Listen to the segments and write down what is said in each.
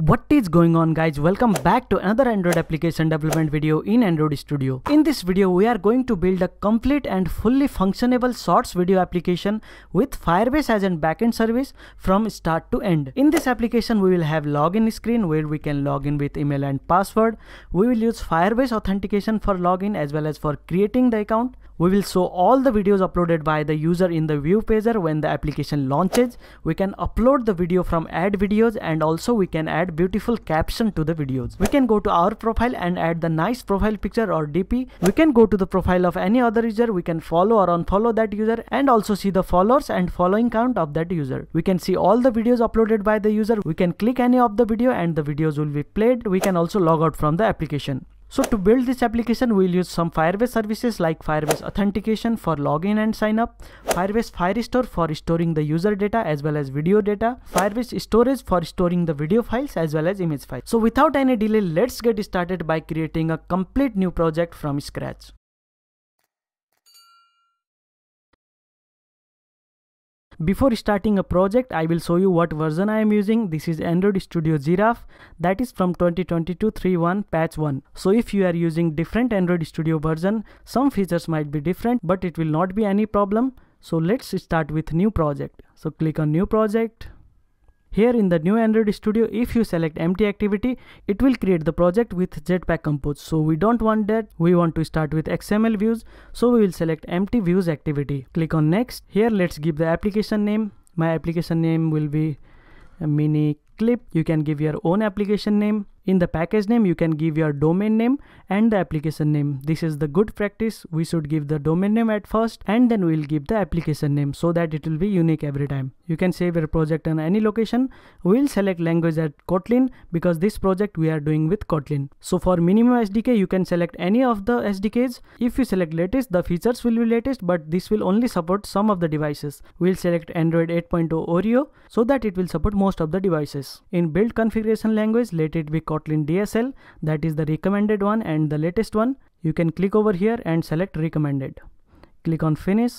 What is going on guys welcome back to another Android application development video in Android Studio. In this video we are going to build a complete and fully functionable shorts video application with Firebase as an backend service from start to end. In this application we will have login screen where we can log in with email and password. We will use Firebase authentication for login as well as for creating the account. We will show all the videos uploaded by the user in the view pager when the application launches. We can upload the video from add videos and also we can add beautiful caption to the videos. We can go to our profile and add the nice profile picture or DP. We can go to the profile of any other user. We can follow or unfollow that user and also see the followers and following count of that user. We can see all the videos uploaded by the user. We can click any of the video and the videos will be played. We can also log out from the application. So to build this application, we'll use some Firebase services like Firebase Authentication for login and sign up, Firebase Firestore for storing the user data as well as video data, Firebase Storage for storing the video files as well as image files. So without any delay, let's get started by creating a complete new project from scratch. Before starting a project, I will show you what version I am using. This is Android Studio Giraffe that is from 2022 3.1 patch 1. So if you are using different Android Studio version, some features might be different but it will not be any problem. So let's start with new project. So click on new project here in the new Android Studio, if you select empty activity, it will create the project with Jetpack Compose. So we don't want that. We want to start with XML views. So we will select empty views activity. Click on next. Here let's give the application name. My application name will be mini clip. You can give your own application name in the package name you can give your domain name and the application name. This is the good practice. We should give the domain name at first and then we'll give the application name so that it will be unique every time. You can save your project on any location. We'll select language at kotlin because this project we are doing with kotlin. So for minimum sdk you can select any of the sdks if you select latest the features will be latest but this will only support some of the devices. We'll select android 8.0 oreo so that it will support most of the devices. In build configuration language let it be kotlin Kotlin DSL that is the recommended one and the latest one you can click over here and select recommended. Click on finish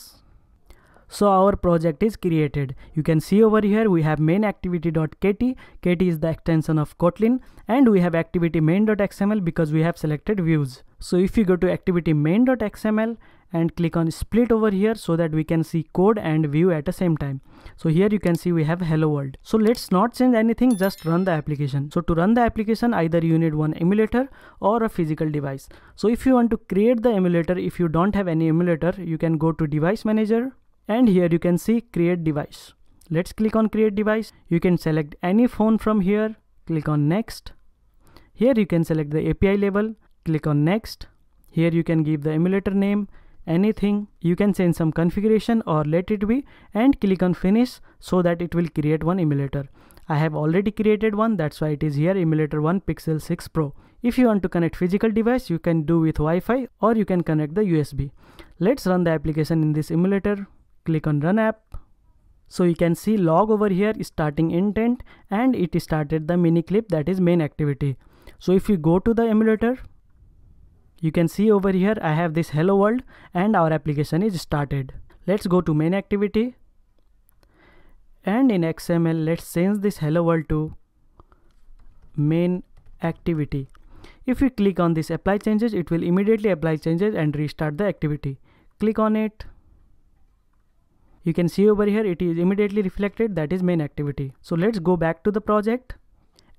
so our project is created. You can see over here we have main activity.kt kt is the extension of kotlin and we have activity main.xml because we have selected views. So if you go to activity main.xml and click on split over here so that we can see code and view at the same time. So here you can see we have hello world. So let's not change anything just run the application. So to run the application either you need one emulator or a physical device. So if you want to create the emulator if you don't have any emulator you can go to device manager and here you can see create device. Let's click on create device. You can select any phone from here. Click on next. Here you can select the API level. Click on next. Here you can give the emulator name anything. You can change some configuration or let it be and click on finish so that it will create one emulator. I have already created one. That's why it is here emulator 1 pixel 6 pro. If you want to connect physical device you can do with Wi-Fi or you can connect the USB let's run the application in this emulator click on run app so you can see log over here starting intent and it started the mini clip that is main activity so if you go to the emulator you can see over here I have this hello world and our application is started. Let's go to main activity and in XML let's change this hello world to main activity. If we click on this apply changes it will immediately apply changes and restart the activity. Click on it. You can see over here it is immediately reflected that is main activity. So let's go back to the project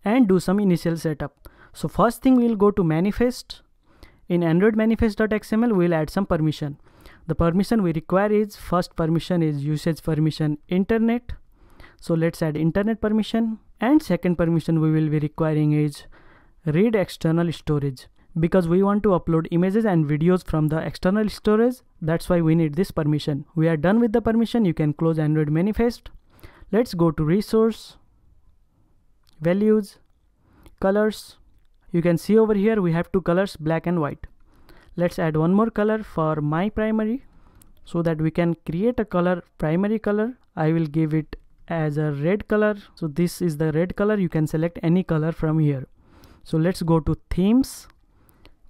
and do some initial setup. So first thing we'll go to manifest in Android manifest.xml, we'll add some permission. The permission we require is first permission is usage permission internet. So let's add internet permission and second permission we will be requiring is read external storage because we want to upload images and videos from the external storage. That's why we need this permission. We are done with the permission. You can close android manifest. Let's go to resource values colors. You can see over here we have two colors black and white. Let's add one more color for my primary so that we can create a color primary color. I will give it as a red color. So this is the red color. You can select any color from here. So let's go to themes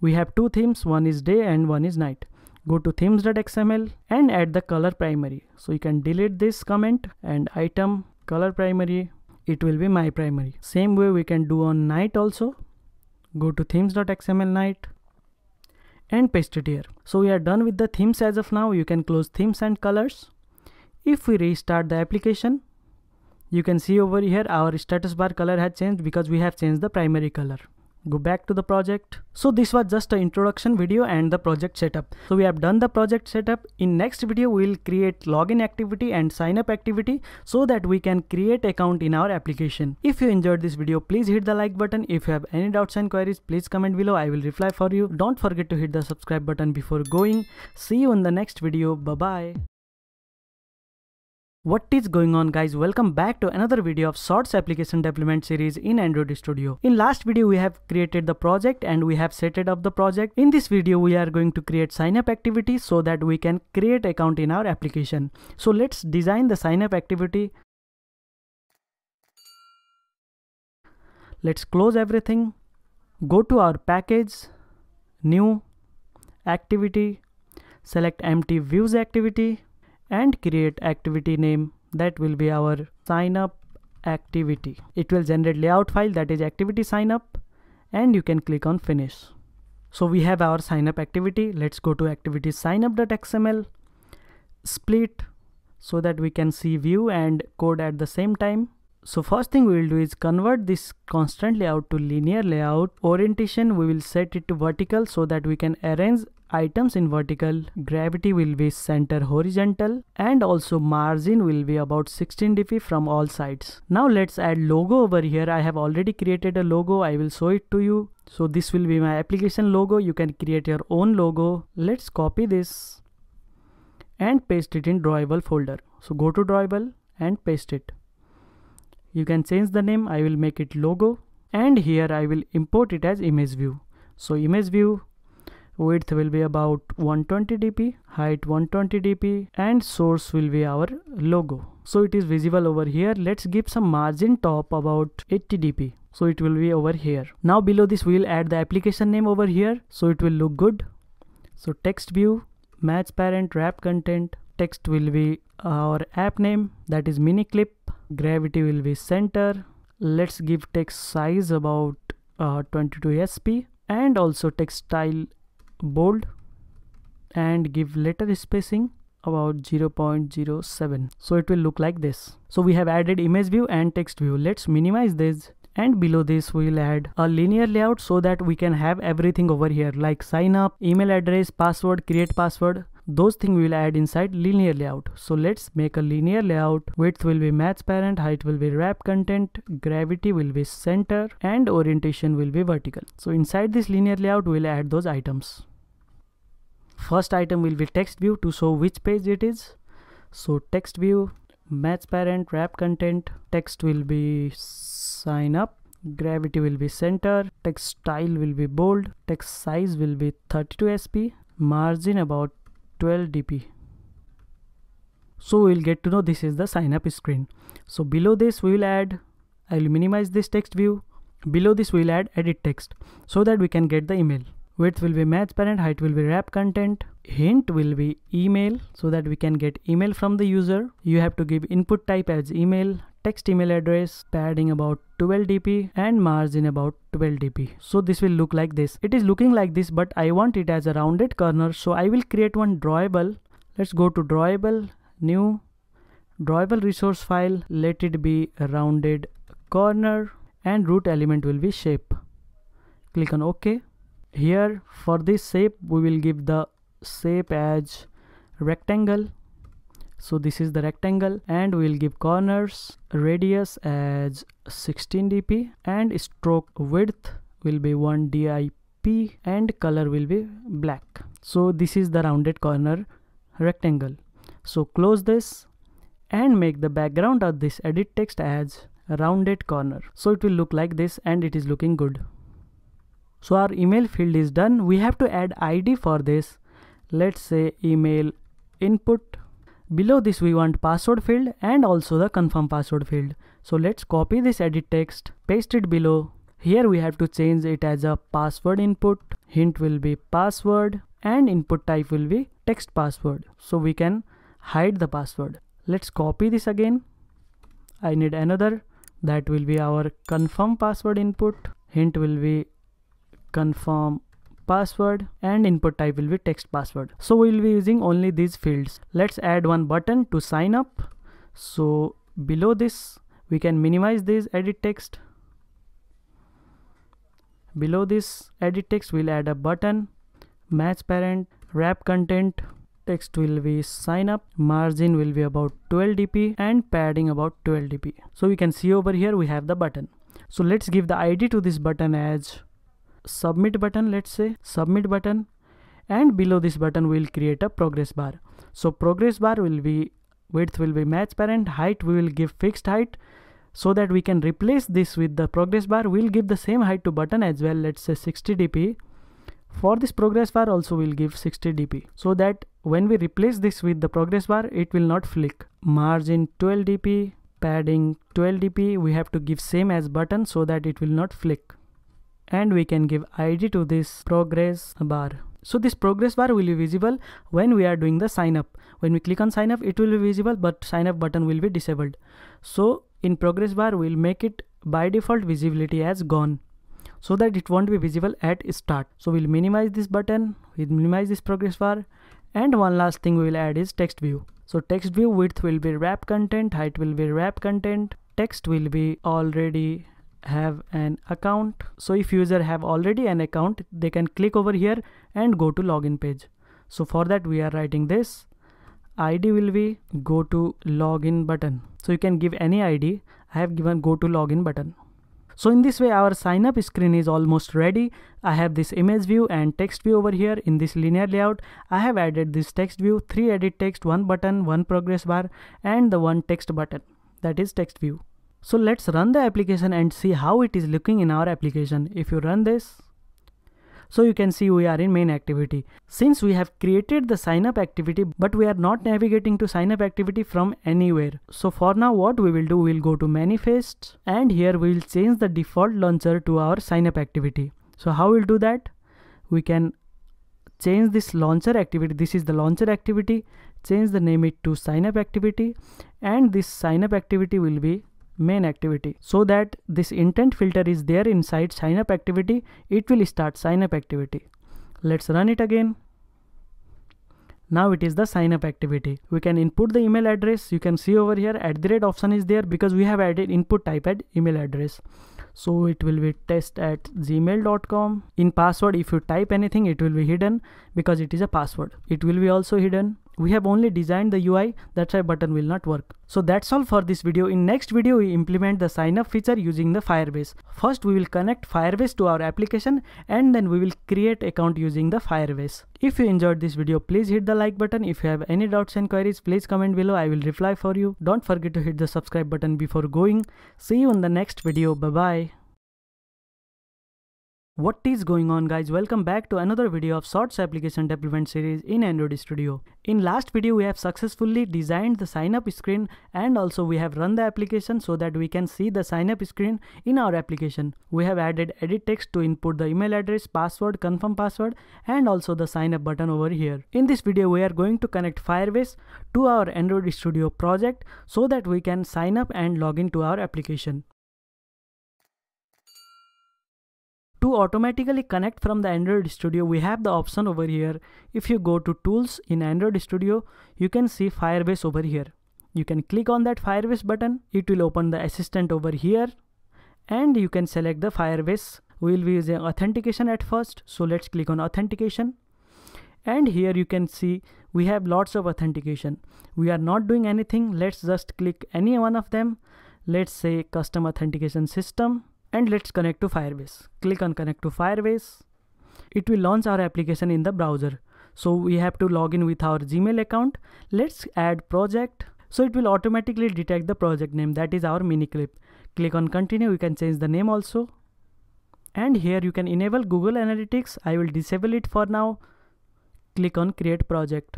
we have two themes. One is day and one is night. Go to themes.xml and add the color primary. So you can delete this comment and item color primary. It will be my primary. Same way we can do on night also. Go to themes.xml night and paste it here. So we are done with the themes as of now. You can close themes and colors. If we restart the application you can see over here our status bar color has changed because we have changed the primary color go back to the project. So this was just an introduction video and the project setup. So we have done the project setup. In next video we will create login activity and sign up activity so that we can create account in our application. If you enjoyed this video please hit the like button. If you have any doubts and queries please comment below. I will reply for you. Don't forget to hit the subscribe button before going. See you in the next video. Bye bye what is going on guys? Welcome back to another video of shorts application development series in android studio. In last video we have created the project and we have set it up the project. In this video we are going to create sign up activity so that we can create account in our application. So let's design the sign up activity. Let's close everything. Go to our package new activity. Select empty views activity and create activity name that will be our sign up activity. It will generate layout file that is activity sign up and you can click on finish. So we have our sign up activity. Let's go to activity signup.xml split so that we can see view and code at the same time. So first thing we will do is convert this constraint layout to linear layout. Orientation we will set it to vertical so that we can arrange items in vertical gravity will be center horizontal and also margin will be about 16 dp from all sides. Now let's add logo over here. I have already created a logo. I will show it to you. So this will be my application logo. You can create your own logo. Let's copy this and paste it in drawable folder. So go to drawable and paste it. You can change the name. I will make it logo. And here i will import it as image view. So image view width will be about 120 dp height 120 dp and source will be our logo. So it is visible over here. Let's give some margin top about 80 dp so it will be over here. Now below this we will add the application name over here. So it will look good. So text view match parent wrap content. Text will be our app name. That is mini clip. Gravity will be center. Let's give text size about uh, 22 sp and also text style bold and give letter spacing about 0.07 so it will look like this. So we have added image view and text view. Let's minimize this and below this we will add a linear layout so that we can have everything over here like sign up email address password create password. Those things we will add inside linear layout. So let's make a linear layout. Width will be match parent height will be wrap content gravity will be center and orientation will be vertical. So inside this linear layout we'll add those items first item will be text view to show which page it is. So text view match parent wrap content. Text will be sign up. Gravity will be center. Text style will be bold. Text size will be 32 sp margin about 12 dp so we'll get to know this is the sign up screen. So below this we will add i will minimize this text view. Below this we'll add edit text so that we can get the email width will be match parent height will be wrap content hint will be email so that we can get email from the user. You have to give input type as email text email address padding about 12 dp and margin about 12 dp so this will look like this. It is looking like this but i want it as a rounded corner so i will create one drawable. Let's go to drawable new drawable resource file. Let it be a rounded corner and root element will be shape. Click on ok here for this shape we will give the shape as rectangle. So this is the rectangle and we'll give corners radius as 16 dp and stroke width will be 1 dip and color will be black. So this is the rounded corner rectangle. So close this and make the background of this edit text as rounded corner. So it will look like this and it is looking good so our email field is done. We have to add id for this. Let's say email input. Below this we want password field and also the confirm password field. So let's copy this edit text paste it below. Here we have to change it as a password input. Hint will be password and input type will be text password. So we can hide the password. Let's copy this again. I need another. That will be our confirm password input. Hint will be confirm password and input type will be text password. So we will be using only these fields. Let's add one button to sign up. So below this we can minimize this edit text. Below this edit text we'll add a button. Match parent wrap content. Text will be sign up. Margin will be about 12 dp and padding about 12 dp so we can see over here we have the button. So let's give the id to this button as submit button let's say submit button and below this button we'll create a progress bar. So progress bar will be width will be match parent height we will give fixed height. So that we can replace this with the progress bar we'll give the same height to button as well let's say 60 dp for this progress bar also we'll give 60 dp so that when we replace this with the progress bar it will not flick. Margin 12 dp padding 12 dp we have to give same as button so that it will not flick and we can give id to this progress bar. So this progress bar will be visible when we are doing the sign up. When we click on sign up it will be visible but sign up button will be disabled. So in progress bar we'll make it by default visibility as gone so that it won't be visible at start. So we'll minimize this button we'll minimize this progress bar and one last thing we will add is text view. So text view width will be wrap content height will be wrap content text will be already have an account. So if user have already an account they can click over here and go to login page. So for that we are writing this. Id will be go to login button. So you can give any id i have given go to login button. So in this way our sign up screen is almost ready. I have this image view and text view over here. In this linear layout. I have added this text view, three edit text, one button, one progress bar and the one text button. That is text view. So let's run the application and see how it is looking in our application. If you run this, so you can see we are in main activity. Since we have created the sign up activity, but we are not navigating to sign up activity from anywhere. So for now, what we will do, we'll go to manifest and here we will change the default launcher to our sign up activity. So how we'll do that? We can change this launcher activity. This is the launcher activity. Change the name it to sign up activity and this sign up activity will be main activity. So that this intent filter is there inside sign up activity it will start sign up activity. Let's run it again. Now it is the sign up activity. We can input the email address. You can see over here at the rate option is there because we have added input type at email address. So it will be test at gmail.com in password if you type anything it will be hidden because it is a password. It will be also hidden we have only designed the UI that's why button will not work. So that's all for this video. In next video we implement the sign up feature using the Firebase. First we will connect Firebase to our application and then we will create account using the Firebase. If you enjoyed this video please hit the like button. If you have any doubts and queries please comment below I will reply for you. Don't forget to hit the subscribe button before going. See you in the next video. Bye bye. What is going on guys welcome back to another video of shorts application development series in Android Studio. In last video we have successfully designed the sign up screen and also we have run the application so that we can see the sign up screen in our application. We have added edit text to input the email address, password, confirm password and also the sign up button over here. In this video we are going to connect Firebase to our Android Studio project so that we can sign up and log into our application. To automatically connect from the Android Studio, we have the option over here. If you go to tools in Android Studio, you can see Firebase over here. You can click on that Firebase button. It will open the assistant over here and you can select the Firebase. We will be using authentication at first. So let's click on authentication. And here you can see we have lots of authentication. We are not doing anything. Let's just click any one of them. Let's say custom authentication system and let's connect to Firebase. Click on connect to Firebase. It will launch our application in the browser. So we have to log in with our Gmail account. Let's add project. So it will automatically detect the project name that is our mini clip. Click on continue. We can change the name also. And here you can enable Google Analytics. I will disable it for now. Click on create project.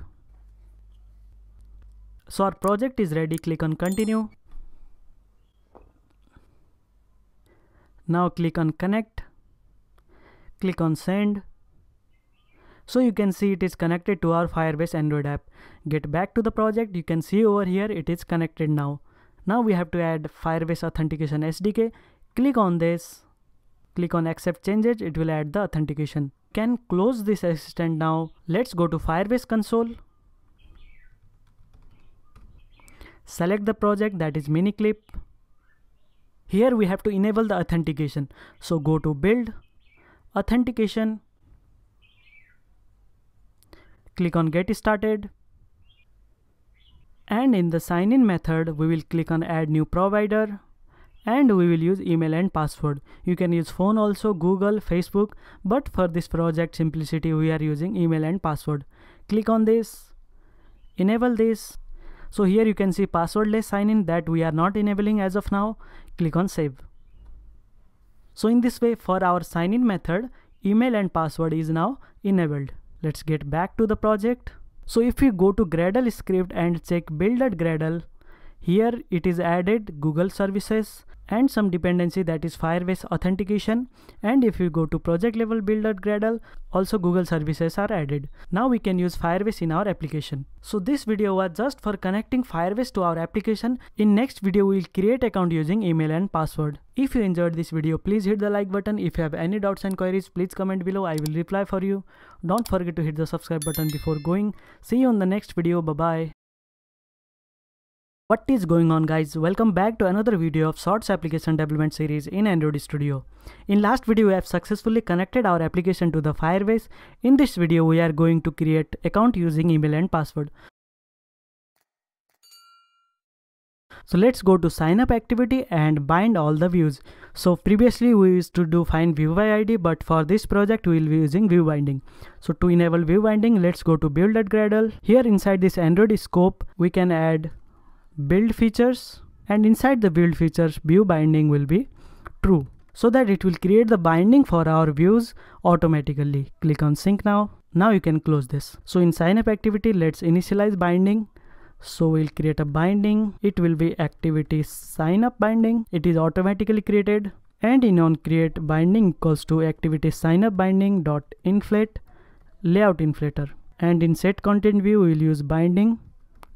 So our project is ready. Click on continue. Now click on connect, click on send. So you can see it is connected to our Firebase Android app. Get back to the project, you can see over here it is connected now. now we have to add firebase authentication sdk click on this. Click on accept changes. It will add the authentication. Can close this assistant now. Let's go to firebase console. Select the project. That is miniclip here we have to enable the authentication. So go to build authentication click on get started and in the sign in method we will click on add new provider and we will use email and password. You can use phone also google facebook but for this project simplicity we are using email and password. Click on this enable this. So here you can see passwordless sign in that we are not enabling as of now click on save. So in this way for our sign in method email and password is now enabled. Let's get back to the project. So if we go to gradle script and check build at gradle here it is added google services and some dependency that is Firebase authentication and if you go to project level build at Gradle also Google services are added. Now we can use Firebase in our application. So this video was just for connecting Firebase to our application. In next video we will create account using email and password. If you enjoyed this video please hit the like button. If you have any doubts and queries please comment below I will reply for you. Don't forget to hit the subscribe button before going. See you in the next video. Bye bye. What is going on guys? Welcome back to another video of Shorts application development series in Android Studio. In last video we have successfully connected our application to the Firebase. In this video we are going to create account using email and password. So let's go to sign up activity and bind all the views. So previously we used to do find view by ID but for this project we will be using view binding. So to enable view binding let's go to build at Gradle. Here inside this Android scope we can add build features and inside the build features view binding will be true so that it will create the binding for our views automatically. Click on sync now. Now you can close this. So in sign up activity let's initialize binding. So we'll create a binding. It will be activity sign up binding. It is automatically created. And in on create binding equals to activity sign up binding dot inflate layout inflater. And in set content view we'll use binding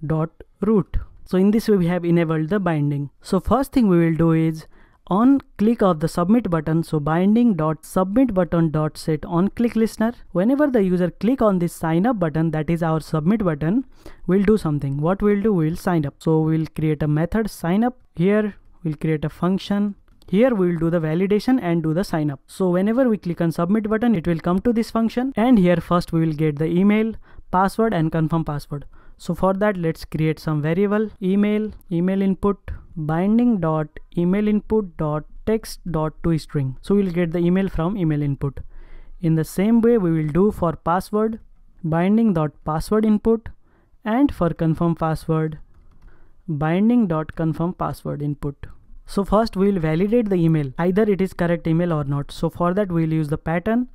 dot root so in this way we have enabled the binding. So first thing we will do is on click of the submit button so binding dot submit button dot set on click listener whenever the user click on this sign up button that is our submit button we'll do something. What we'll do we'll sign up. So we'll create a method sign up here we'll create a function. Here we will do the validation and do the sign up. So whenever we click on submit button it will come to this function. And here first we will get the email password and confirm password so for that let's create some variable email email input binding dot email input dot text dot to string. So we'll get the email from email input. In the same way we will do for password binding dot password input and for confirm password binding dot confirm password input. So first we will validate the email either it is correct email or not. So for that we will use the pattern.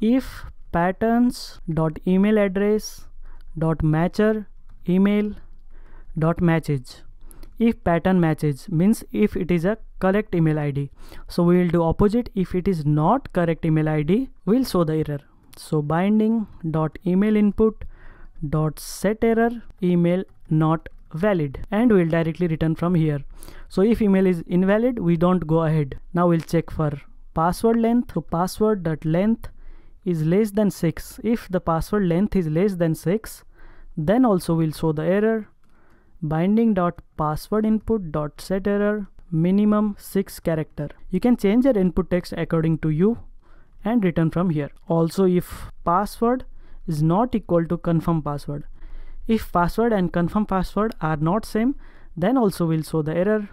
If patterns dot email address dot matcher email dot matches. If pattern matches means if it is a correct email id so we will do opposite. If it is not correct email id we'll show the error. So binding dot email input dot set error email not valid and we'll directly return from here. So if email is invalid we don't go ahead. Now we'll check for password length. So password dot length is less than 6 if the password length is less than 6 then also we'll show the error. Binding dot password input dot set error. Minimum 6 character. You can change your input text according to you and return from here. Also if password is not equal to confirm password. If password and confirm password are not same then also we'll show the error.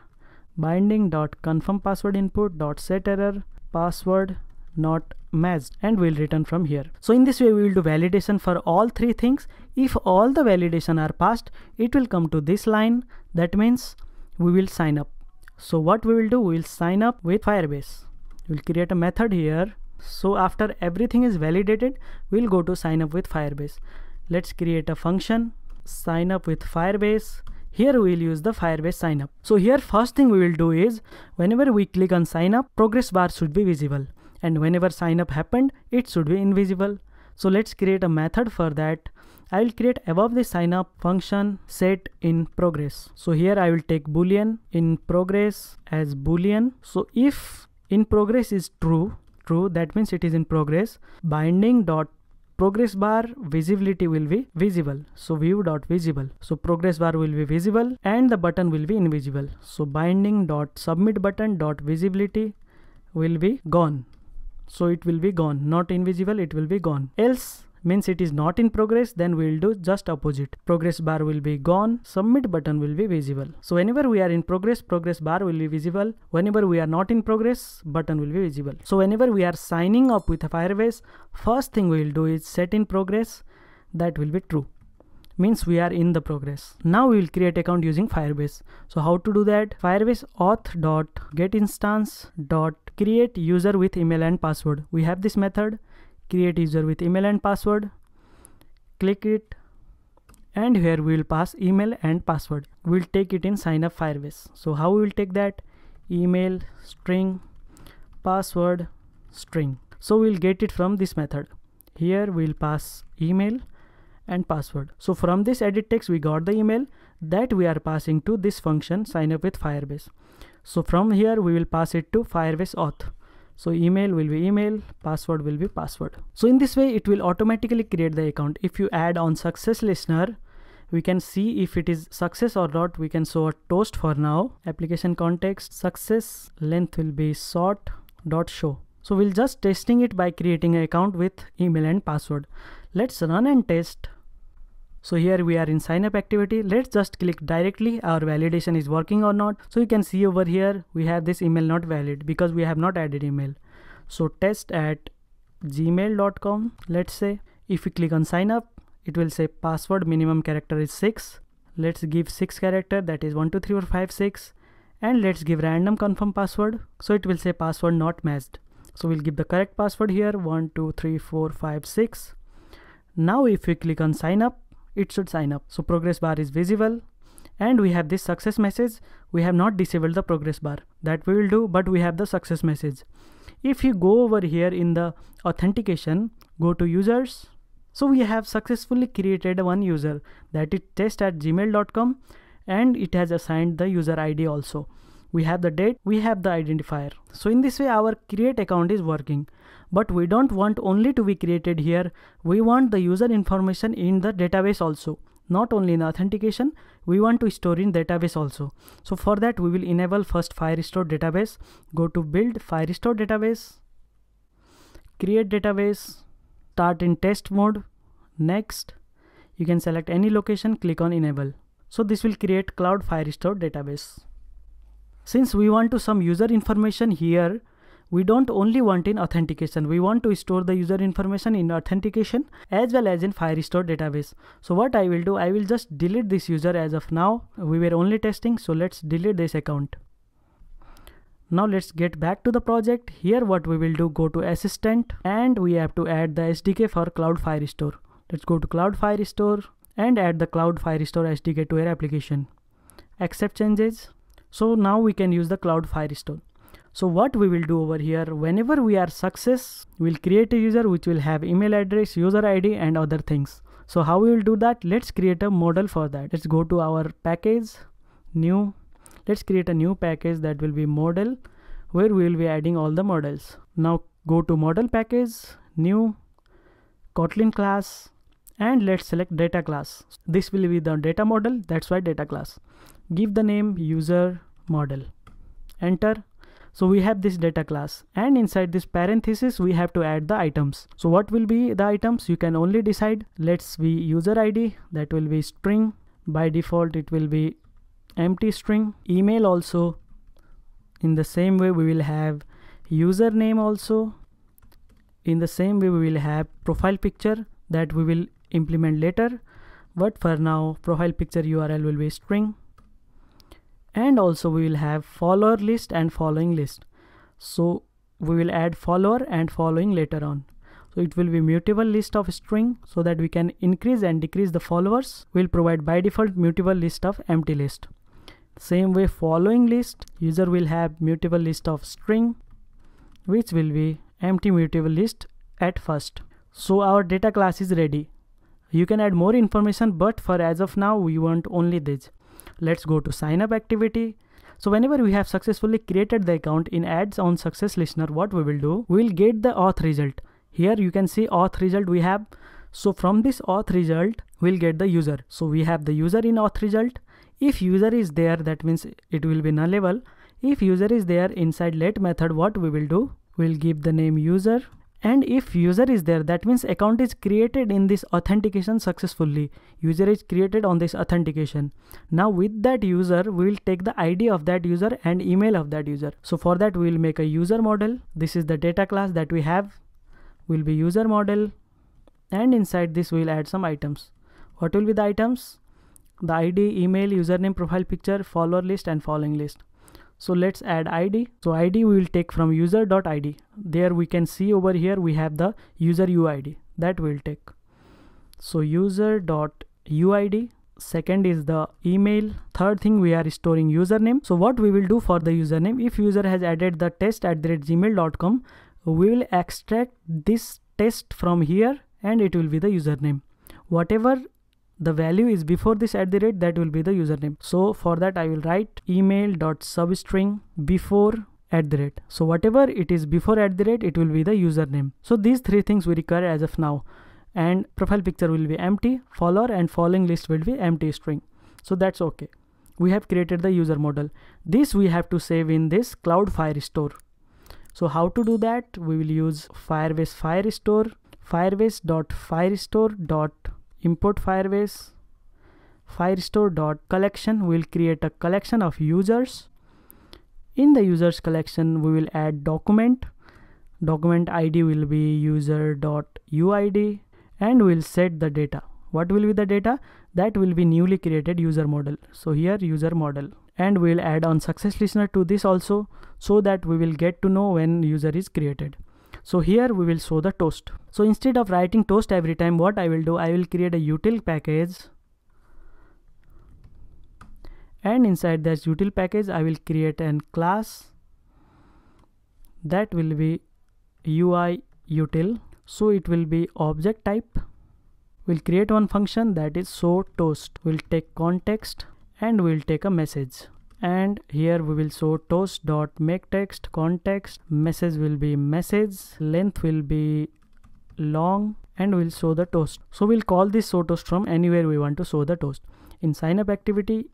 Binding dot confirm password input dot set error. Password not matched and we'll return from here. So in this way we will do validation for all three things. If all the validation are passed it will come to this line. That means we will sign up. So what we will do? We will sign up with firebase. We'll create a method here. So after everything is validated we'll go to sign up with firebase. Let's create a function sign up with firebase. Here we will use the firebase sign up. So here first thing we will do is whenever we click on sign up progress bar should be visible and whenever sign up happened it should be invisible. So let's create a method for that. I will create above the sign up function set in progress. So here I will take boolean in progress as boolean. So if in progress is true, true that means it is in progress binding dot progress bar visibility will be visible. So view dot visible. So progress bar will be visible and the button will be invisible. So binding dot submit button dot visibility will be gone so it will be gone. Not invisible it will be gone. Else means it is not in progress then we'll do just opposite. Progress bar will be gone. Submit button will be visible. So whenever we are in progress progress bar will be visible. Whenever we are not in progress button will be visible. So whenever we are signing up with firebase first thing we will do is set in progress. That will be true. Means we are in the progress. Now we will create account using firebase. So how to do that? Firebase auth dot get instance dot create user with email and password. We have this method. Create user with email and password. Click it. And here we will pass email and password. We'll take it in sign up firebase. So how we will take that? Email string password string. So we'll get it from this method. Here we'll pass email and password. So from this edit text we got the email that we are passing to this function sign up with firebase so from here we will pass it to firebase auth. So email will be email password will be password. So in this way it will automatically create the account. If you add on success listener we can see if it is success or not. We can show a toast for now. Application context success length will be sort dot show. So we'll just testing it by creating an account with email and password. Let's run and test so here we are in sign up activity. Let's just click directly our validation is working or not. So you can see over here we have this email not valid because we have not added email. So test at gmail.com let's say if we click on sign up it will say password minimum character is 6 let's give 6 character that is 1 2 3 4 5 6 and let's give random confirm password so it will say password not matched so we'll give the correct password here 1 2 3 4 5 6 now if we click on sign up it should sign up. So progress bar is visible and we have this success message. We have not disabled the progress bar that we will do, but we have the success message. If you go over here in the authentication, go to users. So we have successfully created one user that is test at gmail.com and it has assigned the user ID also. We have the date, we have the identifier. So in this way our create account is working but we don't want only to be created here. We want the user information in the database also. Not only in authentication we want to store in database also. So for that we will enable first firestore database. Go to build firestore database. Create database. Start in test mode. Next you can select any location. Click on enable. So this will create cloud firestore database. Since we want to some user information here we don't only want in authentication. We want to store the user information in authentication as well as in firestore database. So what i will do i will just delete this user as of now. We were only testing so let's delete this account. Now let's get back to the project. Here what we will do go to assistant and we have to add the sdk for cloud firestore let's go to cloud firestore and add the cloud firestore sdk to our application. Accept changes. So now we can use the cloud firestore so what we will do over here, whenever we are success, we'll create a user which will have email address, user ID and other things. So how we will do that? Let's create a model for that. Let's go to our package, new. Let's create a new package that will be model where we will be adding all the models. Now go to model package, new, Kotlin class, and let's select data class. This will be the data model. That's why data class. Give the name user model. Enter so we have this data class and inside this parenthesis we have to add the items. So what will be the items? You can only decide. Let's be user ID that will be string. By default it will be empty string. Email also. In the same way we will have username also. In the same way we will have profile picture that we will implement later. But for now profile picture URL will be string and also we will have follower list and following list. So we will add follower and following later on. So it will be mutable list of string so that we can increase and decrease the followers. We'll provide by default mutable list of empty list. Same way following list user will have mutable list of string which will be empty mutable list at first. So our data class is ready. You can add more information but for as of now we want only this let's go to sign up activity. So whenever we have successfully created the account in ads on success listener what we will do? We will get the auth result. Here you can see auth result we have. So from this auth result we'll get the user. So we have the user in auth result. If user is there that means it will be nullable. If user is there inside let method what we will do? We'll give the name user and if user is there that means account is created in this authentication successfully. User is created on this authentication. Now with that user we will take the id of that user and email of that user. So for that we will make a user model. This is the data class that we have. Will be user model. And inside this we'll add some items. What will be the items? The id email username profile picture follower list and following list so let's add id so id we will take from user.id there we can see over here we have the user uid that we'll take. So user.uid second is the email. Third thing we are storing username. So what we will do for the username if user has added the test at the gmail.com we will extract this test from here and it will be the username. Whatever the value is before this at the rate that will be the username. So for that i will write email dot substring before at the rate. So whatever it is before at the rate it will be the username. So these three things we require as of now. And profile picture will be empty follower and following list will be empty string. So that's okay. We have created the user model. This we have to save in this cloud firestore so how to do that? We will use firebase firestore dot import firebase firestore dot collection will create a collection of users. In the users collection we will add document. Document id will be user dot uid and we'll set the data. What will be the data? That will be newly created user model. So here user model. And we'll add on success listener to this also so that we will get to know when user is created so here we will show the toast. So instead of writing toast every time what I will do? I will create a util package. And inside that util package I will create an class. That will be UI util. So it will be object type. We'll create one function that is show toast. We'll take context and we'll take a message and here we will show toast dot make text context message will be message length will be long and we'll show the toast. So we'll call this show toast from anywhere we want to show the toast. In sign up activity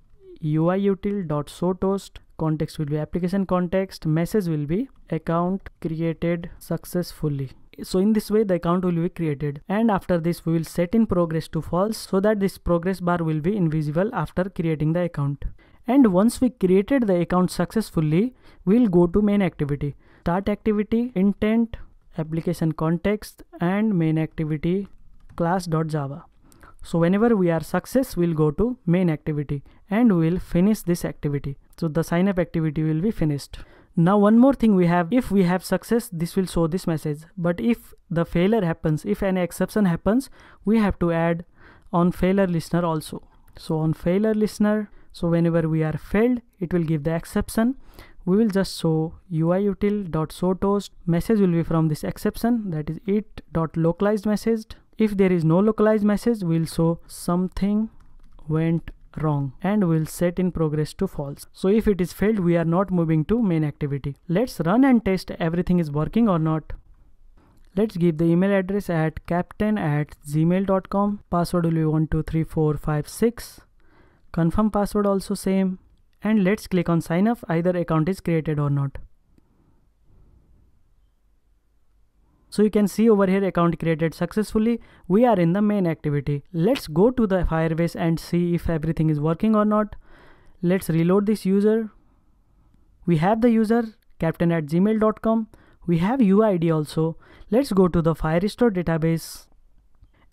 ui util dot show toast context will be application context message will be account created successfully. So in this way the account will be created. And after this we will set in progress to false so that this progress bar will be invisible after creating the account and once we created the account successfully we'll go to main activity. Start activity intent application context and main activity class.java so whenever we are success we'll go to main activity and we'll finish this activity. So the sign up activity will be finished. Now one more thing we have if we have success this will show this message. But if the failure happens if any exception happens we have to add on failure listener also. So on failure listener so whenever we are failed it will give the exception. We will just show ui dot show message will be from this exception that is it dot if there is no localized message we'll show something went wrong and we'll set in progress to false. So if it is failed we are not moving to main activity. Let's run and test everything is working or not. Let's give the email address at captain at gmail.com password will be 123456 confirm password also same. And let's click on sign up either account is created or not. So you can see over here account created successfully. We are in the main activity. Let's go to the firebase and see if everything is working or not. Let's reload this user. We have the user captain at gmail.com we have uid also. Let's go to the firestore database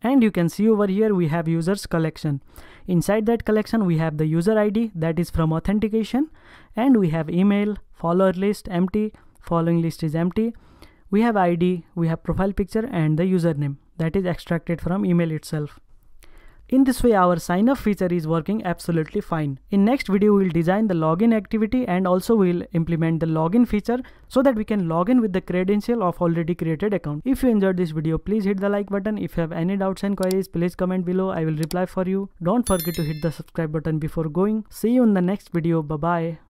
and you can see over here we have users collection. Inside that collection we have the user id that is from authentication. And we have email follower list empty following list is empty. We have id we have profile picture and the username that is extracted from email itself In this way our sign up feature is working absolutely fine. In next video we will design the login activity and also we will implement the login feature so that we can log in with the credential of already created account. If you enjoyed this video please hit the like button. If you have any doubts and queries please comment below. I will reply for you. Don't forget to hit the subscribe button before going. See you in the next video. Bye bye.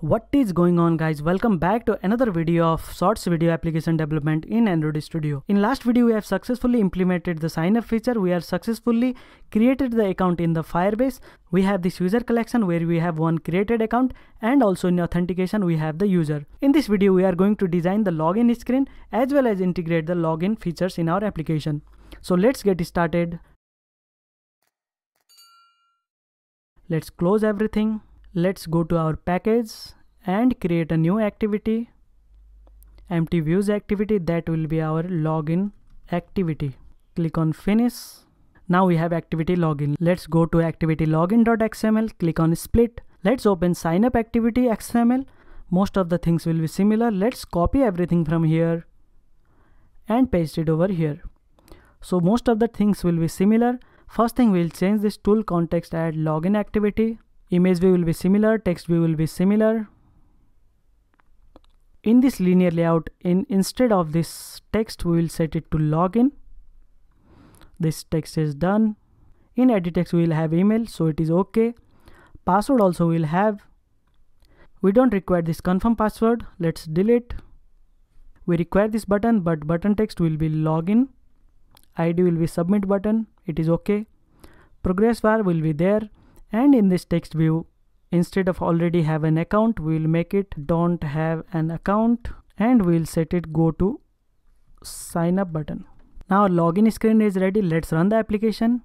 What is going on guys welcome back to another video of Shorts video application development in Android Studio. In last video we have successfully implemented the sign up feature. We have successfully created the account in the Firebase. We have this user collection where we have one created account and also in authentication we have the user. In this video we are going to design the login screen as well as integrate the login features in our application. So let's get started. Let's close everything let's go to our package and create a new activity. Empty views activity that will be our login activity. Click on finish. Now we have activity login. Let's go to activity login.xml click on split. Let's open sign up activity xml most of the things will be similar. Let's copy everything from here and paste it over here. So most of the things will be similar. First thing we'll change this tool context add login activity image view will be similar text view will be similar. In this linear layout in instead of this text we will set it to login. This text is done. In edit text we will have email so it is okay. Password also will have. We don't require this confirm password. Let's delete. We require this button but button text will be login. Id will be submit button. It is okay. Progress bar will be there and in this text view instead of already have an account we'll make it don't have an account and we'll set it go to sign up button. Now login screen is ready. Let's run the application.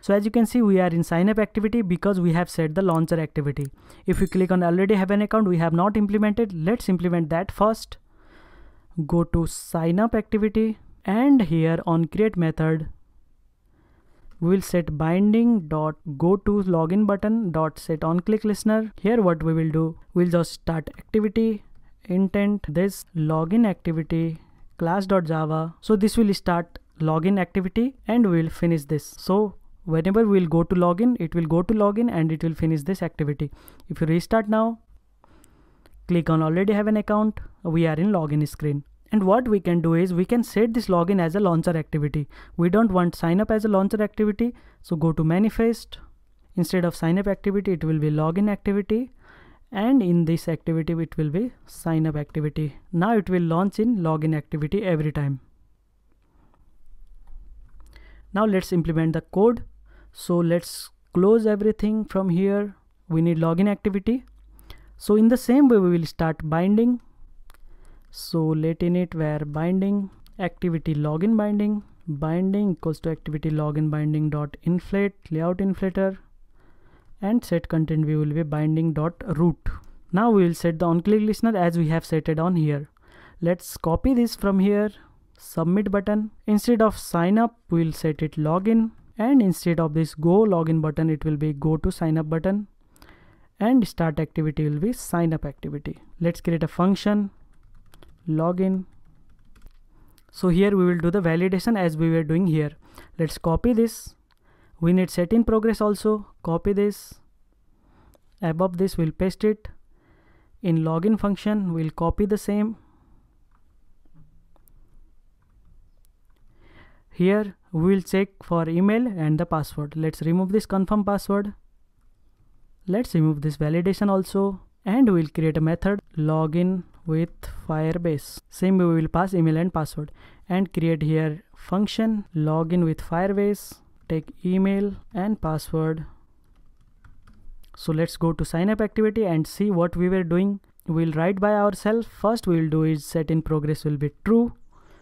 So as you can see we are in sign up activity because we have set the launcher activity. If we click on already have an account we have not implemented. Let's implement that first. Go to sign up activity and here on create method we will set binding dot go to login button dot set on click listener. Here what we will do we'll just start activity intent this login activity class dot java so this will start login activity and we will finish this. So whenever we'll go to login it will go to login and it will finish this activity. If you restart now click on already have an account. We are in login screen and what we can do is we can set this login as a launcher activity. We don't want sign up as a launcher activity. So go to manifest. Instead of sign up activity, it will be login activity. And in this activity, it will be sign up activity. Now it will launch in login activity every time. Now let's implement the code. So let's close everything from here. We need login activity. So in the same way, we will start binding so let init where binding activity login binding binding equals to activity login binding dot inflate layout inflater and set content view will be binding dot root. Now we will set the on click listener as we have set it on here. Let's copy this from here. Submit button. Instead of sign up we'll set it login. And instead of this go login button it will be go to sign up button. And start activity will be sign up activity. Let's create a function login so here we will do the validation as we were doing here. Let's copy this. We need set in progress also. Copy this. Above this we'll paste it. In login function we'll copy the same. Here we will check for email and the password. Let's remove this confirm password. Let's remove this validation also. And we'll create a method login with firebase. Same we will pass email and password. And create here function login with firebase take email and password. So let's go to sign up activity and see what we were doing. We'll write by ourselves. First we'll do is set in progress will be true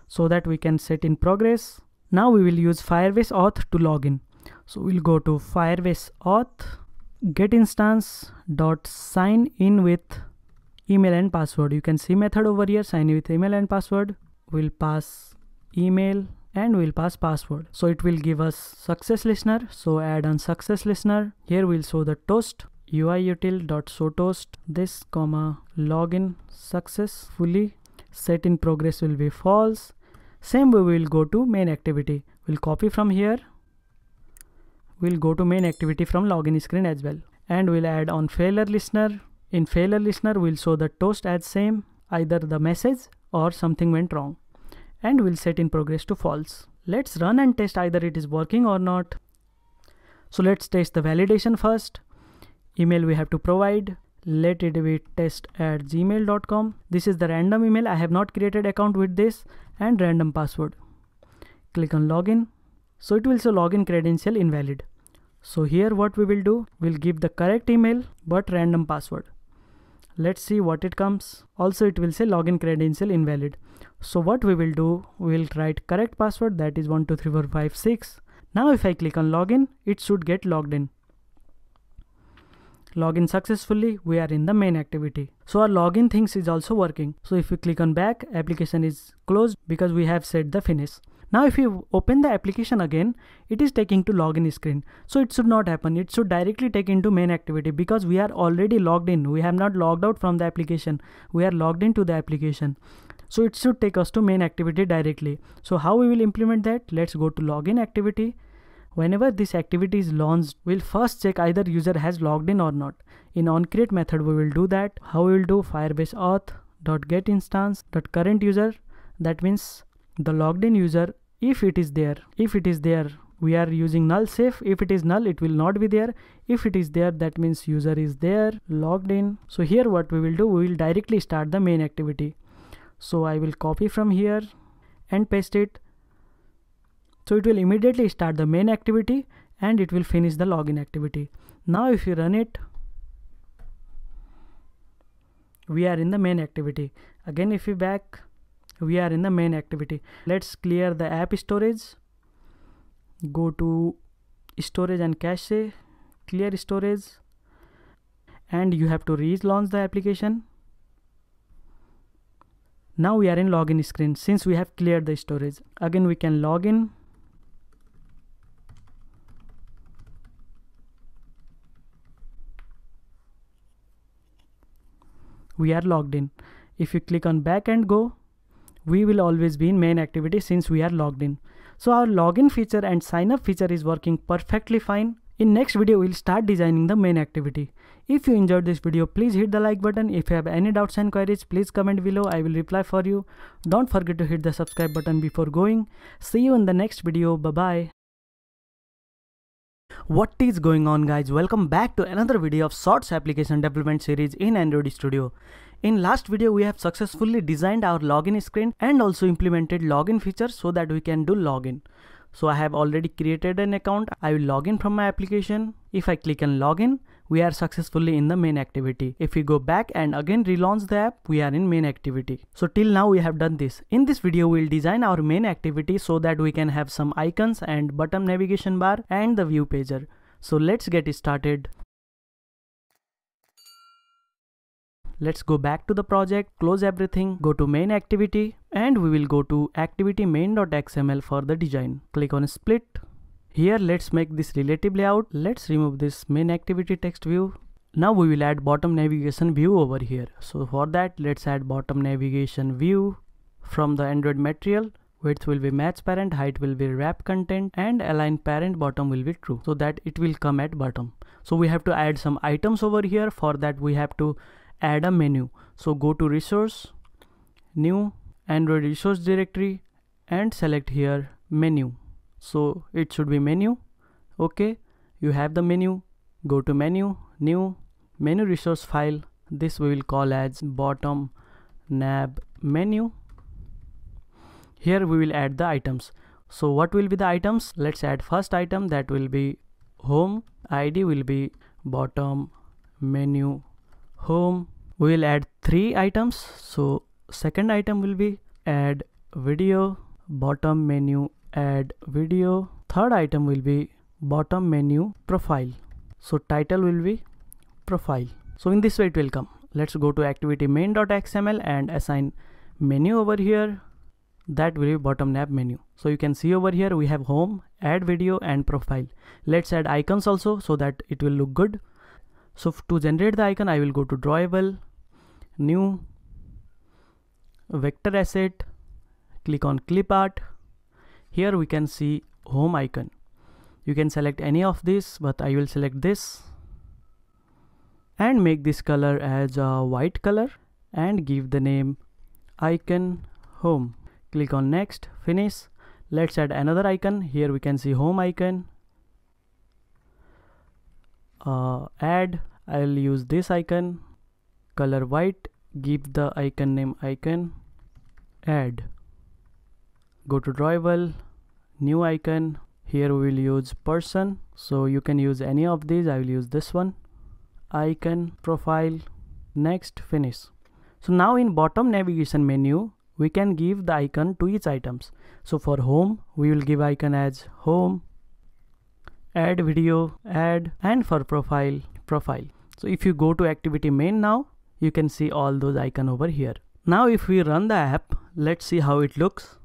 so that we can set in progress. Now we will use firebase auth to login so we'll go to firebase auth get instance dot sign in with email and password. You can see method over here. Sign with email and password. We'll pass email and we'll pass password. So it will give us success listener. So add on success listener. Here we'll show the toast. Uiutil dot show toast this comma login successfully. Set in progress will be false. Same way we will go to main activity. We'll copy from here. We'll go to main activity from login screen as well. And we'll add on failure listener in failure listener we'll show the toast as same either the message or something went wrong. And we'll set in progress to false. Let's run and test either it is working or not. So let's test the validation first. Email we have to provide. Let it be test at gmail.com this is the random email. I have not created account with this and random password. Click on login. So it will say login credential invalid. So here what we will do? We'll give the correct email but random password let's see what it comes. Also it will say login credential invalid. So what we will do we will write correct password that is 123456 now if i click on login it should get logged in. Login successfully we are in the main activity. So our login things is also working. So if you click on back application is closed because we have set the finish now if you open the application again it is taking to login screen. So it should not happen. It should directly take into main activity because we are already logged in. We have not logged out from the application. We are logged into the application. So it should take us to main activity directly. So how we will implement that? Let's go to login activity. Whenever this activity is launched, we'll first check either user has logged in or not. In onCreate method, we will do that. How we will do? Firebase auth dot dot current user. That means the logged in user, if it is there, if it is there, we are using null safe. If it is null, it will not be there. If it is there, that means user is there, logged in. So here what we will do, we will directly start the main activity. So I will copy from here and paste it so it will immediately start the main activity and it will finish the login activity. Now if you run it, we are in the main activity. Again if we back, we are in the main activity. Let's clear the app storage. Go to storage and cache, clear storage and you have to relaunch the application. Now we are in login screen since we have cleared the storage. Again we can log in we are logged in. If you click on back and go, we will always be in main activity since we are logged in. So our login feature and sign up feature is working perfectly fine. In next video, we'll start designing the main activity. If you enjoyed this video, please hit the like button. If you have any doubts and queries, please comment below. I will reply for you. Don't forget to hit the subscribe button before going. See you in the next video. Bye-bye. What is going on guys? Welcome back to another video of Shorts application development series in Android Studio. In last video we have successfully designed our login screen and also implemented login feature so that we can do login. So I have already created an account. I will log in from my application. If I click on login, we are successfully in the main activity. If we go back and again relaunch the app, we are in main activity. So till now we have done this. In this video, we'll design our main activity so that we can have some icons and bottom navigation bar and the view pager. So let's get started. Let's go back to the project, close everything, go to main activity and we will go to activity main.xml for the design. Click on split. Here let's make this relative layout. Let's remove this main activity text view. Now we will add bottom navigation view over here. So for that let's add bottom navigation view from the Android material width will be match parent height will be wrap content and align parent bottom will be true so that it will come at bottom so we have to add some items over here for that we have to add a menu. So go to resource new android resource directory and select here menu. So it should be menu. Okay you have the menu. Go to menu new menu resource file. This we will call as bottom nav menu. Here we will add the items. So what will be the items? Let's add first item that will be home id will be bottom menu home we will add three items. So second item will be add video bottom menu add video. Third item will be bottom menu profile. So title will be profile. So in this way it will come. Let's go to activity main.xml and assign menu over here. That will be bottom nav menu. So you can see over here we have home add video and profile. Let's add icons also so that it will look good so to generate the icon i will go to drawable new vector asset click on clip art. Here we can see home icon. You can select any of this but I will select this and make this color as a white color and give the name icon home. Click on next finish. Let's add another icon. Here we can see home icon uh, add. I'll use this icon. Color white. Give the icon name icon. Add. Go to drawable new icon. Here we will use person. So you can use any of these. I will use this one. Icon profile. Next finish. So now in bottom navigation menu we can give the icon to each items. So for home we will give icon as home add video add and for profile profile. So if you go to activity main now you can see all those icon over here. Now if we run the app let's see how it looks.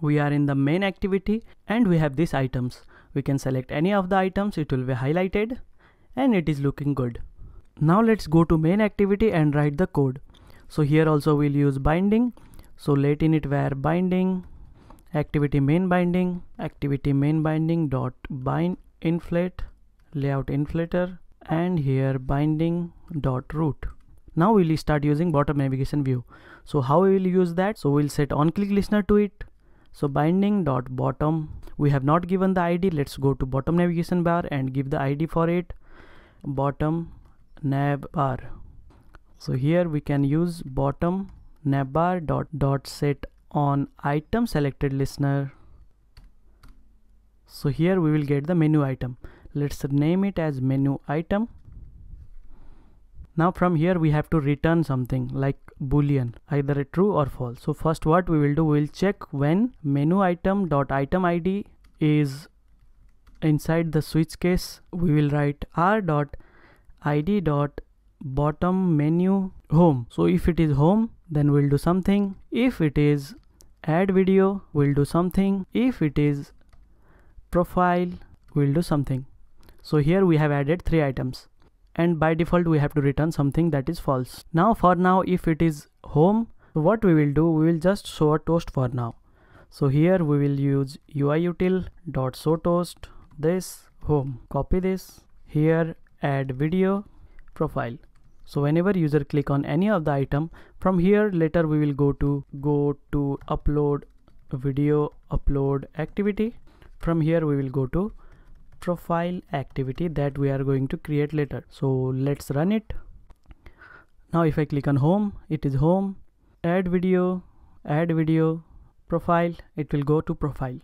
We are in the main activity and we have these items. We can select any of the items. It will be highlighted and it is looking good. Now let's go to main activity and write the code. So here also we'll use binding. So let init var binding activity main binding activity main binding dot bind inflate layout inflater and here binding dot root. Now we'll start using bottom navigation view. So how we will use that? So we'll set on click listener to it. So binding dot bottom we have not given the id let's go to bottom navigation bar and give the id for it. Bottom nav bar. So here we can use bottom navbar dot dot set on item selected listener so here we will get the menu item. Let's name it as menu item. Now from here we have to return something like boolean either true or false. So first what we will do we will check when menu item dot item id is inside the switch case. We will write r dot id dot bottom menu home. So if it is home then we'll do something. If it is add video we'll do something. If it is profile we'll do something. So here we have added three items. And by default we have to return something that is false. Now for now if it is home what we will do we will just show a toast for now. So here we will use uiutil dot show toast this home. Copy this. Here add video profile. So whenever user click on any of the item from here later we will go to go to upload video upload activity from here we will go to profile activity that we are going to create later. So let's run it. Now if I click on home it is home. Add video add video profile. It will go to profile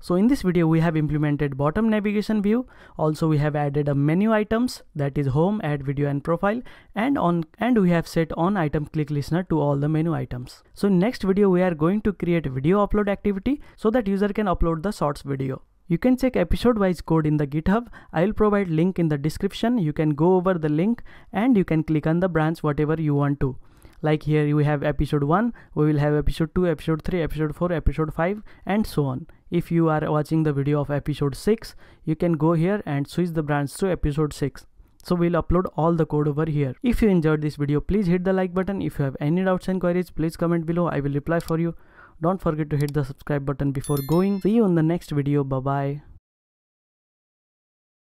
so in this video we have implemented bottom navigation view. Also we have added a menu items that is home, add video and profile and on and we have set on item click listener to all the menu items. So next video we are going to create video upload activity so that user can upload the shorts video. You can check episode wise code in the GitHub. I will provide link in the description. You can go over the link and you can click on the branch whatever you want to like here we have episode 1 we will have episode 2 episode 3 episode 4 episode 5 and so on. If you are watching the video of episode 6 you can go here and switch the branch to episode 6 so we'll upload all the code over here. If you enjoyed this video please hit the like button. If you have any doubts and queries please comment below. I will reply for you. Don't forget to hit the subscribe button before going. See you in the next video. Bye bye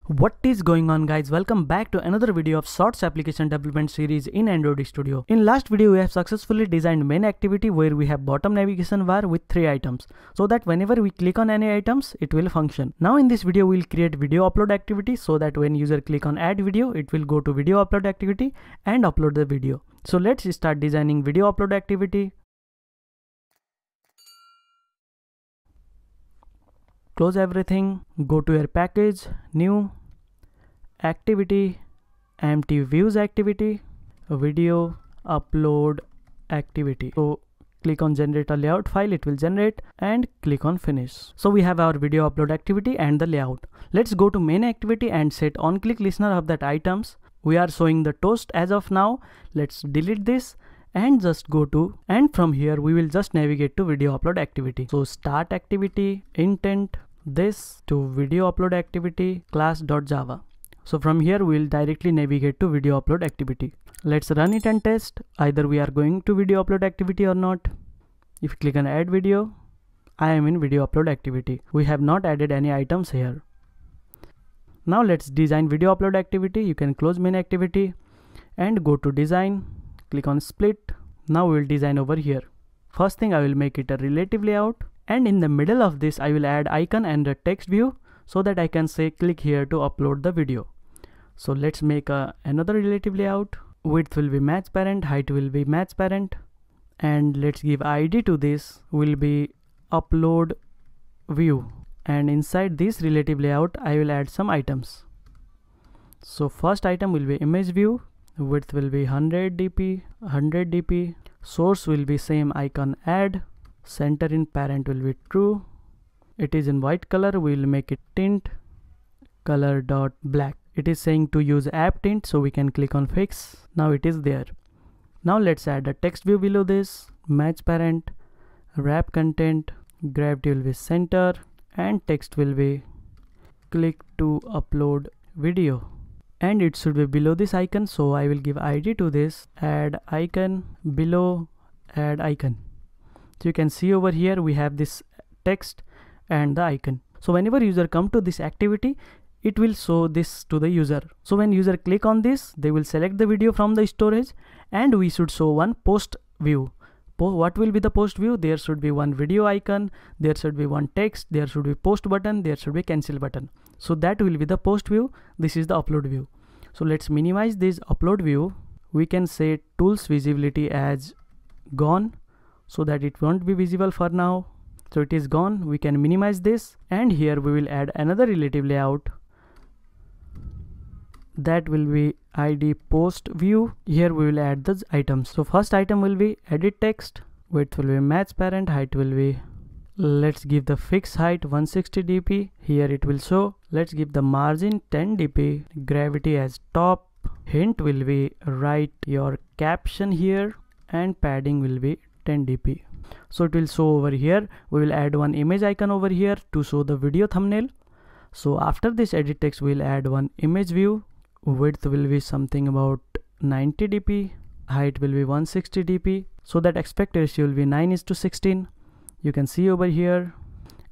what is going on guys? Welcome back to another video of shorts application development series in android studio. In last video we have successfully designed main activity where we have bottom navigation bar with three items so that whenever we click on any items it will function. Now in this video we'll create video upload activity so that when user click on add video it will go to video upload activity and upload the video. So let's start designing video upload activity close everything go to your package new activity empty views activity video upload activity. So click on generate a layout file it will generate and click on finish. So we have our video upload activity and the layout. Let's go to main activity and set on click. Listener of that items. We are showing the toast as of now. Let's delete this and just go to and from here we will just navigate to video upload activity so start activity intent this to video upload activity class.java. So from here we'll directly navigate to video upload activity. Let's run it and test either we are going to video upload activity or not. if you click on add video I am in video upload activity we have not added any items here now let's design video upload activity you can close main activity and go to design click on split. Now we will design over here. First thing I will make it a relative layout. And in the middle of this I will add icon and a text view so that I can say click here to upload the video. So let's make a, another relative layout. Width will be match parent height will be match parent. And let's give id to this will be upload view. And inside this relative layout I will add some items. So first item will be image view width will be 100 dp 100 dp source will be same icon add. Center in parent will be true. It is in white color we will make it tint. Color dot black. It is saying to use app tint so we can click on fix. Now it is there. Now let's add a text view below this. Match parent. Wrap content. Gravity will be center. And text will be click to upload video and it should be below this icon. So I will give id to this add icon below add icon. So you can see over here we have this text and the icon. So whenever user come to this activity it will show this to the user. So when user click on this they will select the video from the storage and we should show one post view. What will be the post view? There should be one video icon there should be one text there should be post button there should be cancel button so that will be the post view. This is the upload view. So let's minimize this upload view. We can say tools visibility as gone so that it won't be visible for now. So it is gone. We can minimize this. And here we will add another relative layout. That will be id post view. Here we will add the items. So first item will be edit text. Width will be match parent. Height will be let's give the fixed height 160 dp here it will show. Let's give the margin 10 dp gravity as top. Hint will be write your caption here and padding will be 10 dp so it will show over here. We will add one image icon over here to show the video thumbnail. So after this edit text we'll add one image view. Width will be something about 90 dp height will be 160 dp so that aspect ratio will be 9 is to 16 you can see over here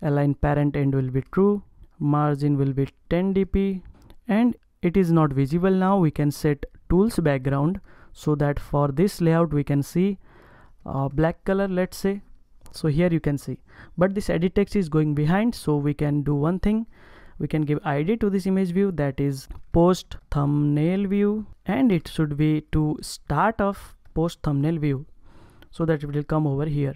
align parent end will be true margin will be 10 dp and it is not visible now. We can set tools background so that for this layout we can see uh, black color let's say. So here you can see. But this edit text is going behind so we can do one thing. We can give id to this image view that is post thumbnail view and it should be to start of post thumbnail view so that it will come over here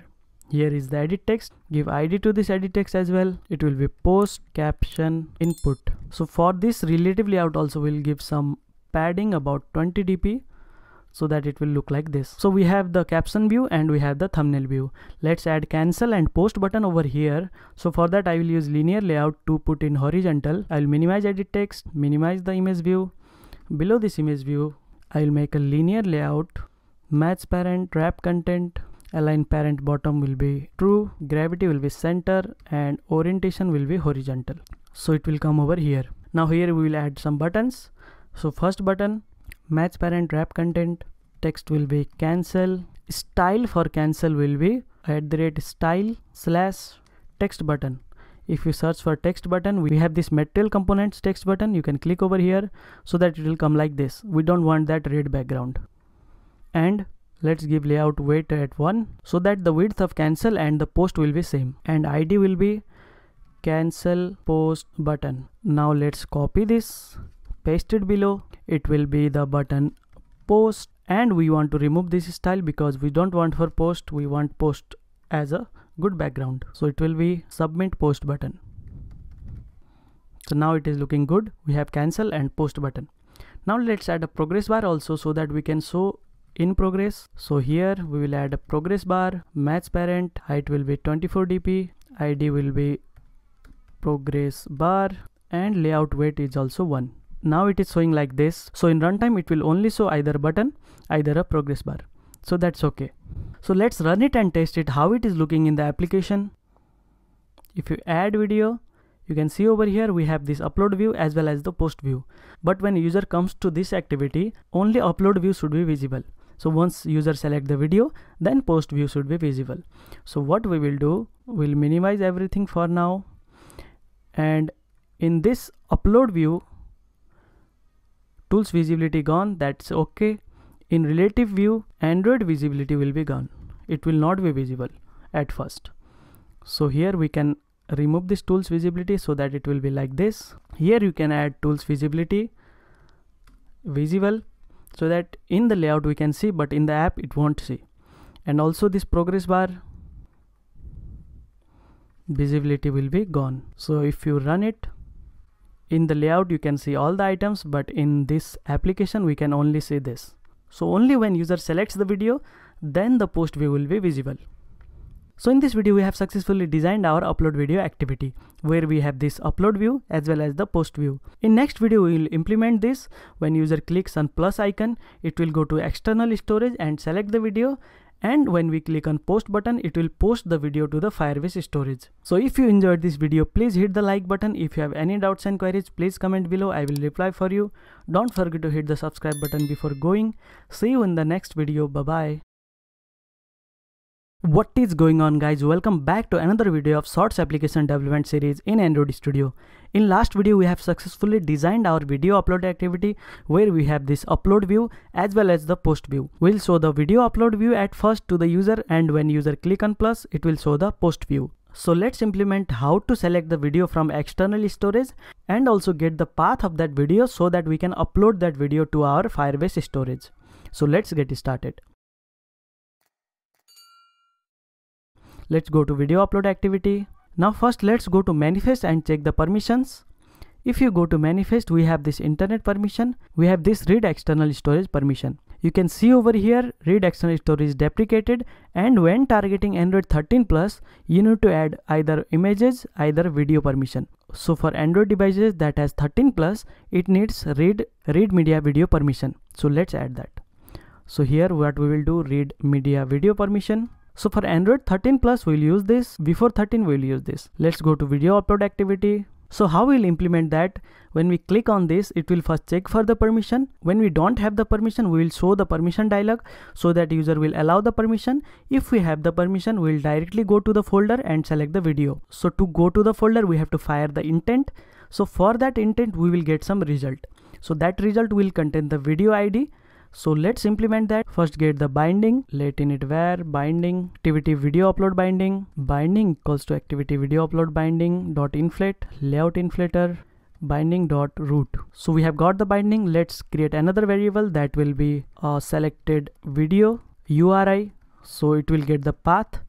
here is the edit text. Give id to this edit text as well. It will be post caption input. So for this relative layout also we'll give some padding about 20 dp so that it will look like this. So we have the caption view and we have the thumbnail view. Let's add cancel and post button over here. So for that i will use linear layout to put in horizontal. I'll minimize edit text minimize the image view. Below this image view i will make a linear layout match parent wrap content align parent bottom will be true gravity will be center and orientation will be horizontal. So it will come over here. Now here we will add some buttons. So first button match parent wrap content. Text will be cancel. Style for cancel will be at the rate style slash text button. If you search for text button we have this material components text button. You can click over here so that it will come like this. We don't want that red background. And let's give layout weight at 1 so that the width of cancel and the post will be same. And id will be cancel post button. Now let's copy this paste it below. It will be the button post. And we want to remove this style because we don't want for post. We want post as a good background. So it will be submit post button. So now it is looking good. We have cancel and post button. Now let's add a progress bar also so that we can show in progress. So here we will add a progress bar. Match parent height will be 24 dp id will be progress bar and layout weight is also 1 now it is showing like this. So in runtime it will only show either button either a progress bar. So that's okay. So let's run it and test it how it is looking in the application. If you add video you can see over here we have this upload view as well as the post view. But when user comes to this activity only upload view should be visible so once user select the video then post view should be visible. So what we will do we'll minimize everything for now. And in this upload view tools visibility gone that's okay. In relative view android visibility will be gone. It will not be visible at first. So here we can remove this tools visibility so that it will be like this. Here you can add tools visibility visible so that in the layout we can see but in the app it won't see. And also this progress bar visibility will be gone. So if you run it in the layout you can see all the items but in this application we can only see this. So only when user selects the video then the post view will be visible so in this video we have successfully designed our upload video activity where we have this upload view as well as the post view. In next video we will implement this. When user clicks on plus icon it will go to external storage and select the video. And when we click on post button it will post the video to the firebase storage. So if you enjoyed this video please hit the like button. If you have any doubts and queries please comment below. I will reply for you. Don't forget to hit the subscribe button before going. See you in the next video. Bye bye what is going on guys? Welcome back to another video of shorts application development series in android studio. In last video we have successfully designed our video upload activity where we have this upload view as well as the post view. We'll show the video upload view at first to the user and when user click on plus it will show the post view. So let's implement how to select the video from external storage and also get the path of that video so that we can upload that video to our firebase storage. So let's get started let's go to video upload activity. Now first let's go to manifest and check the permissions. If you go to manifest we have this internet permission. We have this read external storage permission. You can see over here read external storage is deprecated. And when targeting android 13 plus you need to add either images either video permission. So for android devices that has 13 plus it needs read read media video permission. So let's add that. So here what we will do read media video permission so for Android 13 plus we'll use this, before 13 we'll use this. Let's go to video upload activity. So how we'll implement that? When we click on this, it will first check for the permission. When we don't have the permission, we will show the permission dialog so that user will allow the permission. If we have the permission, we'll directly go to the folder and select the video. So to go to the folder, we have to fire the intent. So for that intent, we will get some result. So that result will contain the video ID so let's implement that. First get the binding, let init var binding activity video upload binding, binding equals to activity video upload binding dot inflate layout inflater binding dot root. So we have got the binding. Let's create another variable that will be a selected video URI. So it will get the path.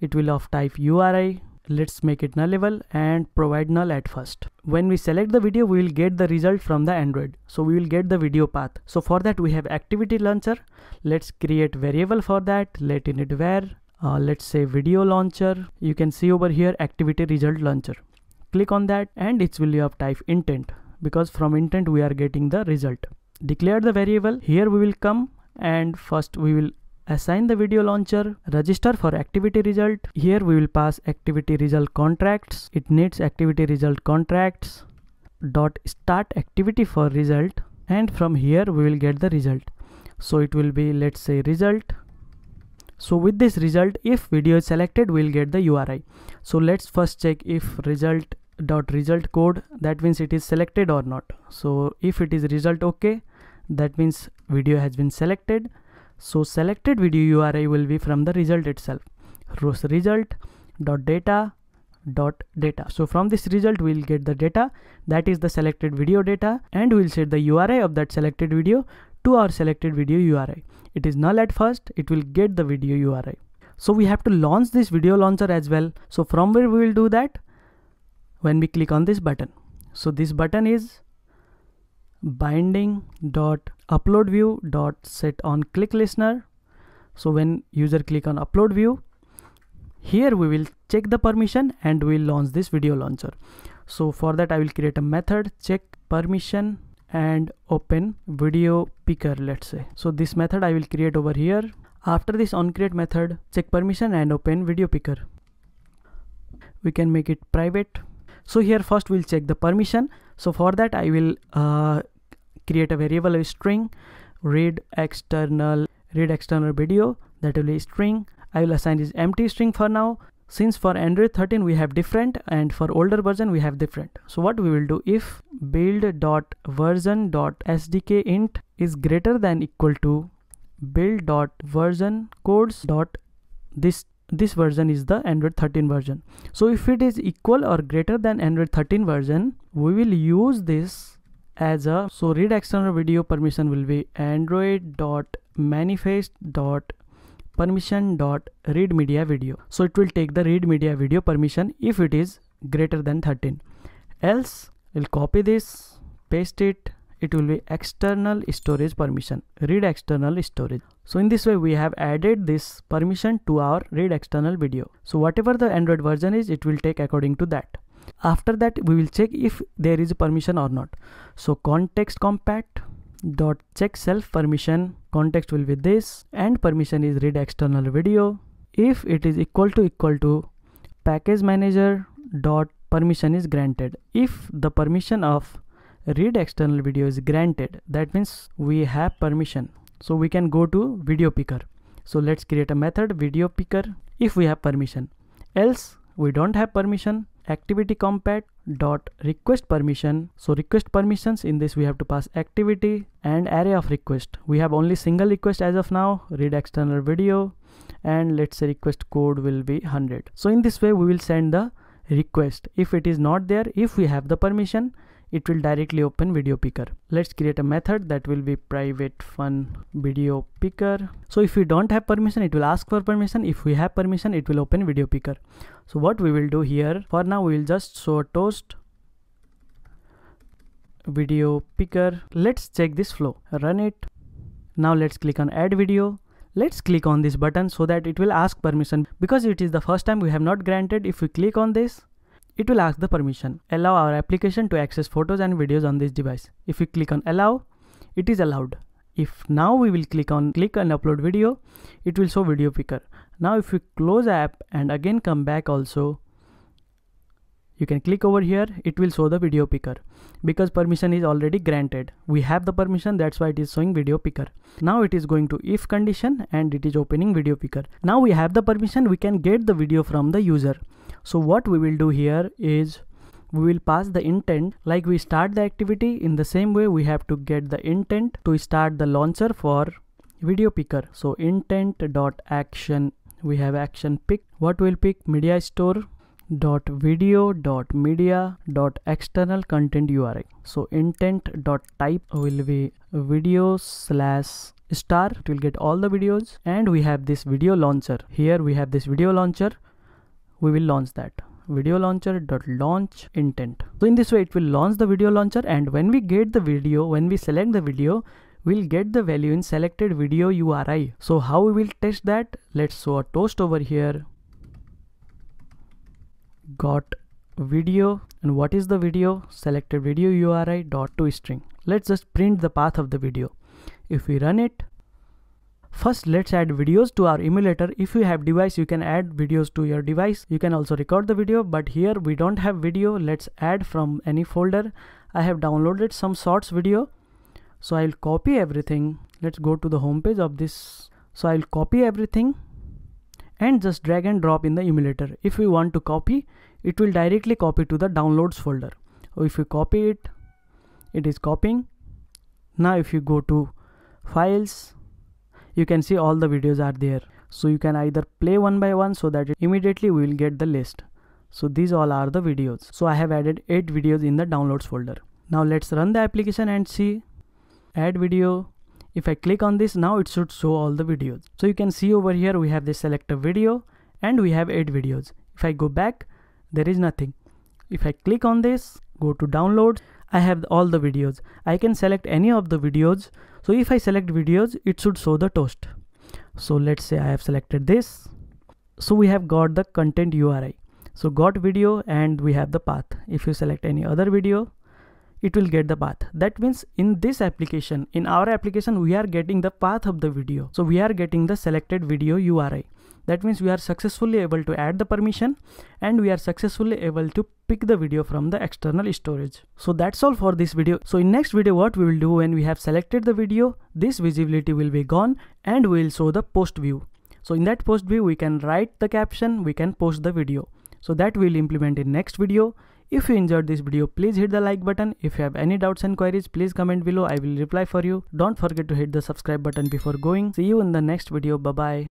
It will of type URI let's make it nullable and provide null at first. When we select the video we will get the result from the android. So we will get the video path. So for that we have activity launcher. Let's create variable for that. Let init var uh, let's say video launcher. You can see over here activity result launcher. Click on that and it will be of type intent because from intent we are getting the result. Declare the variable. Here we will come and first we will assign the video launcher register for activity result. Here we will pass activity result contracts. It needs activity result contracts. Dot start activity for result. And from here we will get the result. So it will be let's say result. So with this result if video is selected we'll get the uri so let's first check if result dot result code that means it is selected or not. So if it is result okay that means video has been selected so selected video URI will be from the result itself. Result dot data dot data. So from this result we'll get the data that is the selected video data and we'll set the URI of that selected video to our selected video URI. It is null at first, it will get the video URI. So we have to launch this video launcher as well. So from where we will do that? When we click on this button. So this button is binding dot upload view dot set on click listener. So when user click on upload view here we will check the permission and we'll launch this video launcher. So for that i will create a method check permission and open video picker let's say. So this method i will create over here. After this on create method check permission and open video picker. We can make it private. So here first we'll check the permission. So for that i will uh, create a variable a string read external read external video that will be string. I will assign this empty string for now. Since for Android 13 we have different and for older version we have different. So what we will do if build.version.sdk int is greater than equal to build.version codes dot this this version is the Android 13 version. So if it is equal or greater than Android 13 version we will use this as a so read external video permission will be android dot manifest dot permission dot read media video. So it will take the read media video permission if it is greater than 13 else we'll copy this paste it. It will be external storage permission. Read external storage. So in this way we have added this permission to our read external video. So whatever the android version is it will take according to that after that we will check if there is permission or not. So context compat dot check self permission. Context will be this and permission is read external video. If it is equal to equal to package manager dot permission is granted. If the permission of read external video is granted that means we have permission. So we can go to video picker. So let's create a method video picker if we have permission. Else we don't have permission activity compat dot request permission. So request permissions in this we have to pass activity and array of request. We have only single request as of now. Read external video and let's say request code will be 100 so in this way we will send the request. If it is not there if we have the permission it will directly open video picker. Let's create a method that will be private fun video picker. So if we don't have permission it will ask for permission. If we have permission it will open video picker so what we will do here for now we will just show toast video picker let's check this flow run it now let's click on add video let's click on this button so that it will ask permission because it is the first time we have not granted if we click on this it will ask the permission. Allow our application to access photos and videos on this device. If we click on allow, it is allowed. If now we will click on click and upload video, it will show video picker. Now if we close app and again come back also, you can click over here. It will show the video picker because permission is already granted. We have the permission. That's why it is showing video picker. Now it is going to if condition and it is opening video picker. Now we have the permission. We can get the video from the user. So what we will do here is we will pass the intent. Like we start the activity in the same way. We have to get the intent to start the launcher for video picker. So intent dot action we have action pick. What will pick? Media store dot video dot media dot external content URI. So intent dot type will be video slash star. It will get all the videos. And we have this video launcher. Here we have this video launcher. We will launch that. Video launcher dot launch intent. So in this way it will launch the video launcher. And when we get the video when we select the video we'll get the value in selected video URI so how we will test that let's show a toast over here got video and what is the video selected video URI dot to string let's just print the path of the video if we run it First, let's add videos to our emulator. If you have device, you can add videos to your device. You can also record the video, but here we don't have video. Let's add from any folder. I have downloaded some shorts video. So I'll copy everything. Let's go to the home page of this. So I'll copy everything and just drag and drop in the emulator. If we want to copy, it will directly copy to the downloads folder. If you copy it, it is copying. Now if you go to files, you can see all the videos are there. So you can either play one by one so that immediately we will get the list. So these all are the videos. So I have added 8 videos in the downloads folder. Now let's run the application and see add video. If I click on this now it should show all the videos. So you can see over here we have the select a video and we have eight videos. If I go back there is nothing. If I click on this go to downloads I have all the videos. I can select any of the videos. So if I select videos it should show the toast. So let's say I have selected this. So we have got the content URI so got video and we have the path. If you select any other video it will get the path. That means in this application in our application we are getting the path of the video. So we are getting the selected video URI that means we are successfully able to add the permission and we are successfully able to pick the video from the external storage. So that's all for this video. So in next video what we will do when we have selected the video this visibility will be gone and we will show the post view. So in that post view we can write the caption we can post the video. So that we'll implement in next video if you enjoyed this video, please hit the like button. If you have any doubts and queries, please comment below. I will reply for you. Don't forget to hit the subscribe button before going. See you in the next video. Bye-bye.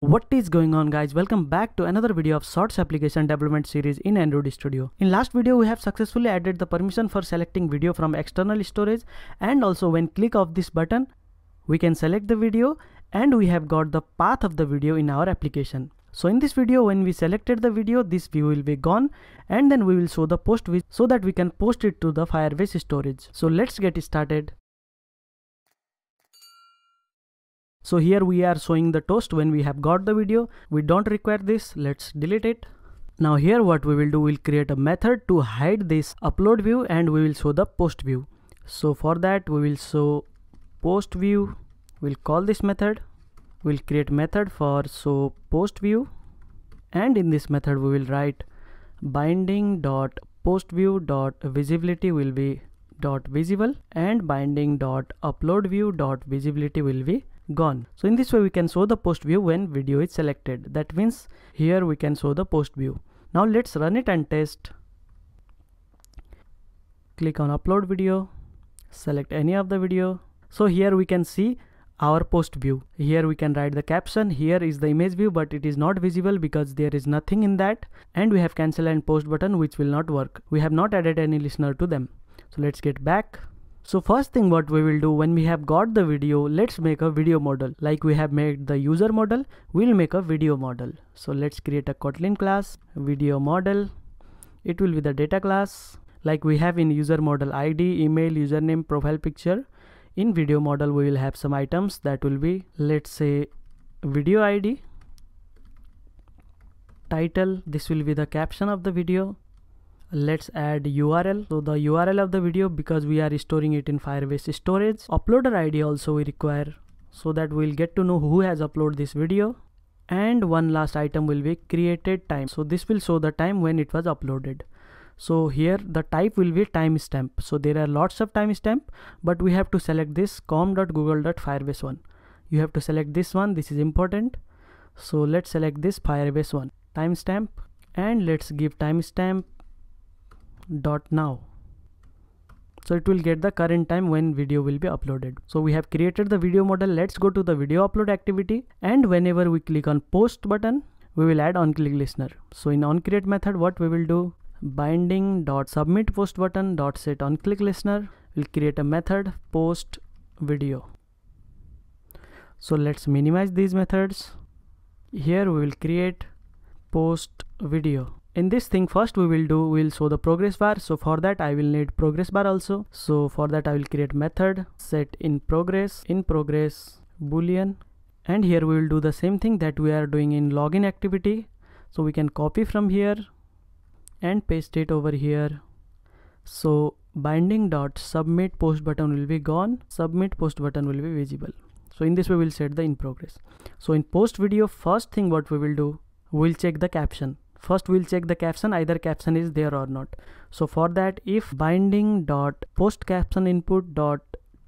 What is going on guys? Welcome back to another video of Shorts application development series in Android Studio. In last video we have successfully added the permission for selecting video from external storage and also when click of this button we can select the video and we have got the path of the video in our application. So in this video when we selected the video this view will be gone and then we will show the post so that we can post it to the Firebase storage. So let's get started. So here we are showing the toast when we have got the video. We don't require this. Let's delete it. Now here what we will do, we'll create a method to hide this upload view and we will show the post view. So for that we will show post view. We'll call this method we'll create method for so post view. And in this method we will write binding dot post view dot visibility will be dot visible and binding dot upload view dot visibility will be gone. So in this way we can show the post view when video is selected. That means here we can show the post view. Now let's run it and test. Click on upload video. Select any of the video. So here we can see our post view. Here we can write the caption. Here is the image view but it is not visible because there is nothing in that. And we have cancel and post button which will not work. We have not added any listener to them. So let's get back. So first thing what we will do when we have got the video let's make a video model. Like we have made the user model we'll make a video model. So let's create a kotlin class video model. It will be the data class. Like we have in user model id email username profile picture in video model we will have some items that will be let's say video id title this will be the caption of the video. Let's add url so the url of the video because we are storing it in firebase storage. Uploader id also we require so that we'll get to know who has uploaded this video. And one last item will be created time. So this will show the time when it was uploaded so here the type will be timestamp. So there are lots of timestamp but we have to select this com.google.firebase one. You have to select this one. This is important. So let's select this firebase one. Timestamp. And let's give timestamp dot now. So it will get the current time when video will be uploaded. So we have created the video model. Let's go to the video upload activity. And whenever we click on post button we will add on click listener. So in on create method what we will do binding dot submit post button dot set on click listener will create a method post video. So let's minimize these methods. Here we will create post video. In this thing first we will do we'll show the progress bar. So for that i will need progress bar also. So for that i will create method set in progress in progress boolean. And here we will do the same thing that we are doing in login activity. So we can copy from here and paste it over here. So binding dot submit post button will be gone. Submit post button will be visible. So in this way we'll set the in progress. So in post video first thing what we will do we'll check the caption. First we'll check the caption either caption is there or not. So for that if binding dot post caption input dot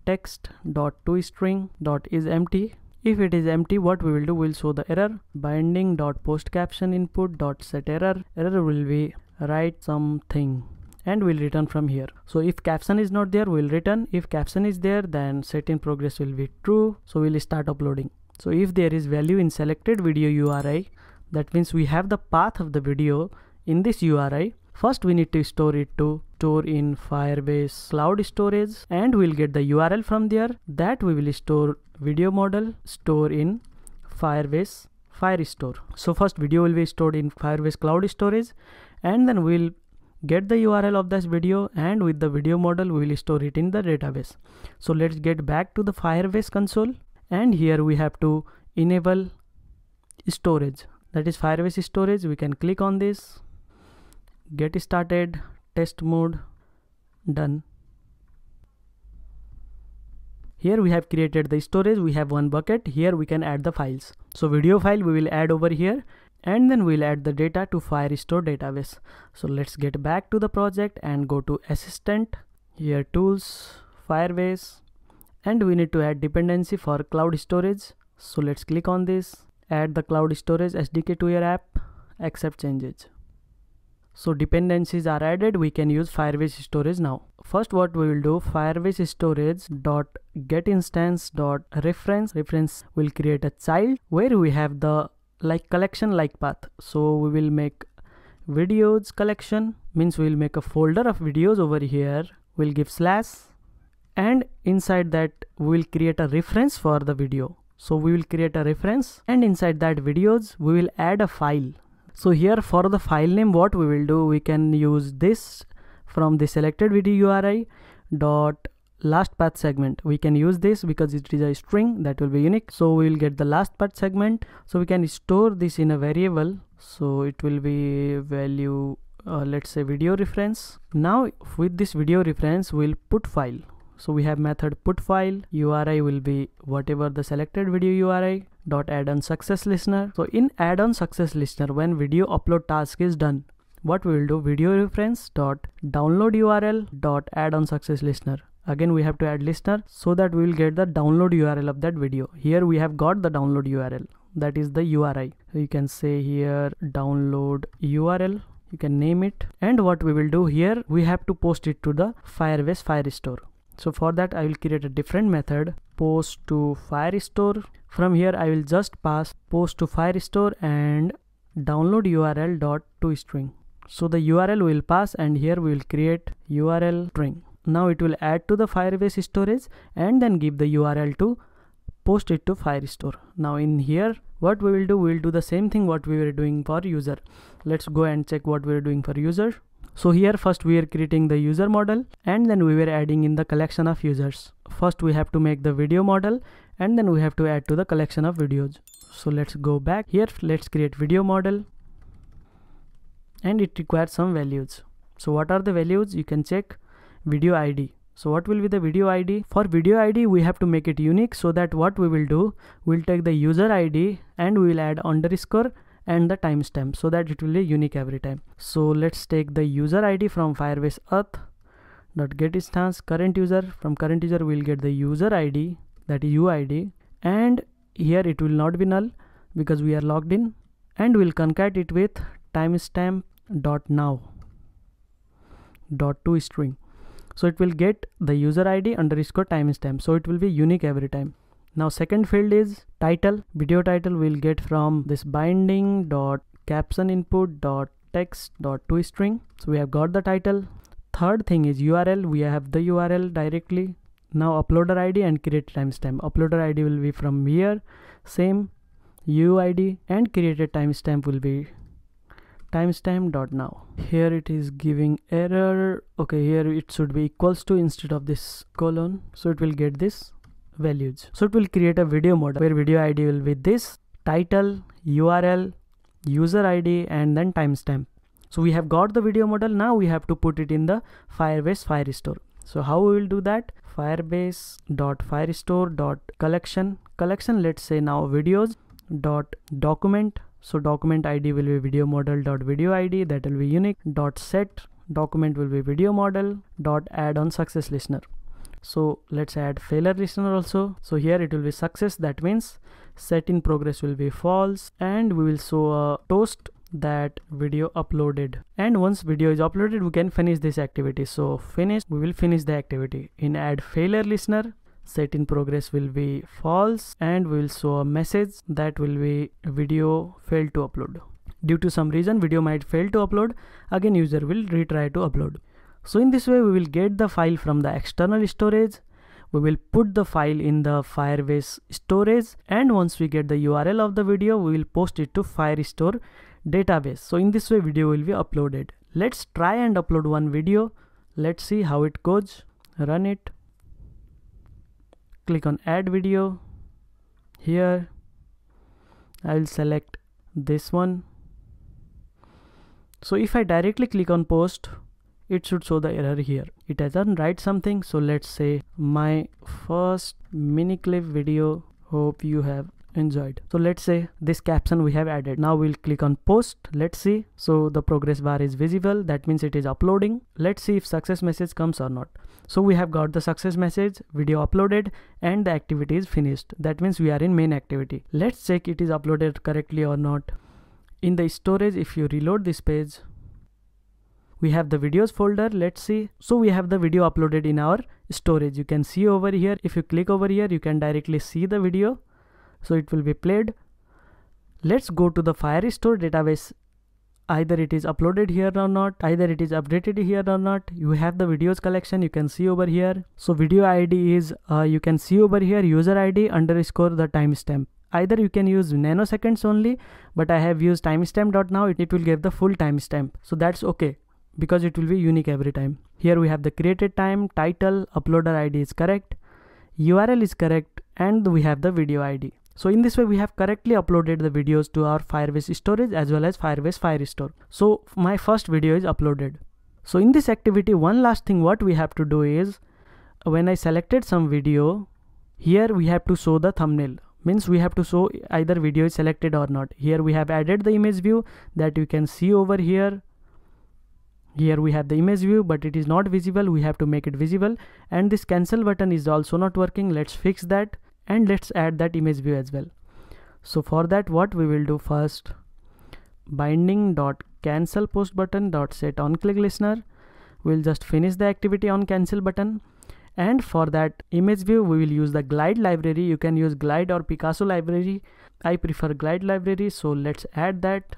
text dot to string dot is empty if it is empty what we will do we'll show the error. Binding dot post caption input dot set error. Error will be write something and we'll return from here. So if caption is not there we'll return. If caption is there then set in progress will be true. So we'll start uploading. So if there is value in selected video URI that means we have the path of the video in this URI first we need to store it to store in firebase cloud storage and we'll get the url from there. That we will store video model store in firebase firestore. So first video will be stored in firebase cloud storage and then we'll get the url of this video and with the video model we will store it in the database. So let's get back to the firebase console and here we have to enable storage. That is firebase storage. We can click on this get started test mode done. Here we have created the storage. We have one bucket. Here we can add the files. So video file we will add over here and then we'll add the data to firestore database. So let's get back to the project and go to assistant. Here tools firebase and we need to add dependency for cloud storage. So let's click on this. Add the cloud storage sdk to your app. Accept changes. So dependencies are added. We can use firebase storage now. First what we will do firebase storage dot get instance dot reference. Reference will create a child where we have the like collection like path. So we will make videos collection means we'll make a folder of videos over here. We'll give slash and inside that we will create a reference for the video. So we will create a reference and inside that videos we will add a file. So here for the file name what we will do we can use this from the selected video URI dot last path segment. We can use this because it is a string that will be unique. So we will get the last path segment. So we can store this in a variable. So it will be value uh, let's say video reference. Now with this video reference we'll put file. So we have method put file. URI will be whatever the selected video URI dot add on success listener. So in add on success listener when video upload task is done what we will do? Video reference dot download url dot add on success listener again we have to add listener so that we will get the download url of that video. Here we have got the download url that is the uri so you can say here download url you can name it. And what we will do here we have to post it to the firebase firestore so for that i will create a different method post to firestore from here i will just pass post to firestore and download url dot to string. So the url will pass and here we will create url string now it will add to the firebase storage and then give the url to post it to firestore. Now in here what we will do we will do the same thing what we were doing for user. Let's go and check what we are doing for user. So here first we are creating the user model and then we were adding in the collection of users. First we have to make the video model and then we have to add to the collection of videos. So let's go back here. Let's create video model and it requires some values. So what are the values? You can check video id so what will be the video id for video id we have to make it unique so that what we will do we'll take the user id and we will add underscore and the timestamp so that it will be unique every time. So let's take the user id from firebase auth dot get instance current user. From current user we'll get the user id that is uid and here it will not be null because we are logged in and we'll concat it with timestamp dot now dot to string so it will get the user id underscore timestamp. So it will be unique every time. Now second field is title. Video title will get from this binding dot caption input dot text dot to string. So we have got the title. Third thing is url we have the url directly. Now uploader id and create timestamp. Uploader id will be from here. Same. Uid and created timestamp will be timestamp dot now. Here it is giving error. Okay here it should be equals to instead of this colon. So it will get this values. So it will create a video model where video id will be this title url user id and then timestamp. So we have got the video model. Now we have to put it in the firebase firestore so how we will do that? Firebase dot firestore dot collection. Collection let's say now videos dot document so document id will be video model dot video id that will be unique. Dot set document will be video model dot add on success listener. So let's add failure listener also. So here it will be success that means set in progress will be false and we will show a toast that video uploaded. And once video is uploaded we can finish this activity. So finish we will finish the activity. In add failure listener set in progress will be false and we will show a message that will be video failed to upload. Due to some reason video might fail to upload. Again user will retry to upload. So in this way we will get the file from the external storage. We will put the file in the firebase storage. And once we get the url of the video we will post it to firestore database. So in this way video will be uploaded. Let's try and upload one video. Let's see how it goes. Run it click on add video. Here I'll select this one. So if I directly click on post it should show the error here. It doesn't write something. So let's say my first mini clip video. Hope you have enjoyed. So let's say this caption we have added. Now we'll click on post. Let's see. So the progress bar is visible. That means it is uploading. Let's see if success message comes or not. So we have got the success message video uploaded and the activity is finished. That means we are in main activity. Let's check it is uploaded correctly or not. In the storage if you reload this page we have the videos folder. Let's see. So we have the video uploaded in our storage. You can see over here. If you click over here you can directly see the video so it will be played. Let's go to the firestore database. Either it is uploaded here or not either it is updated here or not. You have the videos collection you can see over here. So video id is uh, you can see over here user id underscore the timestamp. Either you can use nanoseconds only but i have used timestamp timestamp.now it, it will give the full timestamp. So that's okay because it will be unique every time. Here we have the created time title uploader id is correct url is correct and we have the video id so in this way we have correctly uploaded the videos to our Firebase storage as well as Firebase Firestore. So my first video is uploaded. So in this activity one last thing what we have to do is when I selected some video here we have to show the thumbnail. Means we have to show either video is selected or not. Here we have added the image view that you can see over here. Here we have the image view but it is not visible. We have to make it visible. And this cancel button is also not working. Let's fix that and let's add that image view as well. So for that what we will do first? Binding dot cancel post button dot set on click listener. We'll just finish the activity on cancel button. And for that image view we will use the glide library. You can use glide or picasso library. I prefer glide library so let's add that.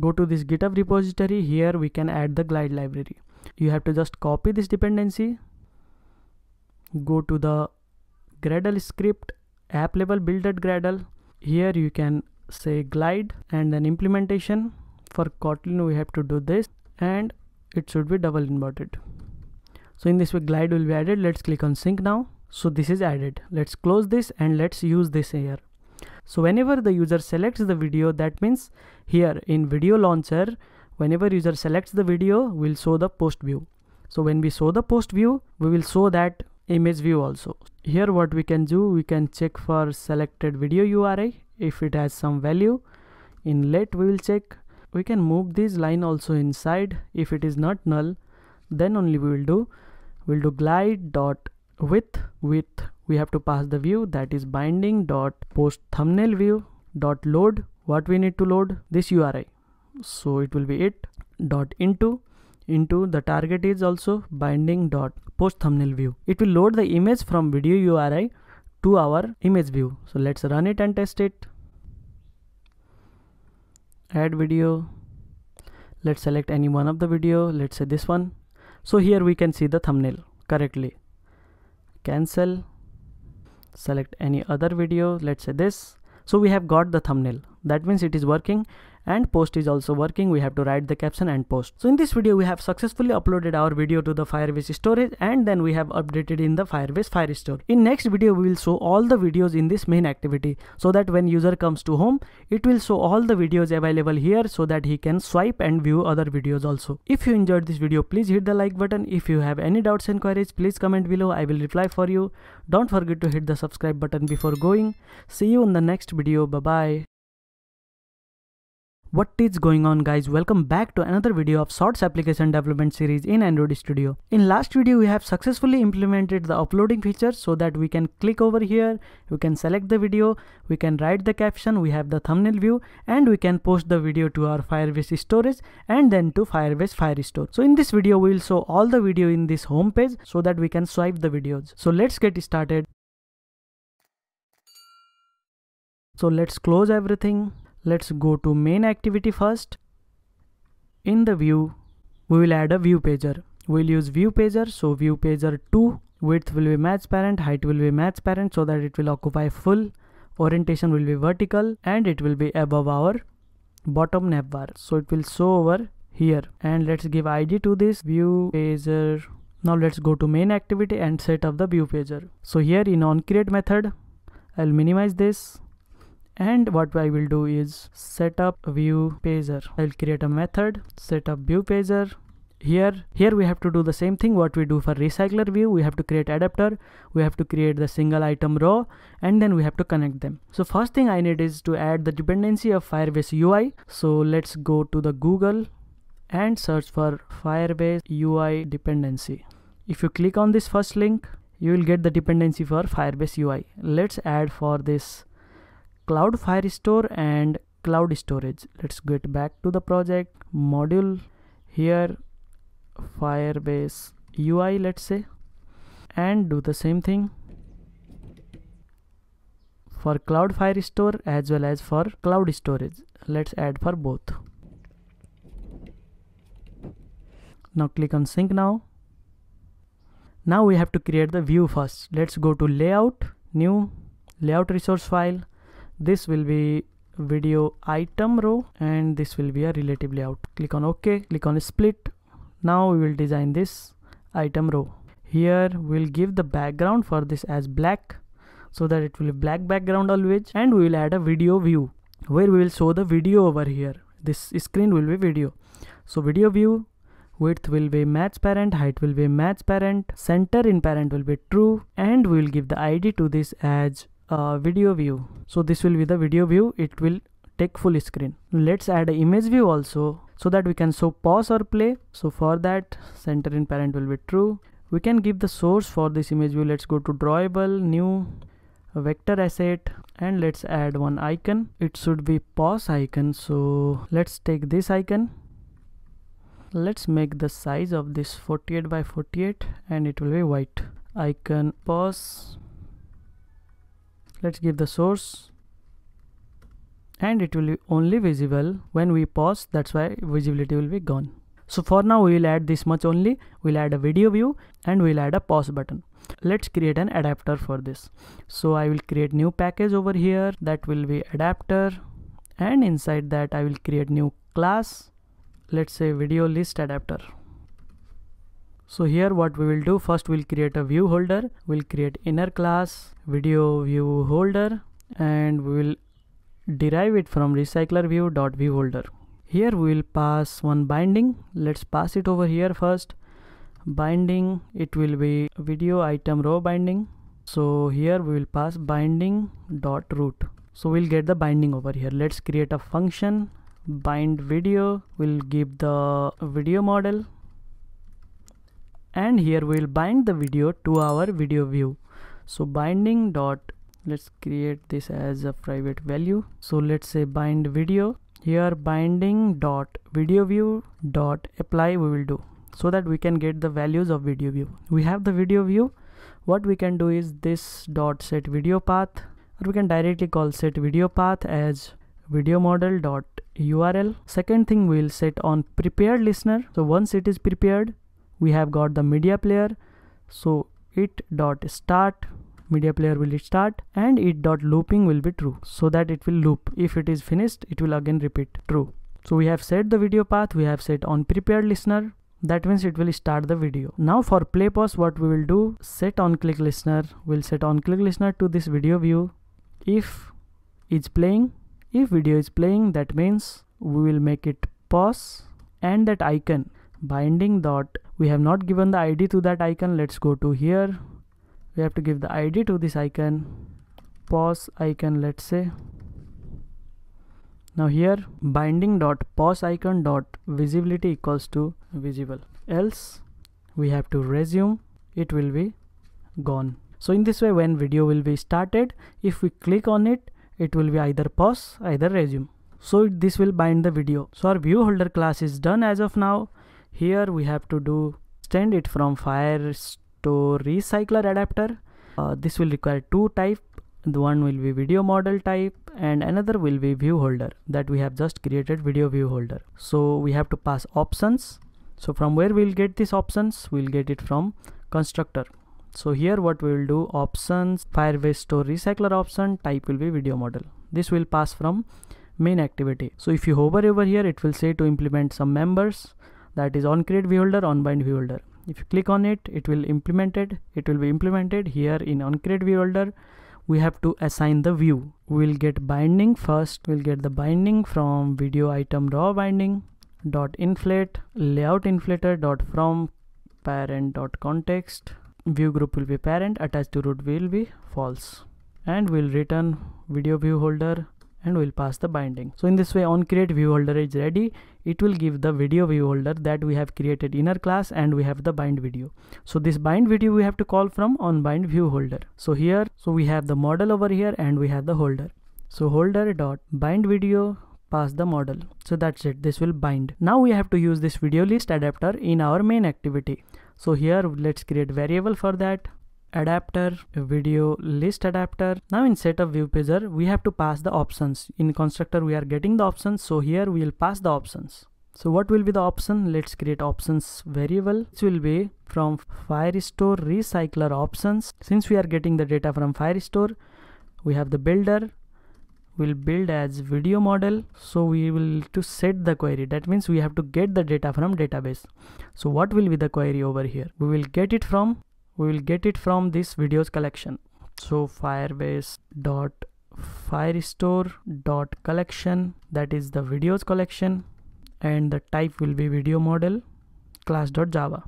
Go to this github repository. Here we can add the glide library. You have to just copy this dependency. Go to the gradle script app level build at gradle. Here you can say glide and then implementation. For kotlin we have to do this and it should be double inverted. So in this way glide will be added. Let's click on sync now. So this is added. Let's close this and let's use this here. So whenever the user selects the video that means here in video launcher whenever user selects the video we'll show the post view. So when we show the post view we will show that image view also. Here what we can do we can check for selected video URI if it has some value in let we will check. We can move this line also inside. If it is not null then only we will do we'll do glide dot width. Width we have to pass the view. That is binding dot post thumbnail view dot load. What we need to load? This URI so it will be it dot into into the target is also binding dot. Post thumbnail view. It will load the image from video URI to our image view. So let's run it and test it. Add video. Let's select any one of the video. Let's say this one. So here we can see the thumbnail correctly. Cancel. Select any other video. Let's say this. So we have got the thumbnail. That means it is working and post is also working. We have to write the caption and post. So in this video we have successfully uploaded our video to the firebase storage and then we have updated in the firebase firestore in next video we will show all the videos in this main activity so that when user comes to home it will show all the videos available here so that he can swipe and view other videos also. If you enjoyed this video please hit the like button. If you have any doubts and queries please comment below. I will reply for you. Don't forget to hit the subscribe button before going. See you in the next video. Bye bye what is going on guys welcome back to another video of Shorts application development series in Android Studio. In last video we have successfully implemented the uploading feature so that we can click over here, we can select the video, we can write the caption, we have the thumbnail view and we can post the video to our Firebase storage and then to Firebase Firestore. So in this video we will show all the video in this home page so that we can swipe the videos. So let's get started. So let's close everything let's go to main activity first. In the view we will add a view pager. We'll use view pager. So view pager 2 width will be match parent height will be match parent so that it will occupy full orientation will be vertical and it will be above our bottom navbar so it will show over here. And let's give id to this view pager. Now let's go to main activity and set up the view pager. So here in on create method i'll minimize this and what I will do is set up view pager. I'll create a method set up view pager. Here here we have to do the same thing what we do for recycler view. We have to create adapter. We have to create the single item row and then we have to connect them. So first thing i need is to add the dependency of firebase ui so let's go to the google and search for firebase ui dependency. If you click on this first link you will get the dependency for firebase ui let's add for this cloud firestore and cloud storage. Let's get back to the project. Module here firebase UI let's say. And do the same thing. For cloud firestore as well as for cloud storage. Let's add for both. Now click on sync now. Now we have to create the view first. Let's go to layout new layout resource file this will be video item row and this will be a relative layout click on ok click on split. Now we will design this item row. Here we'll give the background for this as black so that it will be black background always and we will add a video view where we will show the video over here. This screen will be video. So video view width will be match parent height will be match parent center in parent will be true and we will give the id to this as uh, video view. So this will be the video view. It will take full screen. Let's add image view also so that we can show pause or play. So for that center in parent will be true. We can give the source for this image view. Let's go to drawable new vector asset and let's add one icon. It should be pause icon. So let's take this icon. Let's make the size of this 48 by 48 and it will be white. Icon pause let's give the source. And it will be only visible when we pause. That's why visibility will be gone. So for now we will add this much only. We'll add a video view and we'll add a pause button. Let's create an adapter for this. So i will create new package over here. That will be adapter. And inside that i will create new class. Let's say video list adapter so here what we will do first we'll create a view holder we'll create inner class video view holder and we will derive it from recycler view dot view holder. Here we will pass one binding. Let's pass it over here first. Binding it will be video item row binding. So here we will pass binding dot root. So we'll get the binding over here. Let's create a function bind video. Will give the video model and here we'll bind the video to our video view. So binding dot let's create this as a private value. So let's say bind video. Here binding dot video view dot apply we will do. So that we can get the values of video view. We have the video view. What we can do is this dot set video path or we can directly call set video path as video model dot url second thing we'll set on prepared listener. So once it is prepared we have got the media player. So it dot start media player will start and it dot looping will be true. So that it will loop. If it is finished it will again repeat true. So we have set the video path we have set on prepared listener. That means it will start the video. Now for play pause what we will do? Set on click listener. Will set on click listener to this video view. If it's playing if video is playing that means we will make it pause and that icon binding dot we have not given the id to that icon. Let's go to here. We have to give the id to this icon. Pause icon let's say. Now here binding dot pause icon dot visibility equals to visible. Else we have to resume. It will be gone. So in this way when video will be started if we click on it it will be either pause either resume. So this will bind the video. So our view holder class is done as of now here we have to do extend it from fire to recycler adapter. Uh, this will require two type. The one will be video model type and another will be view holder that we have just created video view holder. So we have to pass options. So from where we'll get these options? We'll get it from constructor. So here what we will do options firebase store recycler option type will be video model. This will pass from main activity. So if you hover over here it will say to implement some members that is on create view on bind view holder. If you click on it it will implement it it will be implemented here in on create view holder. We have to assign the view. We'll get binding first. We'll get the binding from video item row binding dot inflate layout inflater dot from parent dot context. View group will be parent attached to root will be false. And we'll return video view holder and we'll pass the binding. So in this way on create view holder is ready. It will give the video view holder that we have created inner class and we have the bind video. So this bind video we have to call from on bind view holder so here so we have the model over here and we have the holder. So holder dot bind video pass the model. So that's it. This will bind. Now we have to use this video list adapter in our main activity. So here let's create variable for that adapter video list adapter. Now in setup view pager we have to pass the options. In constructor we are getting the options. So here we will pass the options. So what will be the option? Let's create options variable. This will be from firestore recycler options. Since we are getting the data from firestore we have the builder. Will build as video model. So we will to set the query. That means we have to get the data from database. So what will be the query over here? We will get it from we will get it from this videos collection. So firebase dot firestore dot collection that is the videos collection and the type will be video model class dot java.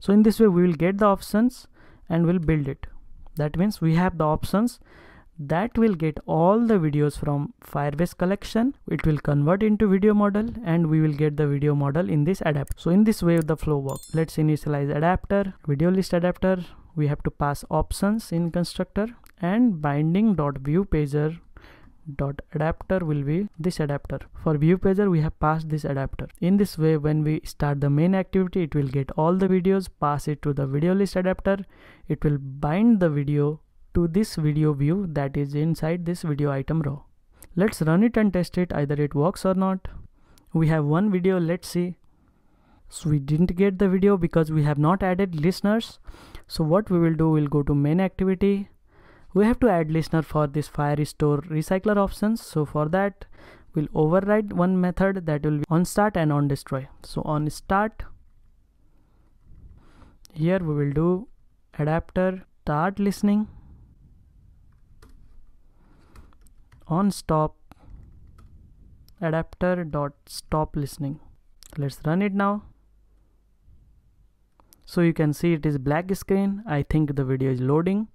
So in this way we will get the options and we'll build it. That means we have the options that will get all the videos from firebase collection. It will convert into video model and we will get the video model in this adapter so in this way the flow works. Let's initialize adapter video list adapter. We have to pass options in constructor and binding dot view pager dot adapter will be this adapter. For view pager we have passed this adapter. In this way when we start the main activity it will get all the videos pass it to the video list adapter. It will bind the video to this video view that is inside this video item row. Let's run it and test it either it works or not. We have one video, let's see. So we didn't get the video because we have not added listeners. So what we will do, we'll go to main activity. We have to add listener for this firestore recycler options. So for that, we'll override one method that will be on start and on destroy. So on start, here we will do adapter start listening on stop adapter dot stop listening. Let's run it now. So you can see it is black screen. I think the video is loading.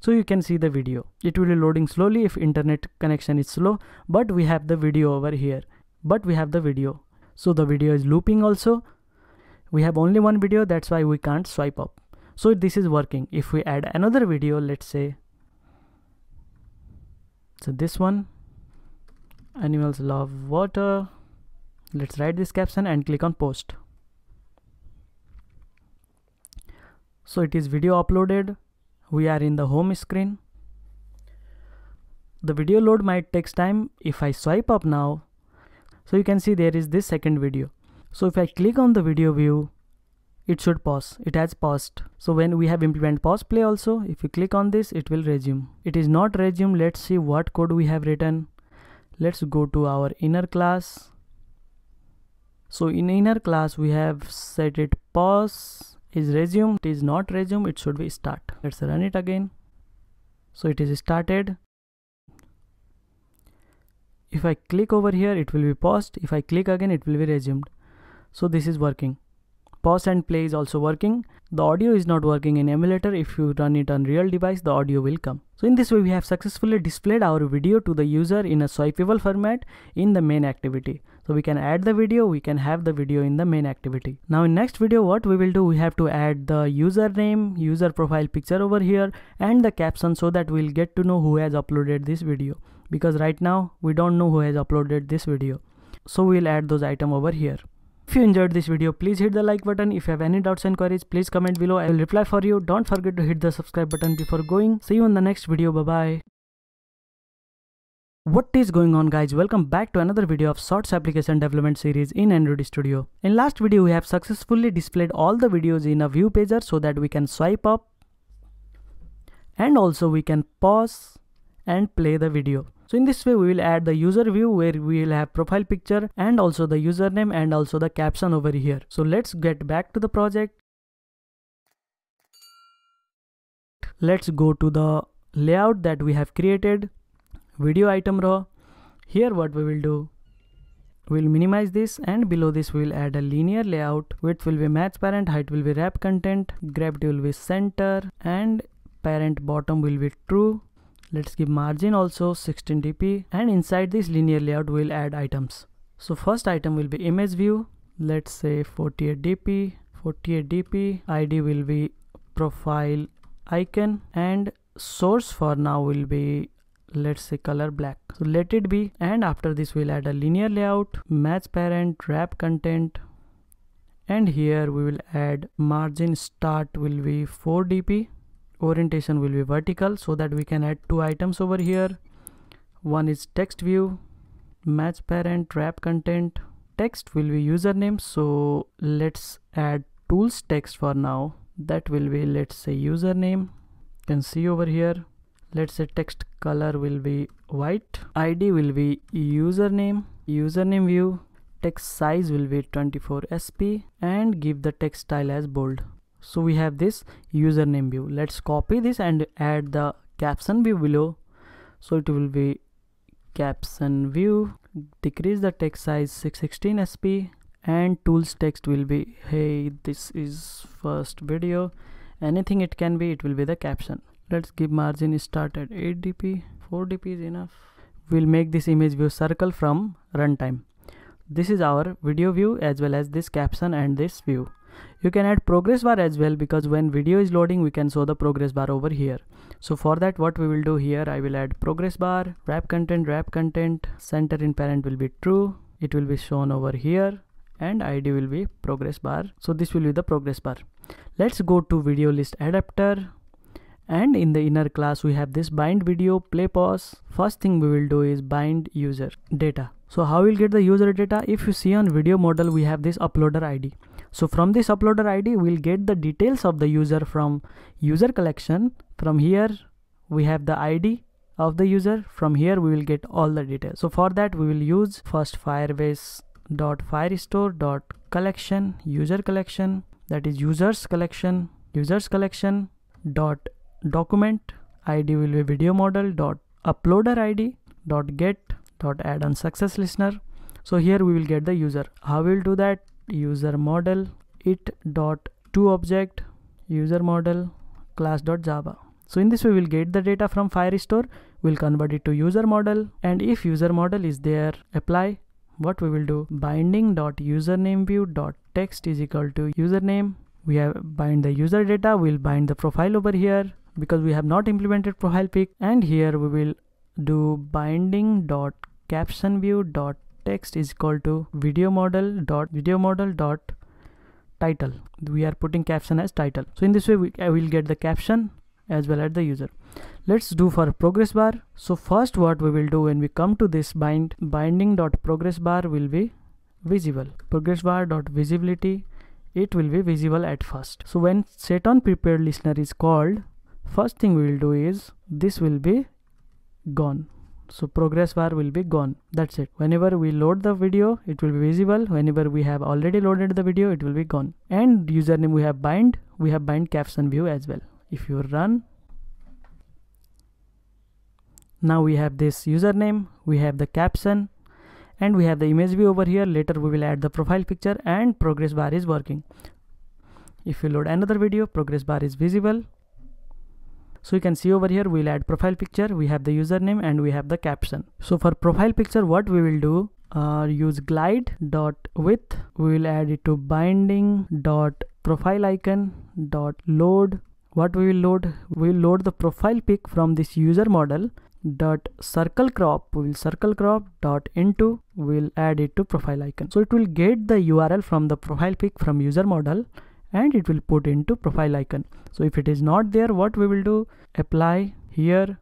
So you can see the video. It will be loading slowly if internet connection is slow but we have the video over here. But we have the video. So the video is looping also. We have only one video. That's why we can't swipe up. So this is working. If we add another video let's say so this one animals love water. Let's write this caption and click on post. So it is video uploaded. We are in the home screen. The video load might takes time. If I swipe up now so you can see there is this second video. So if I click on the video view it should pause. It has paused. So when we have implement pause play also if you click on this it will resume. It is not resume. Let's see what code we have written. Let's go to our inner class. So in inner class we have set it pause is resume. It is not resume. It should be start. Let's run it again. So it is started. If I click over here it will be paused. If I click again it will be resumed. So this is working pause and play is also working. The audio is not working in emulator. If you run it on real device the audio will come. So in this way we have successfully displayed our video to the user in a swipeable format in the main activity. So we can add the video we can have the video in the main activity. Now in next video what we will do we have to add the username user profile picture over here and the caption so that we'll get to know who has uploaded this video. Because right now we don't know who has uploaded this video. So we'll add those item over here if you enjoyed this video, please hit the like button. If you have any doubts and queries, please comment below. I will reply for you. Don't forget to hit the subscribe button before going. See you in the next video. Bye-bye. What is going on guys? Welcome back to another video of Shorts application development series in Android Studio. In last video, we have successfully displayed all the videos in a view pager so that we can swipe up and also we can pause and play the video. So in this way we will add the user view where we will have profile picture and also the username and also the caption over here. So let's get back to the project. Let's go to the layout that we have created video item row. Here what we will do we'll minimize this and below this we'll add a linear layout width will be match parent height will be wrap content gravity will be center and parent bottom will be true let's give margin also 16 dp and inside this linear layout we'll add items. So first item will be image view. Let's say 48 dp 48 dp id will be profile icon and source for now will be let's say color black. So let it be. And after this we'll add a linear layout match parent wrap content. And here we will add margin start will be 4 dp orientation will be vertical so that we can add two items over here. One is text view match parent wrap content. Text will be username so let's add tools text for now. That will be let's say username. You can see over here. Let's say text color will be white. Id will be username username view. Text size will be 24 sp and give the text style as bold so we have this username view. Let's copy this and add the caption view below. So it will be caption view decrease the text size 616 sp and tools text will be hey this is first video. Anything it can be it will be the caption. Let's give margin start at 8 dp 4 dp is enough. We'll make this image view circle from runtime. This is our video view as well as this caption and this view you can add progress bar as well because when video is loading we can show the progress bar over here. So for that what we will do here i will add progress bar wrap content wrap content center in parent will be true it will be shown over here and id will be progress bar. So this will be the progress bar. Let's go to video list adapter and in the inner class we have this bind video play pause. First thing we will do is bind user data. So how we'll get the user data? If you see on video model we have this uploader id so from this uploader id we'll get the details of the user from user collection. From here we have the id of the user. From here we will get all the details. So for that we will use first firebase dot firestore dot collection user collection that is users collection users collection dot document id will be video model dot uploader id dot get dot add on success listener. So here we will get the user. How we'll do that user model it dot to object user model class dot java so in this way we'll get the data from firestore. We'll convert it to user model. And if user model is there apply. What we will do? binding dot username view dot text is equal to username. We have bind the user data. We'll bind the profile over here because we have not implemented profile pic. And here we will do binding dot caption view dot text is equal to video model dot video model dot title. We are putting caption as title. So in this way we, I will get the caption as well as the user. Let's do for progress bar. So first what we will do when we come to this bind binding dot progress bar will be visible. Progress bar dot visibility it will be visible at first. So when set on prepared listener is called first thing we will do is this will be gone so progress bar will be gone. That's it. Whenever we load the video it will be visible. Whenever we have already loaded the video it will be gone. And username we have bind. We have bind caption view as well. If you run now we have this username. We have the caption. And we have the image view over here. Later we will add the profile picture and progress bar is working. If you load another video progress bar is visible so you can see over here we'll add profile picture. We have the username and we have the caption. So for profile picture what we will do uh, use glide dot width. We will add it to binding dot profile icon dot load. What we will load? We will load the profile pic from this user model dot circle crop. We will circle crop dot into we will add it to profile icon. So it will get the url from the profile pic from user model and it will put into profile icon. So if it is not there what we will do? Apply here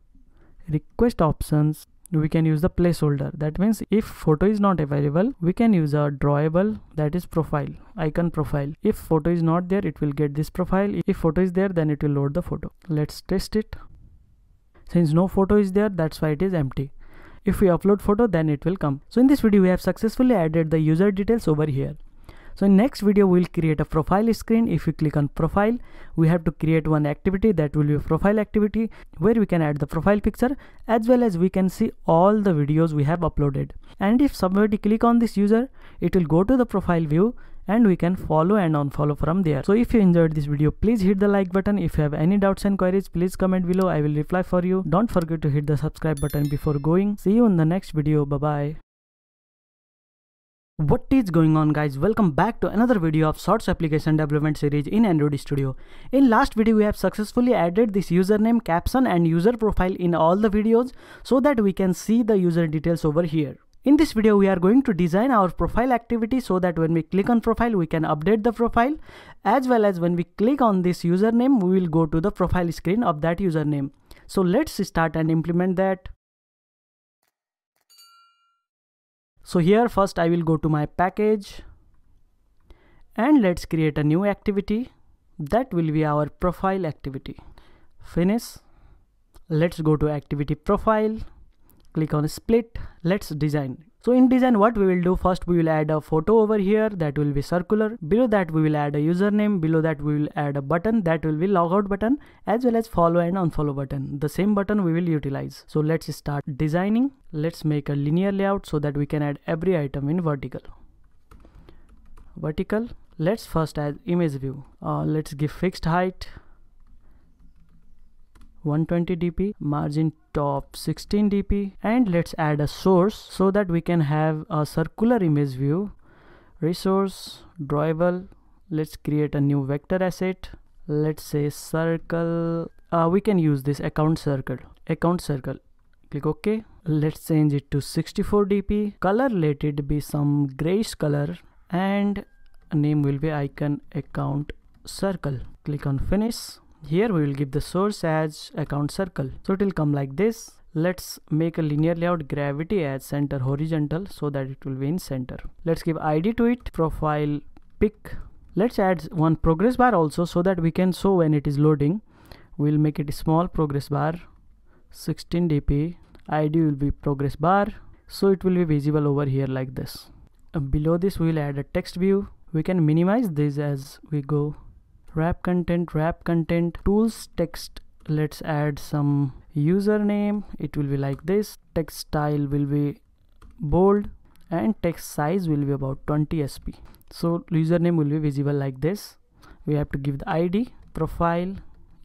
request options. We can use the placeholder. That means if photo is not available we can use a drawable that is profile icon profile. If photo is not there it will get this profile. If photo is there then it will load the photo. Let's test it. Since no photo is there that's why it is empty. If we upload photo then it will come. So in this video we have successfully added the user details over here so in next video we'll create a profile screen. If you click on profile we have to create one activity that will be a profile activity where we can add the profile picture as well as we can see all the videos we have uploaded. And if somebody click on this user it will go to the profile view and we can follow and unfollow from there. So if you enjoyed this video please hit the like button. If you have any doubts and queries please comment below. I will reply for you. Don't forget to hit the subscribe button before going. See you in the next video. Bye bye what is going on guys? Welcome back to another video of shorts application development series in android studio. In last video we have successfully added this username caption and user profile in all the videos so that we can see the user details over here. In this video we are going to design our profile activity so that when we click on profile we can update the profile. As well as when we click on this username we will go to the profile screen of that username. So let's start and implement that so here first I will go to my package and let's create a new activity that will be our profile activity. Finish. Let's go to activity profile. Click on split. Let's design so in design what we will do? First we will add a photo over here. That will be circular. Below that we will add a username. Below that we will add a button. That will be logout button as well as follow and unfollow button. The same button we will utilize. So let's start designing. Let's make a linear layout so that we can add every item in vertical. Vertical. Let's first add image view. Uh, let's give fixed height 120 dp margin top 16 dp and let's add a source so that we can have a circular image view. Resource drawable. Let's create a new vector asset. Let's say circle. Uh, we can use this account circle. Account circle. Click ok. Let's change it to 64 dp color let it be some grayish color and name will be icon account circle. Click on finish here we will give the source as account circle. So it will come like this. Let's make a linear layout gravity as center horizontal so that it will be in center. Let's give id to it profile pic. Let's add one progress bar also so that we can show when it is loading. We'll make it small progress bar 16 dp id will be progress bar. So it will be visible over here like this. Uh, below this we will add a text view. We can minimize this as we go wrap content wrap content tools text. Let's add some username. It will be like this. Text style will be bold and text size will be about 20 sp so username will be visible like this. We have to give the id profile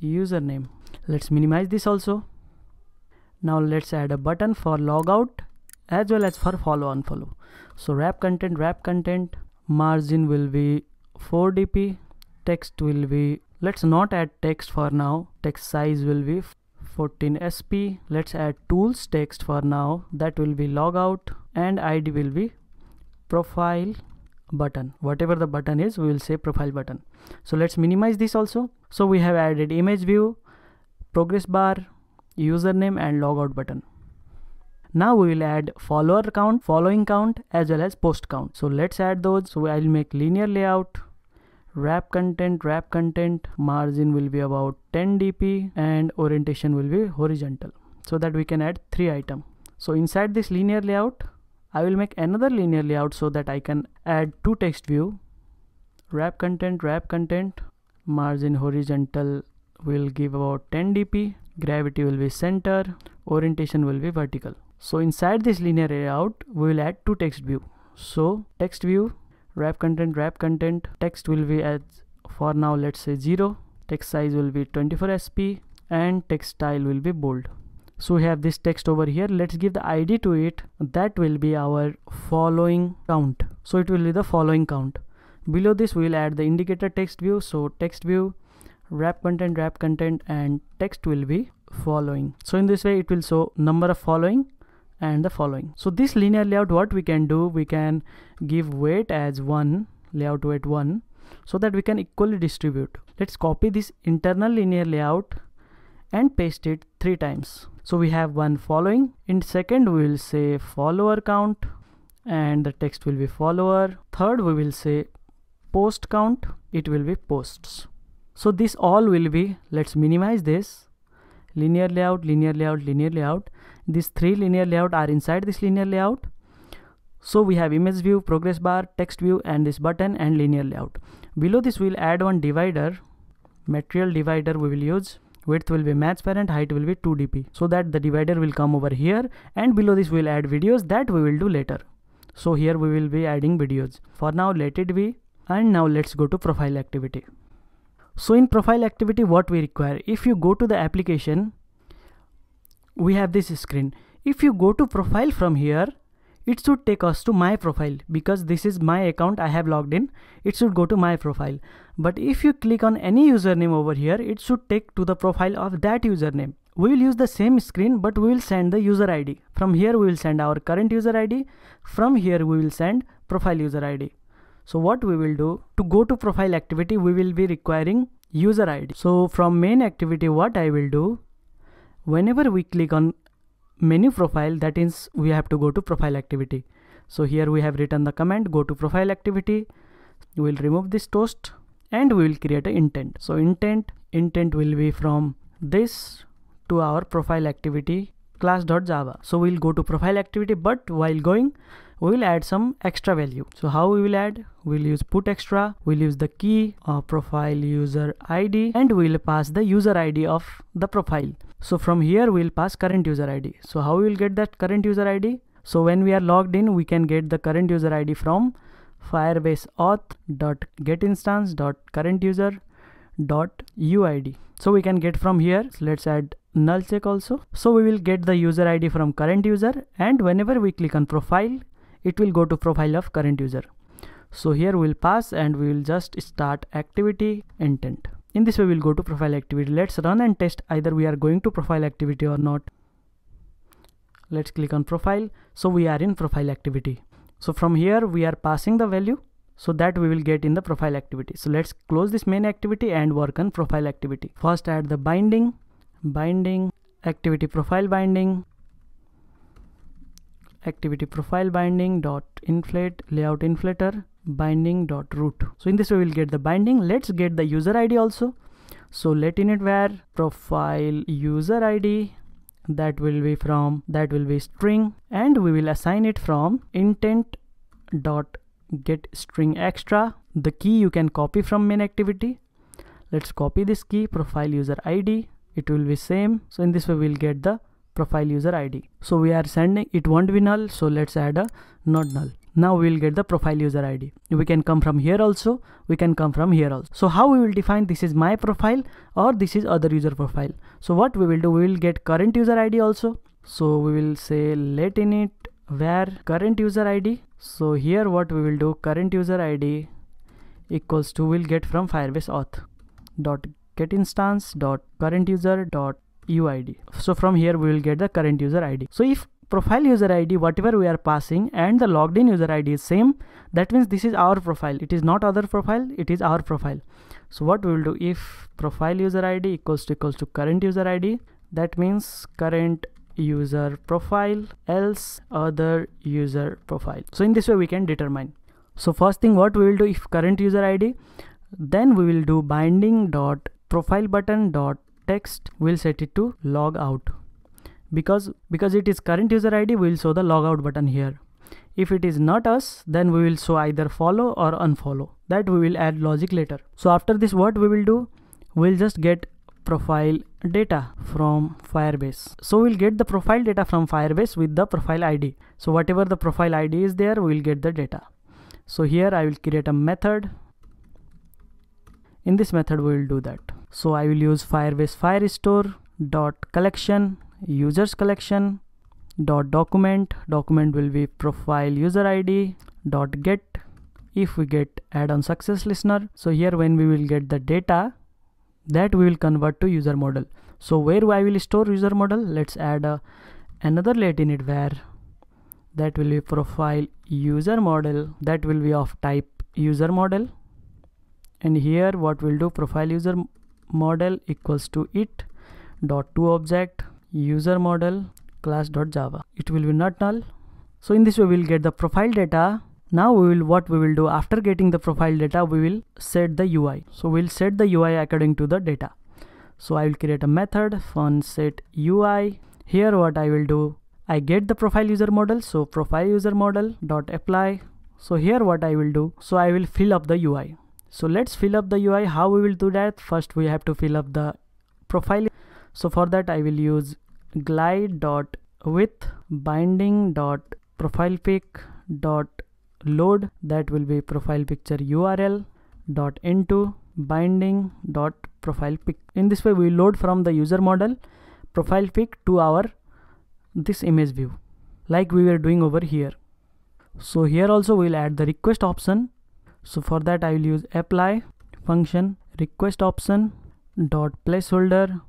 username. Let's minimize this also. Now let's add a button for logout as well as for follow unfollow so wrap content wrap content. Margin will be 4 dp text will be let's not add text for now text size will be 14 sp let's add tools text for now that will be logout and id will be profile button. Whatever the button is we will say profile button. So let's minimize this also. So we have added image view progress bar username and logout button. Now we will add follower count following count as well as post count. So let's add those. So i'll make linear layout wrap content wrap content margin will be about 10 dp and orientation will be horizontal. So that we can add three item. So inside this linear layout i will make another linear layout so that i can add two text view. Wrap content wrap content margin horizontal will give about 10 dp gravity will be center orientation will be vertical. So inside this linear layout we will add two text view. So text view wrap content wrap content. Text will be as for now let's say 0 text size will be 24 sp and text style will be bold. So we have this text over here. Let's give the id to it. That will be our following count. So it will be the following count. Below this we will add the indicator text view. So text view wrap content wrap content and text will be following. So in this way it will show number of following and the following. So this linear layout what we can do we can give weight as 1 layout weight 1 so that we can equally distribute. Let's copy this internal linear layout and paste it three times. So we have one following. In second we will say follower count and the text will be follower. Third we will say post count. It will be posts. So this all will be let's minimize this. Linear layout linear layout linear layout these three linear layout are inside this linear layout. So we have image view progress bar text view and this button and linear layout. Below this we'll add one divider. Material divider we will use. Width will be match parent height will be 2 dp so that the divider will come over here. And below this we'll add videos that we will do later. So here we will be adding videos. For now let it be. And now let's go to profile activity. So in profile activity what we require if you go to the application we have this screen. If you go to profile from here it should take us to my profile because this is my account I have logged in. It should go to my profile. But if you click on any username over here it should take to the profile of that username. We will use the same screen but we will send the user ID from here we will send our current user ID from here we will send profile user ID so what we will do to go to profile activity we will be requiring user ID so from main activity what I will do whenever we click on menu profile that means we have to go to profile activity. So here we have written the command go to profile activity. We will remove this toast and we will create an intent. So intent intent will be from this to our profile activity class.java so we'll go to profile activity but while going we will add some extra value. So how we will add? We'll use put extra we'll use the key of profile user id and we'll pass the user id of the profile. So from here we'll pass current user id so how we will get that current user id so when we are logged in we can get the current user id from firebase auth dot get instance dot current user dot uid so we can get from here. So let's add null check also. So we will get the user id from current user and whenever we click on profile it will go to profile of current user. So here we'll pass and we will just start activity intent. In this way we'll go to profile activity. Let's run and test either we are going to profile activity or not. Let's click on profile. So we are in profile activity. So from here we are passing the value. So that we will get in the profile activity. So let's close this main activity and work on profile activity. First add the binding binding activity profile binding activity profile binding dot inflate layout inflater binding dot root. So in this way we'll get the binding. Let's get the user id also. So lateinit var profile user id that will be from that will be string. And we will assign it from intent dot get string extra. The key you can copy from main activity. Let's copy this key profile user id it will be same. So in this way we'll get the profile user id so we are sending it won't be null so let's add a not null. Now we will get the profile user id we can come from here also we can come from here also. So how we will define this is my profile or this is other user profile? So what we will do we will get current user id also. So we will say lateinit var current user id so here what we will do current user id equals to will get from firebase auth dot get instance dot current user dot uid so from here we will get the current user id so if profile user id whatever we are passing and the logged in user id is same that means this is our profile. It is not other profile it is our profile. So what we will do if profile user id equals to equals to current user id that means current user profile else other user profile. So in this way we can determine. So first thing what we will do if current user id then we will do binding dot profile button dot text we'll set it to log out. Because because it is current user id we will show the logout button here. If it is not us then we will show either follow or unfollow. That we will add logic later. So after this what we will do? We'll just get profile data from firebase. So we'll get the profile data from firebase with the profile id so whatever the profile id is there we'll get the data. So here i will create a method. In this method we will do that so i will use firebase firestore dot collection users collection dot document. Document will be profile user id dot get if we get add-on success listener. So here when we will get the data that we will convert to user model. So where I will store user model? Let's add a, another lateinit var that will be profile user model. That will be of type user model. And here what we'll do profile user model equals to it dot to object user model class dot java. It will be not null. So in this way we'll get the profile data. Now we will what we will do after getting the profile data we will set the ui so we'll set the ui according to the data. So i will create a method fun set ui here what i will do I get the profile user model. So profile user model dot apply. So here what I will do so I will fill up the UI so let's fill up the UI how we will do that? First we have to fill up the profile. So for that I will use glide dot with binding dot profile pic dot load. That will be profile picture url dot into binding dot profile pic. In this way we load from the user model profile pic to our this image view like we were doing over here. So here also we'll add the request option so for that i will use apply function request option dot placeholder.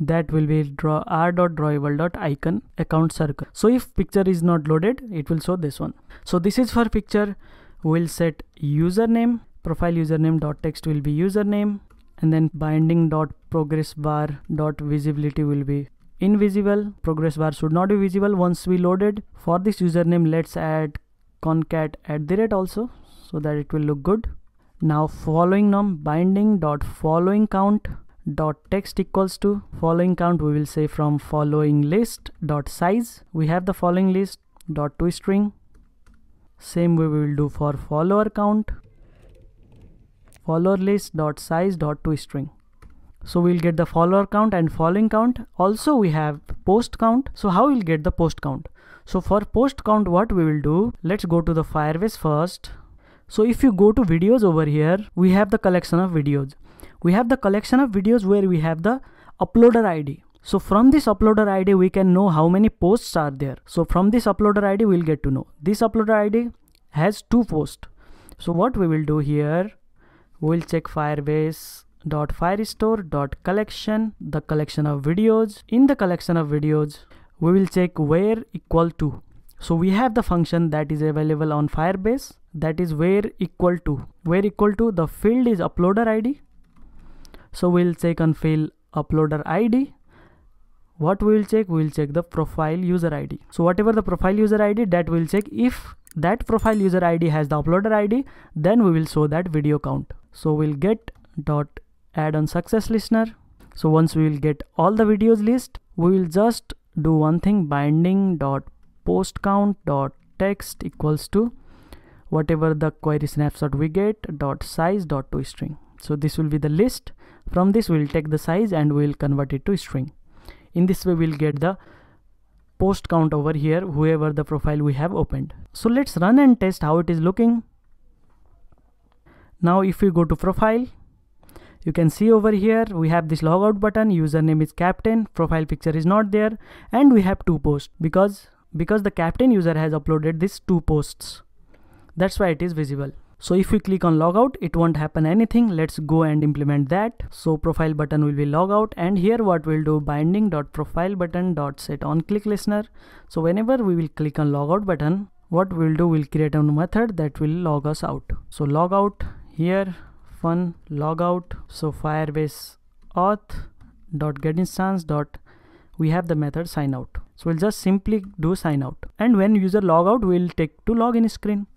That will be draw r dot drawable dot icon account circle. So if picture is not loaded it will show this one. So this is for picture. We'll set username profile username dot text will be username and then binding dot progress bar dot visibility will be invisible. Progress bar should not be visible once we loaded. For this username let's add concat at the rate also so that it will look good. Now following num binding dot following count dot text equals to following count we will say from following list dot size we have the following list dot to string. Same way we will do for follower count follower list dot size dot toString so we'll get the follower count and following count. Also we have post count. So how we'll get the post count? So for post count what we will do? Let's go to the firebase first so if you go to videos over here we have the collection of videos we have the collection of videos where we have the uploader ID. So from this uploader ID, we can know how many posts are there. So from this uploader ID, we'll get to know. This uploader ID has two posts. So what we will do here, we'll check Firebase dot firestore dot collection the collection of videos in the collection of videos we will check where equal to so we have the function that is available on firebase that is where equal to where equal to the field is uploader id so we'll check on field uploader id what we will check? We will check the profile user id so whatever the profile user id that will check. If that profile user id has the uploader id then we will show that video count. So we'll get dot add on success listener. So once we will get all the videos list we will just do one thing binding dot post count dot text equals to whatever the query snapshot we get dot size dot to string. So this will be the list. From this we'll take the size and we'll convert it to string. In this way we'll get the post count over here whoever the profile we have opened. So let's run and test how it is looking. Now if we go to profile you can see over here we have this logout button. Username is captain. Profile picture is not there. And we have two posts because because the captain user has uploaded these two posts that's why it is visible. So if we click on logout it won't happen anything. Let's go and implement that. So profile button will be logout and here what we'll do binding dot profile button dot set on click listener. So whenever we will click on logout button what we'll do we'll create a method that will log us out. So logout here fun logout. So firebase auth dot get instance dot we have the method sign out. So we'll just simply do sign out. And when user log out we'll take to login screen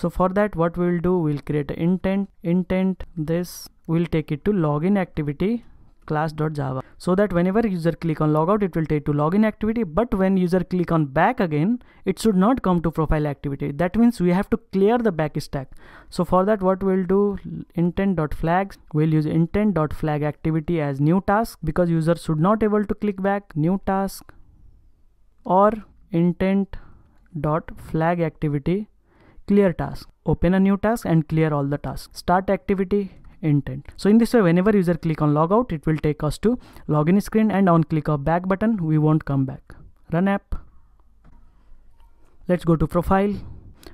so for that what we will do we'll create an intent. Intent this will take it to login activity class.java so that whenever user click on logout it will take to login activity. But when user click on back again it should not come to profile activity. That means we have to clear the back stack. So for that what we'll do intent.flags we'll use intent.flag activity as new task because user should not able to click back. New task or intent dot flag activity clear task. Open a new task and clear all the tasks. Start activity intent. So in this way whenever user click on logout it will take us to login screen and on click of back button we won't come back. Run app. Let's go to profile.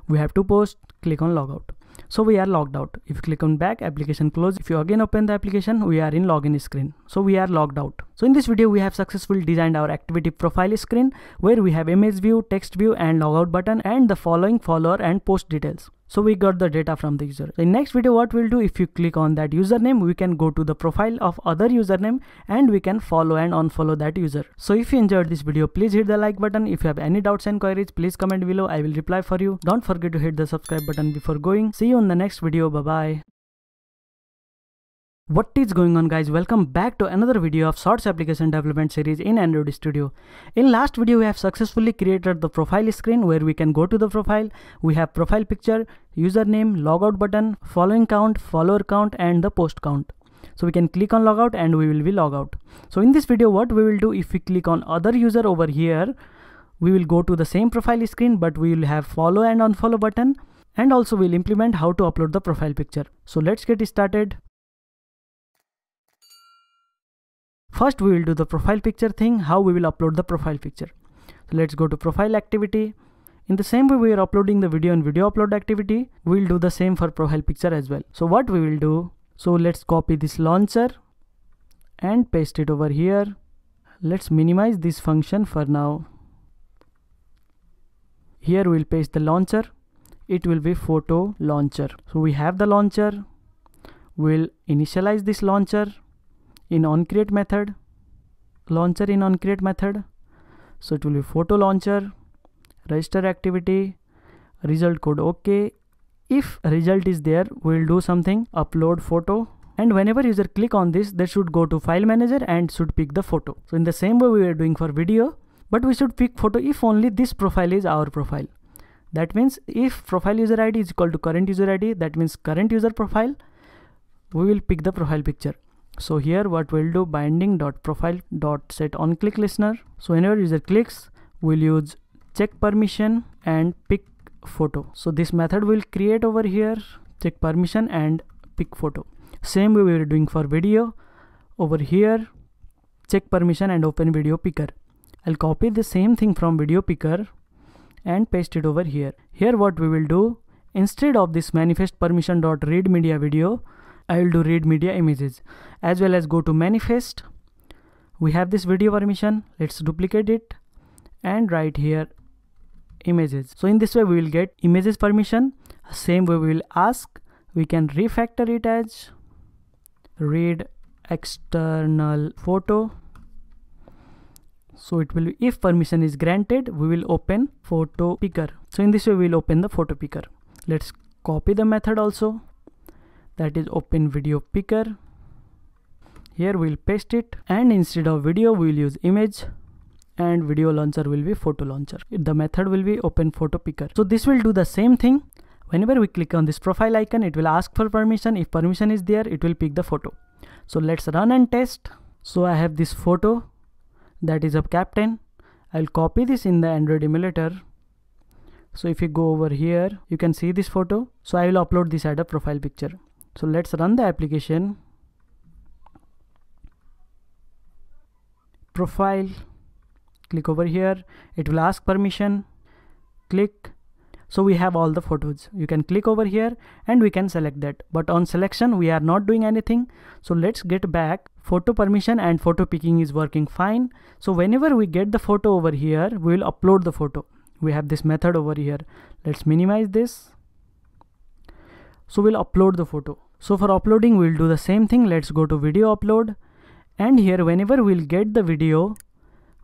We have to post. Click on logout so we are logged out. If you click on back application close if you again open the application we are in login screen. So we are logged out. So in this video we have successfully designed our activity profile screen where we have image view text view and logout button and the following follower and post details so we got the data from the user. In next video what we'll do if you click on that username we can go to the profile of other username and we can follow and unfollow that user. So if you enjoyed this video please hit the like button. If you have any doubts and queries please comment below. I will reply for you. Don't forget to hit the subscribe button before going. See you in the next video. Bye bye What is going on guys welcome back to another video of Shorts application development series in Android Studio. In last video we have successfully created the profile screen where we can go to the profile. We have profile picture, username, logout button, following count, follower count and the post count. So we can click on logout and we will be logout. So in this video what we will do if we click on other user over here we will go to the same profile screen but we will have follow and unfollow button and also we'll implement how to upload the profile picture. So let's get started. First we will do the profile picture thing, how we will upload the profile picture. So let's go to profile activity. In the same way we are uploading the video and video upload activity, we'll do the same for profile picture as well. So what we will do, so let's copy this launcher and paste it over here. Let's minimize this function for now. Here we'll paste the launcher. It will be photo launcher. So we have the launcher. We'll initialize this launcher in onCreate method launcher in onCreate method. So it will be photo launcher register activity result code ok if result is there we'll do something upload photo. And whenever user click on this they should go to file manager and should pick the photo. So in the same way we are doing for video but we should pick photo if only this profile is our profile. That means if profile user id is equal to current user id that means current user profile we will pick the profile picture so here what we'll do binding dot profile dot set on click listener. So whenever user clicks we'll use check permission and pick photo. So this method will create over here check permission and pick photo. Same way we were doing for video. Over here check permission and open video picker. I'll copy the same thing from video picker and paste it over here. Here what we will do instead of this manifest permission dot read media video I will do read media images as well as go to manifest. We have this video permission. Let's duplicate it and write here images. So in this way we will get images permission. Same way we will ask. We can refactor it as read external photo. So it will be, if permission is granted we will open photo picker. So in this way we will open the photo picker. Let's copy the method also that is open video picker. Here we'll paste it and instead of video we'll use image and video launcher will be photo launcher. The method will be open photo picker. So this will do the same thing. Whenever we click on this profile icon it will ask for permission. If permission is there it will pick the photo. So let's run and test. So i have this photo. That is of captain. I'll copy this in the android emulator. So if you go over here you can see this photo. So i will upload this as a profile picture so let's run the application. Profile. Click over here. It will ask permission. Click. So we have all the photos. You can click over here and we can select that. But on selection we are not doing anything. So let's get back. Photo permission and photo picking is working fine. So whenever we get the photo over here we will upload the photo. We have this method over here. Let's minimize this so we'll upload the photo. So for uploading we'll do the same thing. Let's go to video upload. And here whenever we'll get the video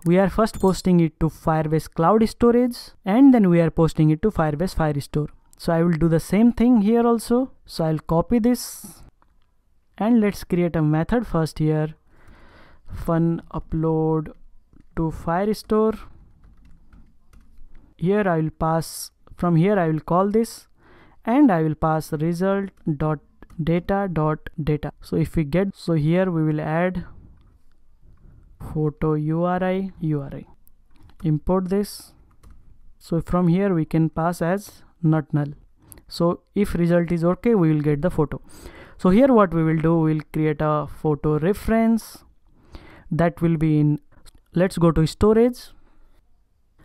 we are first posting it to firebase cloud storage and then we are posting it to firebase firestore so i will do the same thing here also. So i'll copy this. And let's create a method first here. Fun upload to firestore here i will pass from here i will call this and I will pass result dot data dot data. So if we get so here we will add photo URI URI import this. So from here we can pass as not null. So if result is okay we will get the photo. So here what we will do we'll create a photo reference that will be in let's go to storage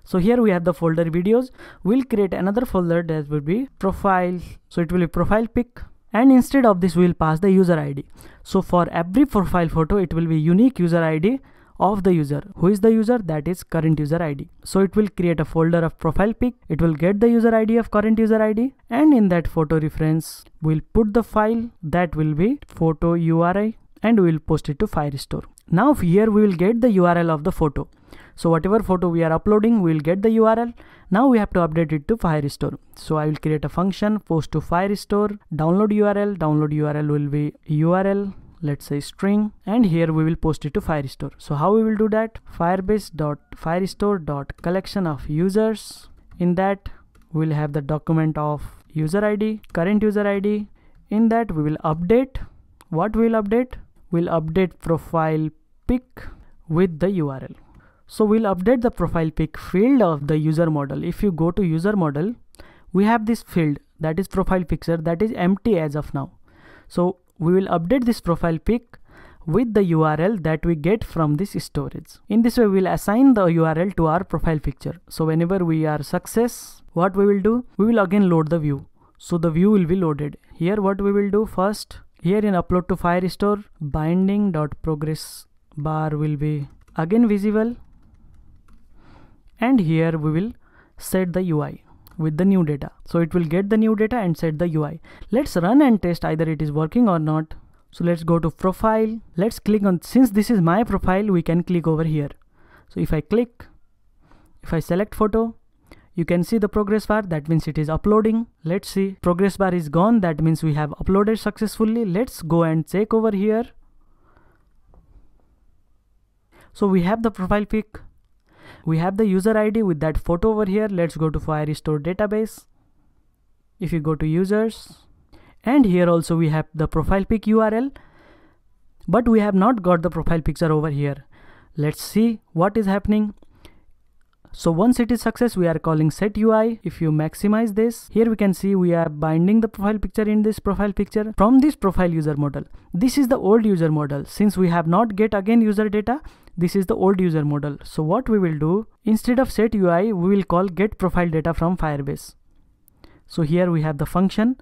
so here we have the folder videos. We'll create another folder that will be profile. So it will be profile pic. And instead of this we'll pass the user id so for every profile photo it will be unique user id of the user. Who is the user? That is current user id so it will create a folder of profile pic. It will get the user id of current user id and in that photo reference we'll put the file that will be photo uri and we'll post it to firestore now here we will get the url of the photo. So whatever photo we are uploading we will get the url now we have to update it to firestore so i will create a function post to firestore download url download url will be url let's say string and here we will post it to firestore so how we will do that? Firebase dot firestore dot collection of users. In that we will have the document of user id current user id in that we will update. What we will update we'll update profile pic with the url so we'll update the profile pic field of the user model if you go to user model we have this field that is profile picture that is empty as of now so we will update this profile pic with the URL that we get from this storage. In this way, we'll assign the URL to our profile picture. So whenever we are success, what we will do? We will again load the view. So the view will be loaded. Here what we will do first, here in upload to Firestore, binding dot progress bar will be again visible. And here we will set the UI with the new data. So it will get the new data and set the UI. Let's run and test either it is working or not. So let's go to profile. Let's click on, since this is my profile, we can click over here. So if I click, if I select photo, you can see the progress bar that means it is uploading. Let's see. Progress bar is gone that means we have uploaded successfully. Let's go and check over here. So we have the profile pic. We have the user id with that photo over here. Let's go to firestore database. If you go to users. And here also we have the profile pic url but we have not got the profile picture over here. Let's see what is happening so once it is success, we are calling set UI. If you maximize this, here we can see we are binding the profile picture in this profile picture from this profile user model. This is the old user model. Since we have not get again user data, this is the old user model. So what we will do, instead of set UI, we will call get profile data from Firebase. So here we have the function.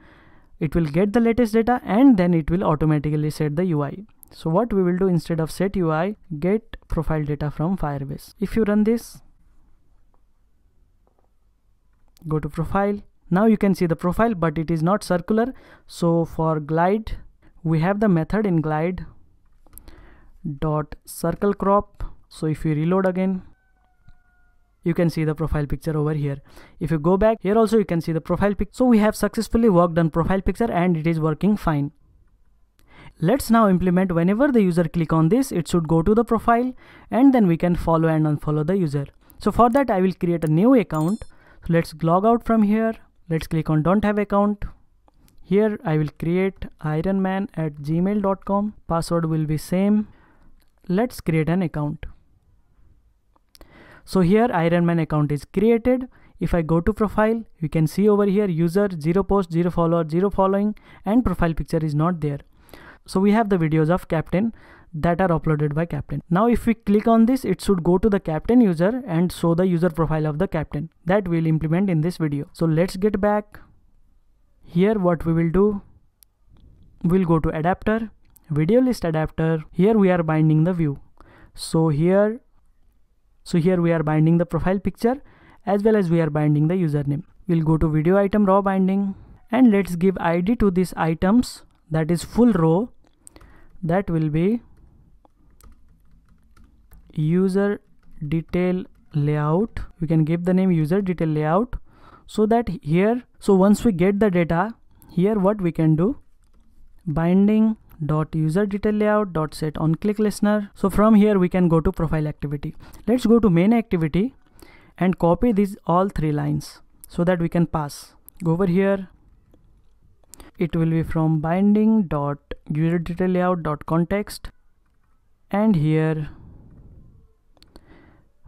It will get the latest data and then it will automatically set the UI. So what we will do instead of set UI, get profile data from Firebase. If you run this, go to profile. Now you can see the profile but it is not circular. So for glide we have the method in glide dot circle crop. So if you reload again you can see the profile picture over here. If you go back here also you can see the profile pic so we have successfully worked on profile picture and it is working fine. Let's now implement whenever the user click on this it should go to the profile and then we can follow and unfollow the user. So for that i will create a new account so let's log out from here. Let's click on don't have account. Here I will create ironman at gmail.com password will be same. Let's create an account. So here ironman account is created. If I go to profile you can see over here user 0 post 0 follower 0 following and profile picture is not there. So we have the videos of captain that are uploaded by captain. Now if we click on this it should go to the captain user and show the user profile of the captain. That we'll implement in this video. So let's get back. Here what we will do we'll go to adapter video list adapter. Here we are binding the view. So here so here we are binding the profile picture as well as we are binding the username. We'll go to video item row binding and let's give id to these items that is full row that will be user detail layout. We can give the name user detail layout so that here so once we get the data here what we can do? Binding dot user detail layout dot set on click listener. So from here we can go to profile activity. Let's go to main activity and copy these all three lines so that we can pass. Go over here. It will be from binding dot user detail layout dot context. And here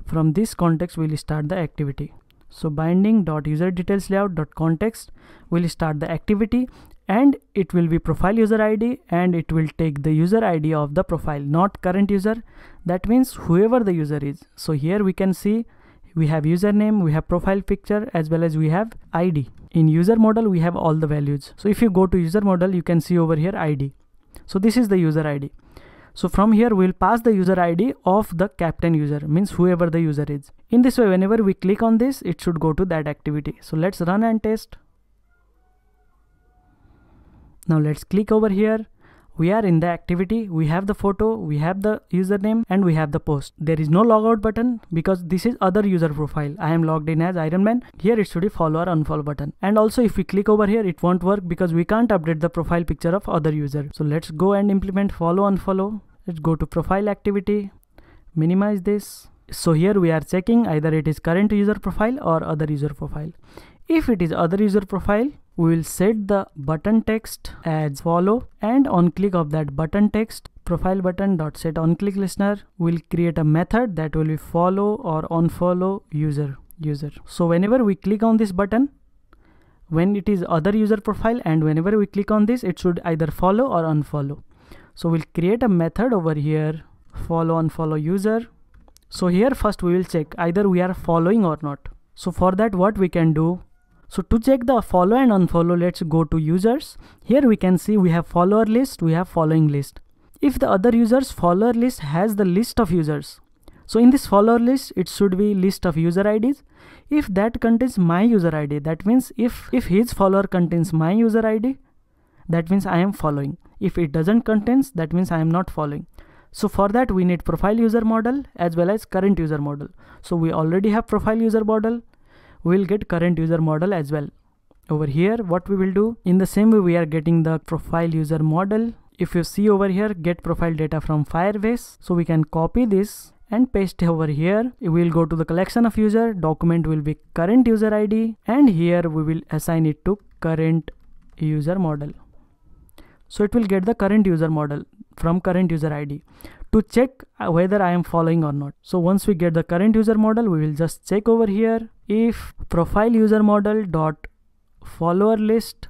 from this context, we'll start the activity. So binding dot user details layout dot context will start the activity and it will be profile user ID and it will take the user ID of the profile, not current user. That means whoever the user is. So here we can see we have username, we have profile picture as well as we have ID. In user model, we have all the values. So if you go to user model, you can see over here ID. So this is the user ID. So from here we'll pass the user ID of the captain user means whoever the user is. In this way whenever we click on this it should go to that activity. So let's run and test. Now let's click over here. We are in the activity we have the photo we have the username and we have the post. There is no logout button because this is other user profile. I am logged in as iron man. Here it should be follow or unfollow button. And also if we click over here it won't work because we can't update the profile picture of other user. So let's go and implement follow unfollow. Let's go to profile activity. Minimize this. So here we are checking either it is current user profile or other user profile. If it is other user profile we will set the button text as follow. And on click of that button text profile button dot set on click listener will create a method that will be follow or unfollow user user. So whenever we click on this button when it is other user profile and whenever we click on this it should either follow or unfollow. So we'll create a method over here follow unfollow user. So here first we will check either we are following or not. So for that what we can do so to check the follow and unfollow, let's go to users. Here we can see we have follower list, we have following list. If the other users follower list has the list of users. So in this follower list, it should be list of user IDs. If that contains my user ID, that means if, if his follower contains my user ID, that means I am following. If it doesn't contains, that means I am not following. So for that we need profile user model as well as current user model. So we already have profile user model we will get current user model as well. Over here what we will do in the same way we are getting the profile user model if you see over here get profile data from firebase. So we can copy this and paste over here. We will go to the collection of user document will be current user id and here we will assign it to current user model. So it will get the current user model from current user id to check uh, whether I am following or not. So once we get the current user model, we will just check over here. If profile user model dot follower list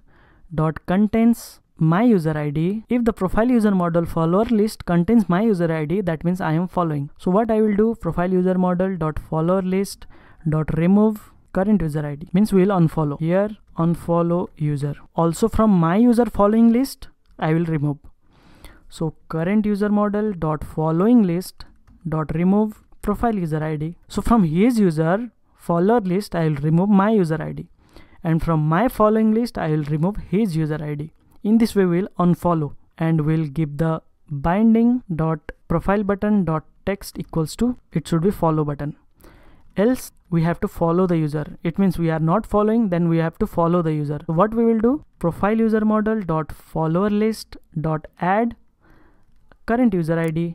dot contains my user id if the profile user model follower list contains my user id that means i am following. So what i will do? Profile user model dot follower list dot remove current user id means we will unfollow. Here unfollow user. Also from my user following list i will remove so current user model dot following list dot remove profile user id so from his user follower list i will remove my user id and from my following list i will remove his user id in this way we'll unfollow and we'll give the binding dot profile button dot text equals to it should be follow button. Else we have to follow the user. It means we are not following then we have to follow the user. What we will do? Profile user model dot follower list dot add current user id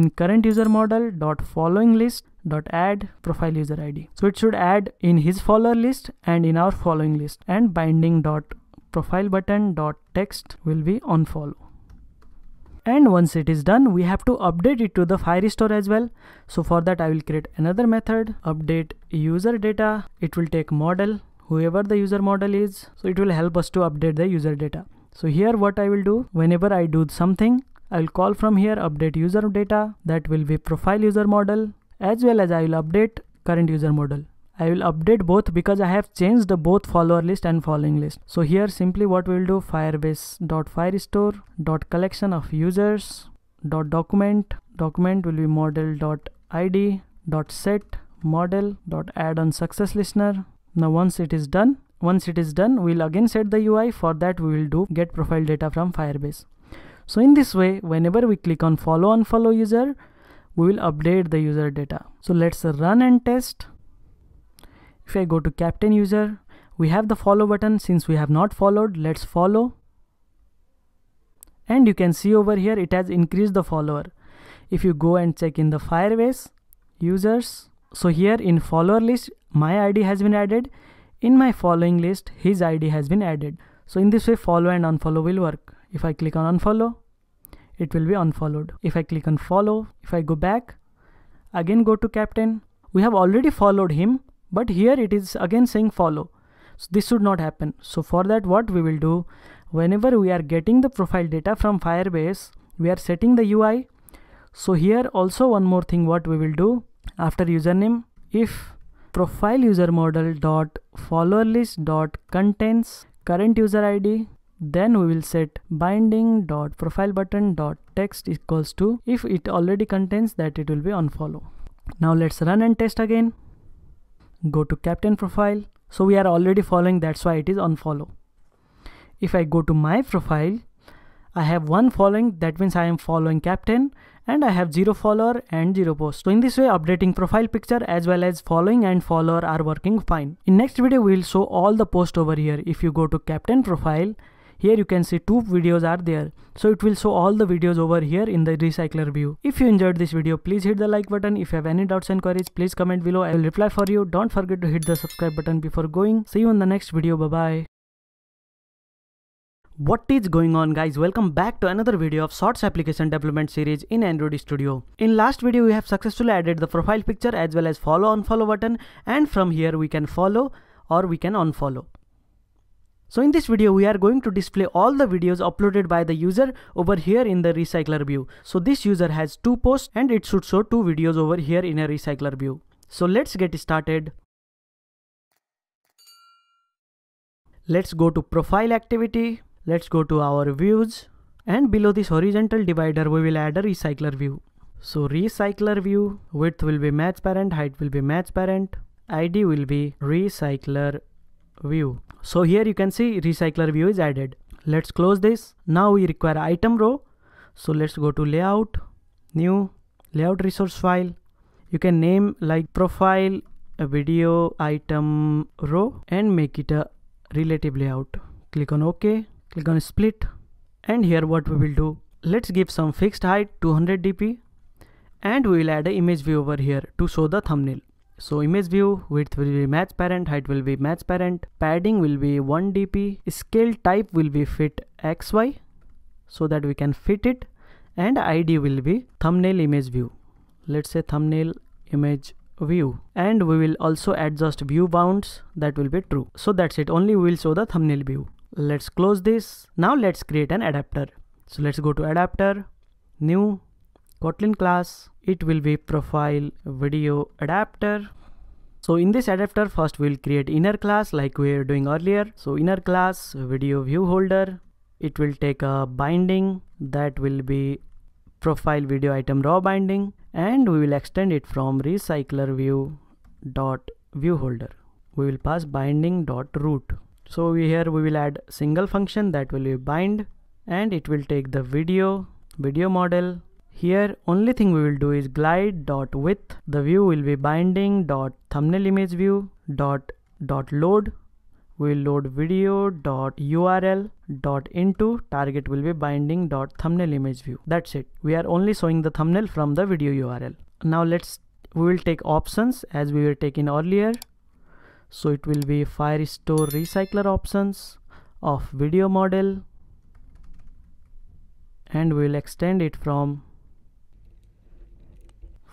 in current user model dot following list dot add profile user id so it should add in his follower list and in our following list and binding dot profile button dot text will be on follow. And once it is done we have to update it to the firestore as well. So for that i will create another method update user data. It will take model whoever the user model is. So it will help us to update the user data. So here what i will do whenever i do something I will call from here update user data that will be profile user model as well as I will update current user model. I will update both because I have changed the both follower list and following list. So here simply what we will do firebase dot firestore dot collection of users dot document document will be model dot id dot set model dot add on success listener. Now once it is done once it is done we'll again set the UI for that we will do get profile data from firebase. So in this way, whenever we click on follow unfollow user, we will update the user data. So let's run and test. If I go to captain user, we have the follow button since we have not followed, let's follow. And you can see over here, it has increased the follower. If you go and check in the Firebase users, so here in follower list, my ID has been added. In my following list, his ID has been added. So in this way, follow and unfollow will work. If I click on unfollow, it will be unfollowed. If I click on follow, if I go back, again go to captain, we have already followed him, but here it is again saying follow. So this should not happen. So for that what we will do, whenever we are getting the profile data from Firebase, we are setting the UI. So here also one more thing what we will do after username, if profile user model dot follower list dot contains current user ID then we will set binding dot profile button dot text equals to if it already contains that it will be unfollow now let's run and test again go to captain profile so we are already following that's why it is unfollow if i go to my profile I have one following that means I am following captain and I have 0 follower and 0 post. So in this way updating profile picture as well as following and follower are working fine. In next video we will show all the post over here. If you go to captain profile here you can see two videos are there. So it will show all the videos over here in the recycler view. If you enjoyed this video please hit the like button. If you have any doubts and queries please comment below. I will reply for you. Don't forget to hit the subscribe button before going. See you in the next video. Bye bye what is going on guys? Welcome back to another video of shorts application development series in android studio. In last video we have successfully added the profile picture as well as follow unfollow button. And from here we can follow or we can unfollow so in this video, we are going to display all the videos uploaded by the user over here in the recycler view. So this user has two posts and it should show two videos over here in a recycler view. So let's get started. Let's go to profile activity. Let's go to our views and below this horizontal divider, we will add a recycler view. So recycler view width will be match parent, height will be match parent, ID will be recycler view. So here you can see recycler view is added. Let's close this. Now we require item row. So let's go to layout, new layout resource file. You can name like profile a video item row and make it a relative layout. Click on OK, click on split. And here what we will do, let's give some fixed height 200 dp and we will add an image view over here to show the thumbnail. So image view width will be match parent, height will be match parent, padding will be 1 dp, scale type will be fit xy so that we can fit it and id will be thumbnail image view. Let's say thumbnail image view and we will also adjust view bounds that will be true. So that's it only we will show the thumbnail view. Let's close this. Now let's create an adapter. So let's go to adapter, new Kotlin class it will be profile video adapter. So in this adapter first we'll create inner class like we were doing earlier. So inner class video view holder. It will take a binding that will be profile video item row binding. And we will extend it from recycler view dot view holder. We will pass binding dot root. So here we will add single function that will be bind. And it will take the video video model here only thing we will do is glide dot with. The view will be binding dot thumbnail image view dot dot load. We will load video dot URL dot into target will be binding dot thumbnail image view. That's it. We are only showing the thumbnail from the video URL. Now let's we will take options as we were taking earlier. So it will be Firestore recycler options of video model and we will extend it from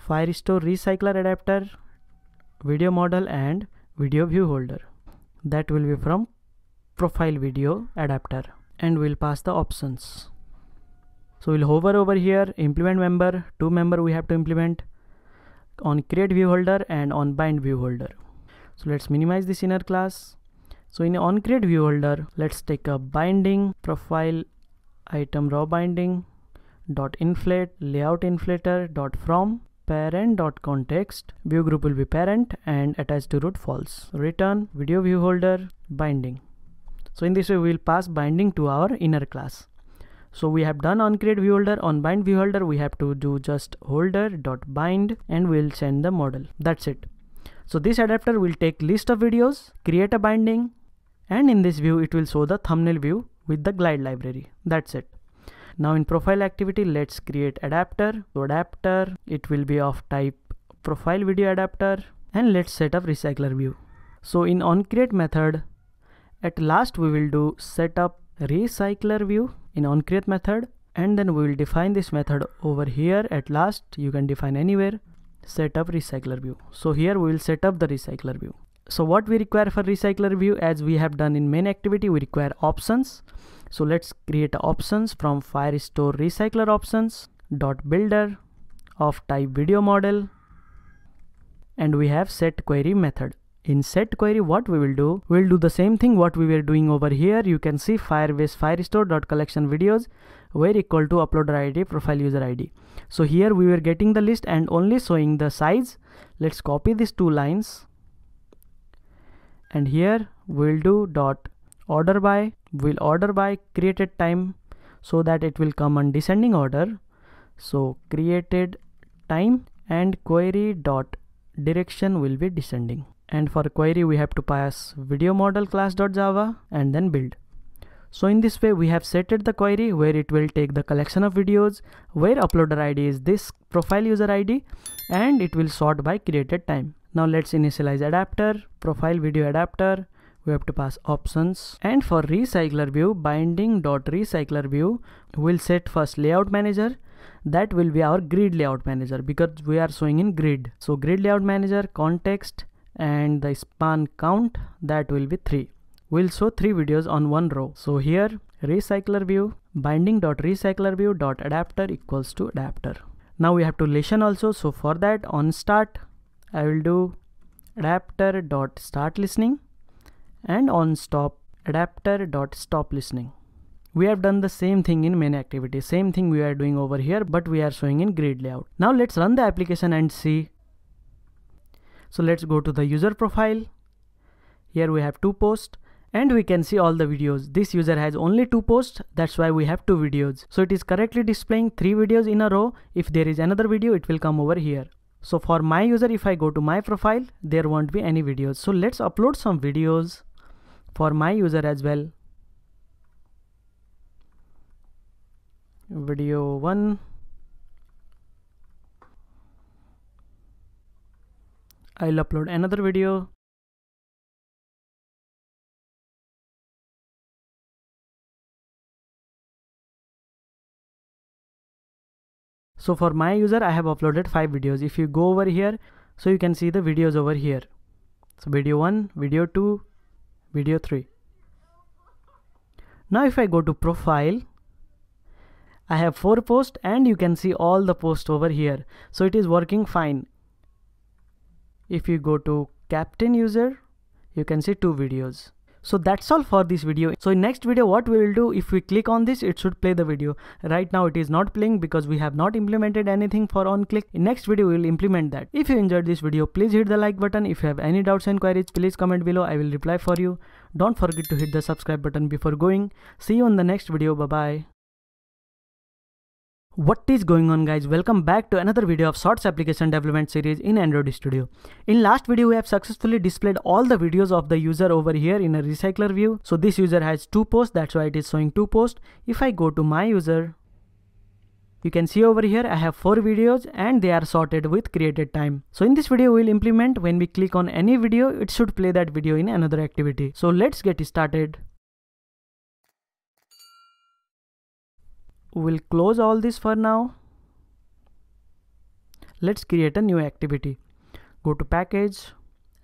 Firestore recycler adapter, video model and video view holder. That will be from profile video adapter and we'll pass the options. So we'll hover over here, implement member, two member we have to implement on create view holder and on bind view holder. So let's minimize this inner class. So in on create view holder, let's take a binding profile item row binding dot inflate layout inflater dot from parent dot context view group will be parent and attached to root false. Return video view holder binding. So in this way we will pass binding to our inner class. So we have done on create view holder on bind view holder we have to do just holder dot bind and we'll send the model. That's it. So this adapter will take list of videos create a binding and in this view it will show the thumbnail view with the glide library. That's it now in profile activity let's create adapter. So adapter it will be of type profile video adapter and let's set up recycler view. So in onCreate method at last we will do setup recycler view in onCreate method and then we will define this method over here. At last you can define anywhere setup recycler view. So here we will set up the recycler view. So what we require for recycler view as we have done in main activity we require options so let's create options from firestore recycler options dot builder of type video model. And we have set query method. In set query what we will do? We'll do the same thing what we were doing over here. You can see firebase firestore dot collection videos were equal to uploader id profile user id so here we were getting the list and only showing the size. Let's copy these two lines. And here we'll do dot order by we'll order by created time so that it will come on descending order so created time and query dot direction will be descending and for query we have to pass video model class dot java and then build so in this way we have setted the query where it will take the collection of videos where uploader ID is this profile user ID and it will sort by created time. Now let's initialize adapter, profile video adapter. We have to pass options and for recycler view binding dot recycler view we'll set first layout manager that will be our grid layout manager because we are showing in grid. So grid layout manager context and the span count that will be 3 we'll show three videos on one row. So here recycler view binding dot recycler view dot adapter equals to adapter. Now we have to listen also. So for that on start, I will do adapter dot start listening and on stop adapter dot stop listening. We have done the same thing in main activity. Same thing we are doing over here, but we are showing in grid layout. Now let's run the application and see. So let's go to the user profile. Here we have two posts and we can see all the videos. This user has only two posts, that's why we have two videos. So it is correctly displaying three videos in a row. If there is another video, it will come over here. So for my user, if I go to my profile, there won't be any videos. So let's upload some videos for my user as well. Video one. I'll upload another video so for my user I have uploaded five videos if you go over here so you can see the videos over here so video 1 video 2 video 3 now if I go to profile I have four posts and you can see all the posts over here. So it is working fine. If you go to captain user you can see two videos so that's all for this video. So in next video what we will do if we click on this it should play the video. Right now it is not playing because we have not implemented anything for on click. In next video we will implement that. If you enjoyed this video please hit the like button. If you have any doubts and queries please comment below. I will reply for you. Don't forget to hit the subscribe button before going. See you in the next video. Bye bye what is going on guys welcome back to another video of shorts application development series in android studio in last video we have successfully displayed all the videos of the user over here in a recycler view so this user has two posts that's why it is showing two posts if i go to my user you can see over here I have four videos and they are sorted with created time. So in this video we'll implement when we click on any video it should play that video in another activity. So let's get started. We'll close all this for now. Let's create a new activity. Go to package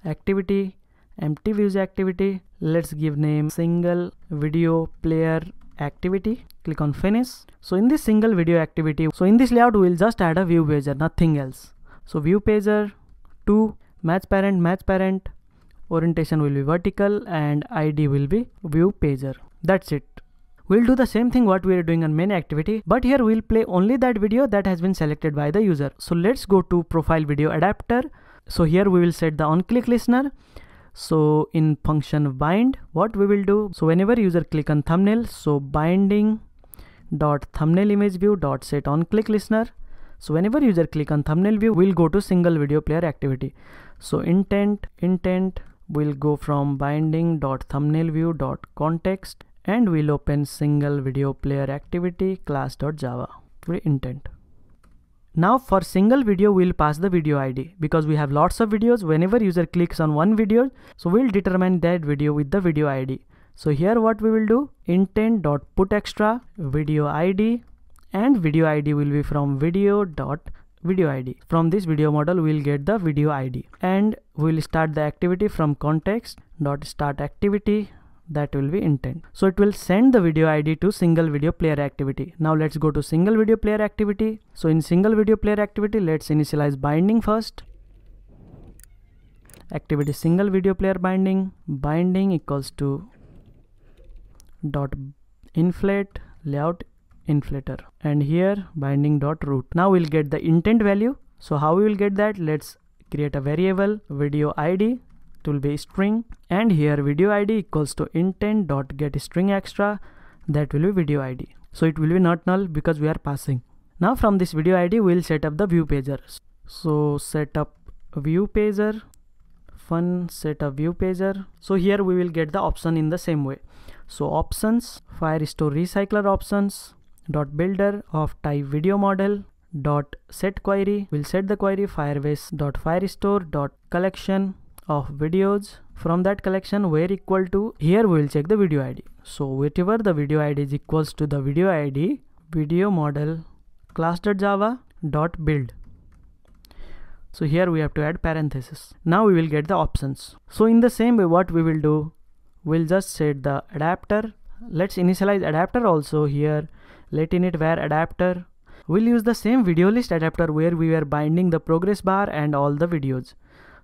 activity empty views activity. Let's give name single video player activity. Click on finish. So in this single video activity so in this layout we'll just add a view pager nothing else. So view pager 2 match parent match parent. Orientation will be vertical and id will be view pager. That's it We'll do the same thing what we are doing on main activity, but here we'll play only that video that has been selected by the user. So let's go to profile video adapter. So here we will set the on-click listener. So in function bind, what we will do, so whenever user click on thumbnail, so binding dot thumbnail image view dot set on click listener. So whenever user click on thumbnail view, we'll go to single video player activity. So intent, intent will go from binding dot thumbnail view dot context and we'll open single video player activity class.java with intent. Now for single video we'll pass the video ID because we have lots of videos whenever user clicks on one video so we'll determine that video with the video ID. So here what we will do intent dot put extra video ID and video ID will be from video dot video ID. From this video model we'll get the video ID and we'll start the activity from context dot start activity that will be intent. So it will send the video id to single video player activity. Now let's go to single video player activity. So in single video player activity let's initialize binding first. Activity single video player binding. Binding equals to dot inflate layout inflater. And here binding dot root. Now we'll get the intent value. So how we will get that? Let's create a variable video id it will be string and here video id equals to intent dot get string extra that will be video id so it will be not null because we are passing. Now from this video id we'll set up the view pager. So set up view pager fun set up view pager. So here we will get the option in the same way. So options firestore recycler options dot builder of type video model dot set query. Will set the query firebase dot firestore dot collection of videos from that collection where equal to here we will check the video id so whatever the video id is equals to the video id video model class.java dot build. So here we have to add parenthesis. Now we will get the options. So in the same way what we will do? We'll just set the adapter. Let's initialize adapter also here. lateinit var adapter. We'll use the same video list adapter where we were binding the progress bar and all the videos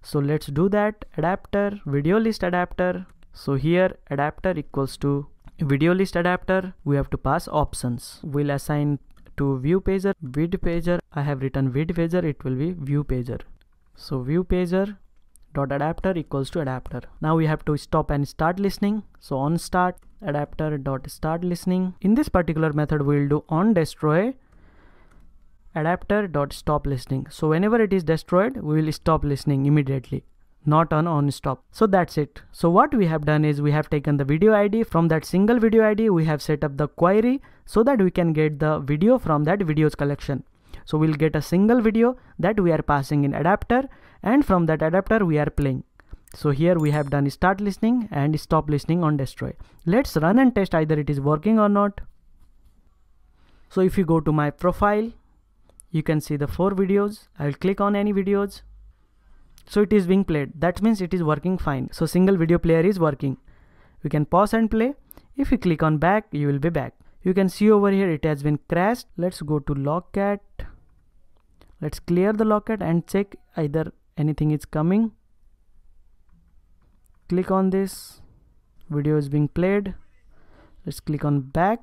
so let's do that. Adapter video list adapter. So here adapter equals to video list adapter. We have to pass options. We'll assign to view pager vid pager. I have written vid pager. It will be view pager. So view pager dot adapter equals to adapter. Now we have to stop and start listening. So on start adapter dot start listening. In this particular method we will do on destroy adapter dot stop listening. So whenever it is destroyed we will stop listening immediately not on on stop. So that's it. So what we have done is we have taken the video id from that single video id we have set up the query so that we can get the video from that videos collection. So we'll get a single video that we are passing in adapter and from that adapter we are playing. So here we have done start listening and stop listening on destroy. Let's run and test either it is working or not. So if you go to my profile you can see the four videos. I will click on any videos. So it is being played that means it is working fine. So single video player is working. We can pause and play. If you click on back you will be back. You can see over here it has been crashed. Let's go to logcat let's clear the logcat and check either anything is coming. Click on this. Video is being played. Let's click on back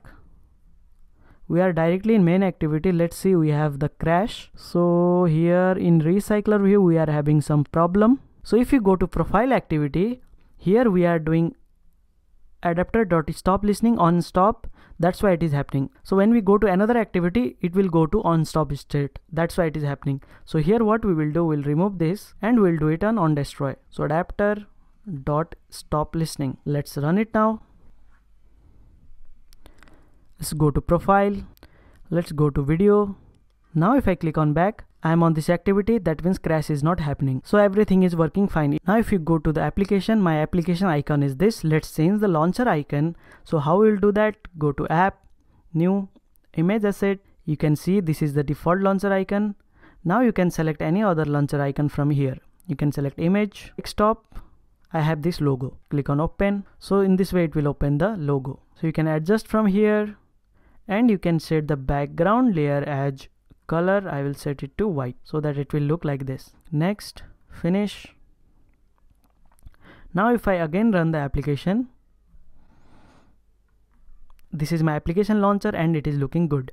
we are directly in main activity. Let's see we have the crash. So here in recycler view we are having some problem. So if you go to profile activity here we are doing adapter dot stop listening on stop. That's why it is happening. So when we go to another activity it will go to on stop state. That's why it is happening. So here what we will do we'll remove this and we'll do it on on destroy. So adapter dot stop listening. Let's run it now let's go to profile. Let's go to video. Now if I click on back I'm on this activity. That means crash is not happening. So everything is working fine. Now if you go to the application my application icon is this. Let's change the launcher icon. So how we'll do that? Go to app new image asset. You can see this is the default launcher icon. Now you can select any other launcher icon from here. You can select image desktop. I have this logo. Click on open. So in this way it will open the logo. So you can adjust from here and you can set the background layer as color. I will set it to white so that it will look like this. Next finish. Now if I again run the application this is my application launcher and it is looking good.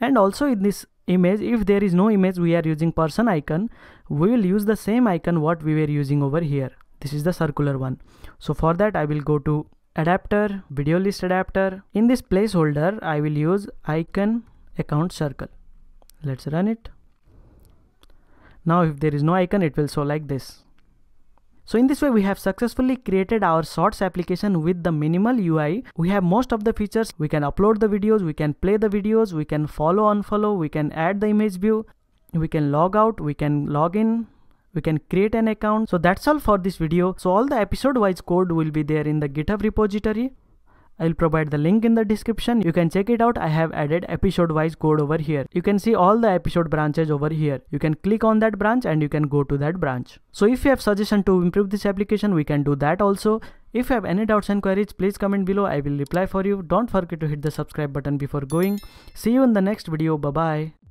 And also in this image if there is no image we are using person icon. We will use the same icon what we were using over here. This is the circular one. So for that I will go to adapter video list adapter. In this placeholder I will use icon account circle. Let's run it. Now if there is no icon it will show like this. So in this way we have successfully created our shorts application with the minimal UI. We have most of the features. We can upload the videos, we can play the videos, we can follow unfollow, we can add the image view, we can log out, we can log in, we can create an account so that's all for this video so all the episode wise code will be there in the github repository I'll provide the link in the description. You can check it out. I have added episode wise code over here. You can see all the episode branches over here. You can click on that branch and you can go to that branch. So if you have suggestion to improve this application, we can do that also. If you have any doubts and queries, please comment below. I will reply for you. Don't forget to hit the subscribe button before going. See you in the next video. Bye bye.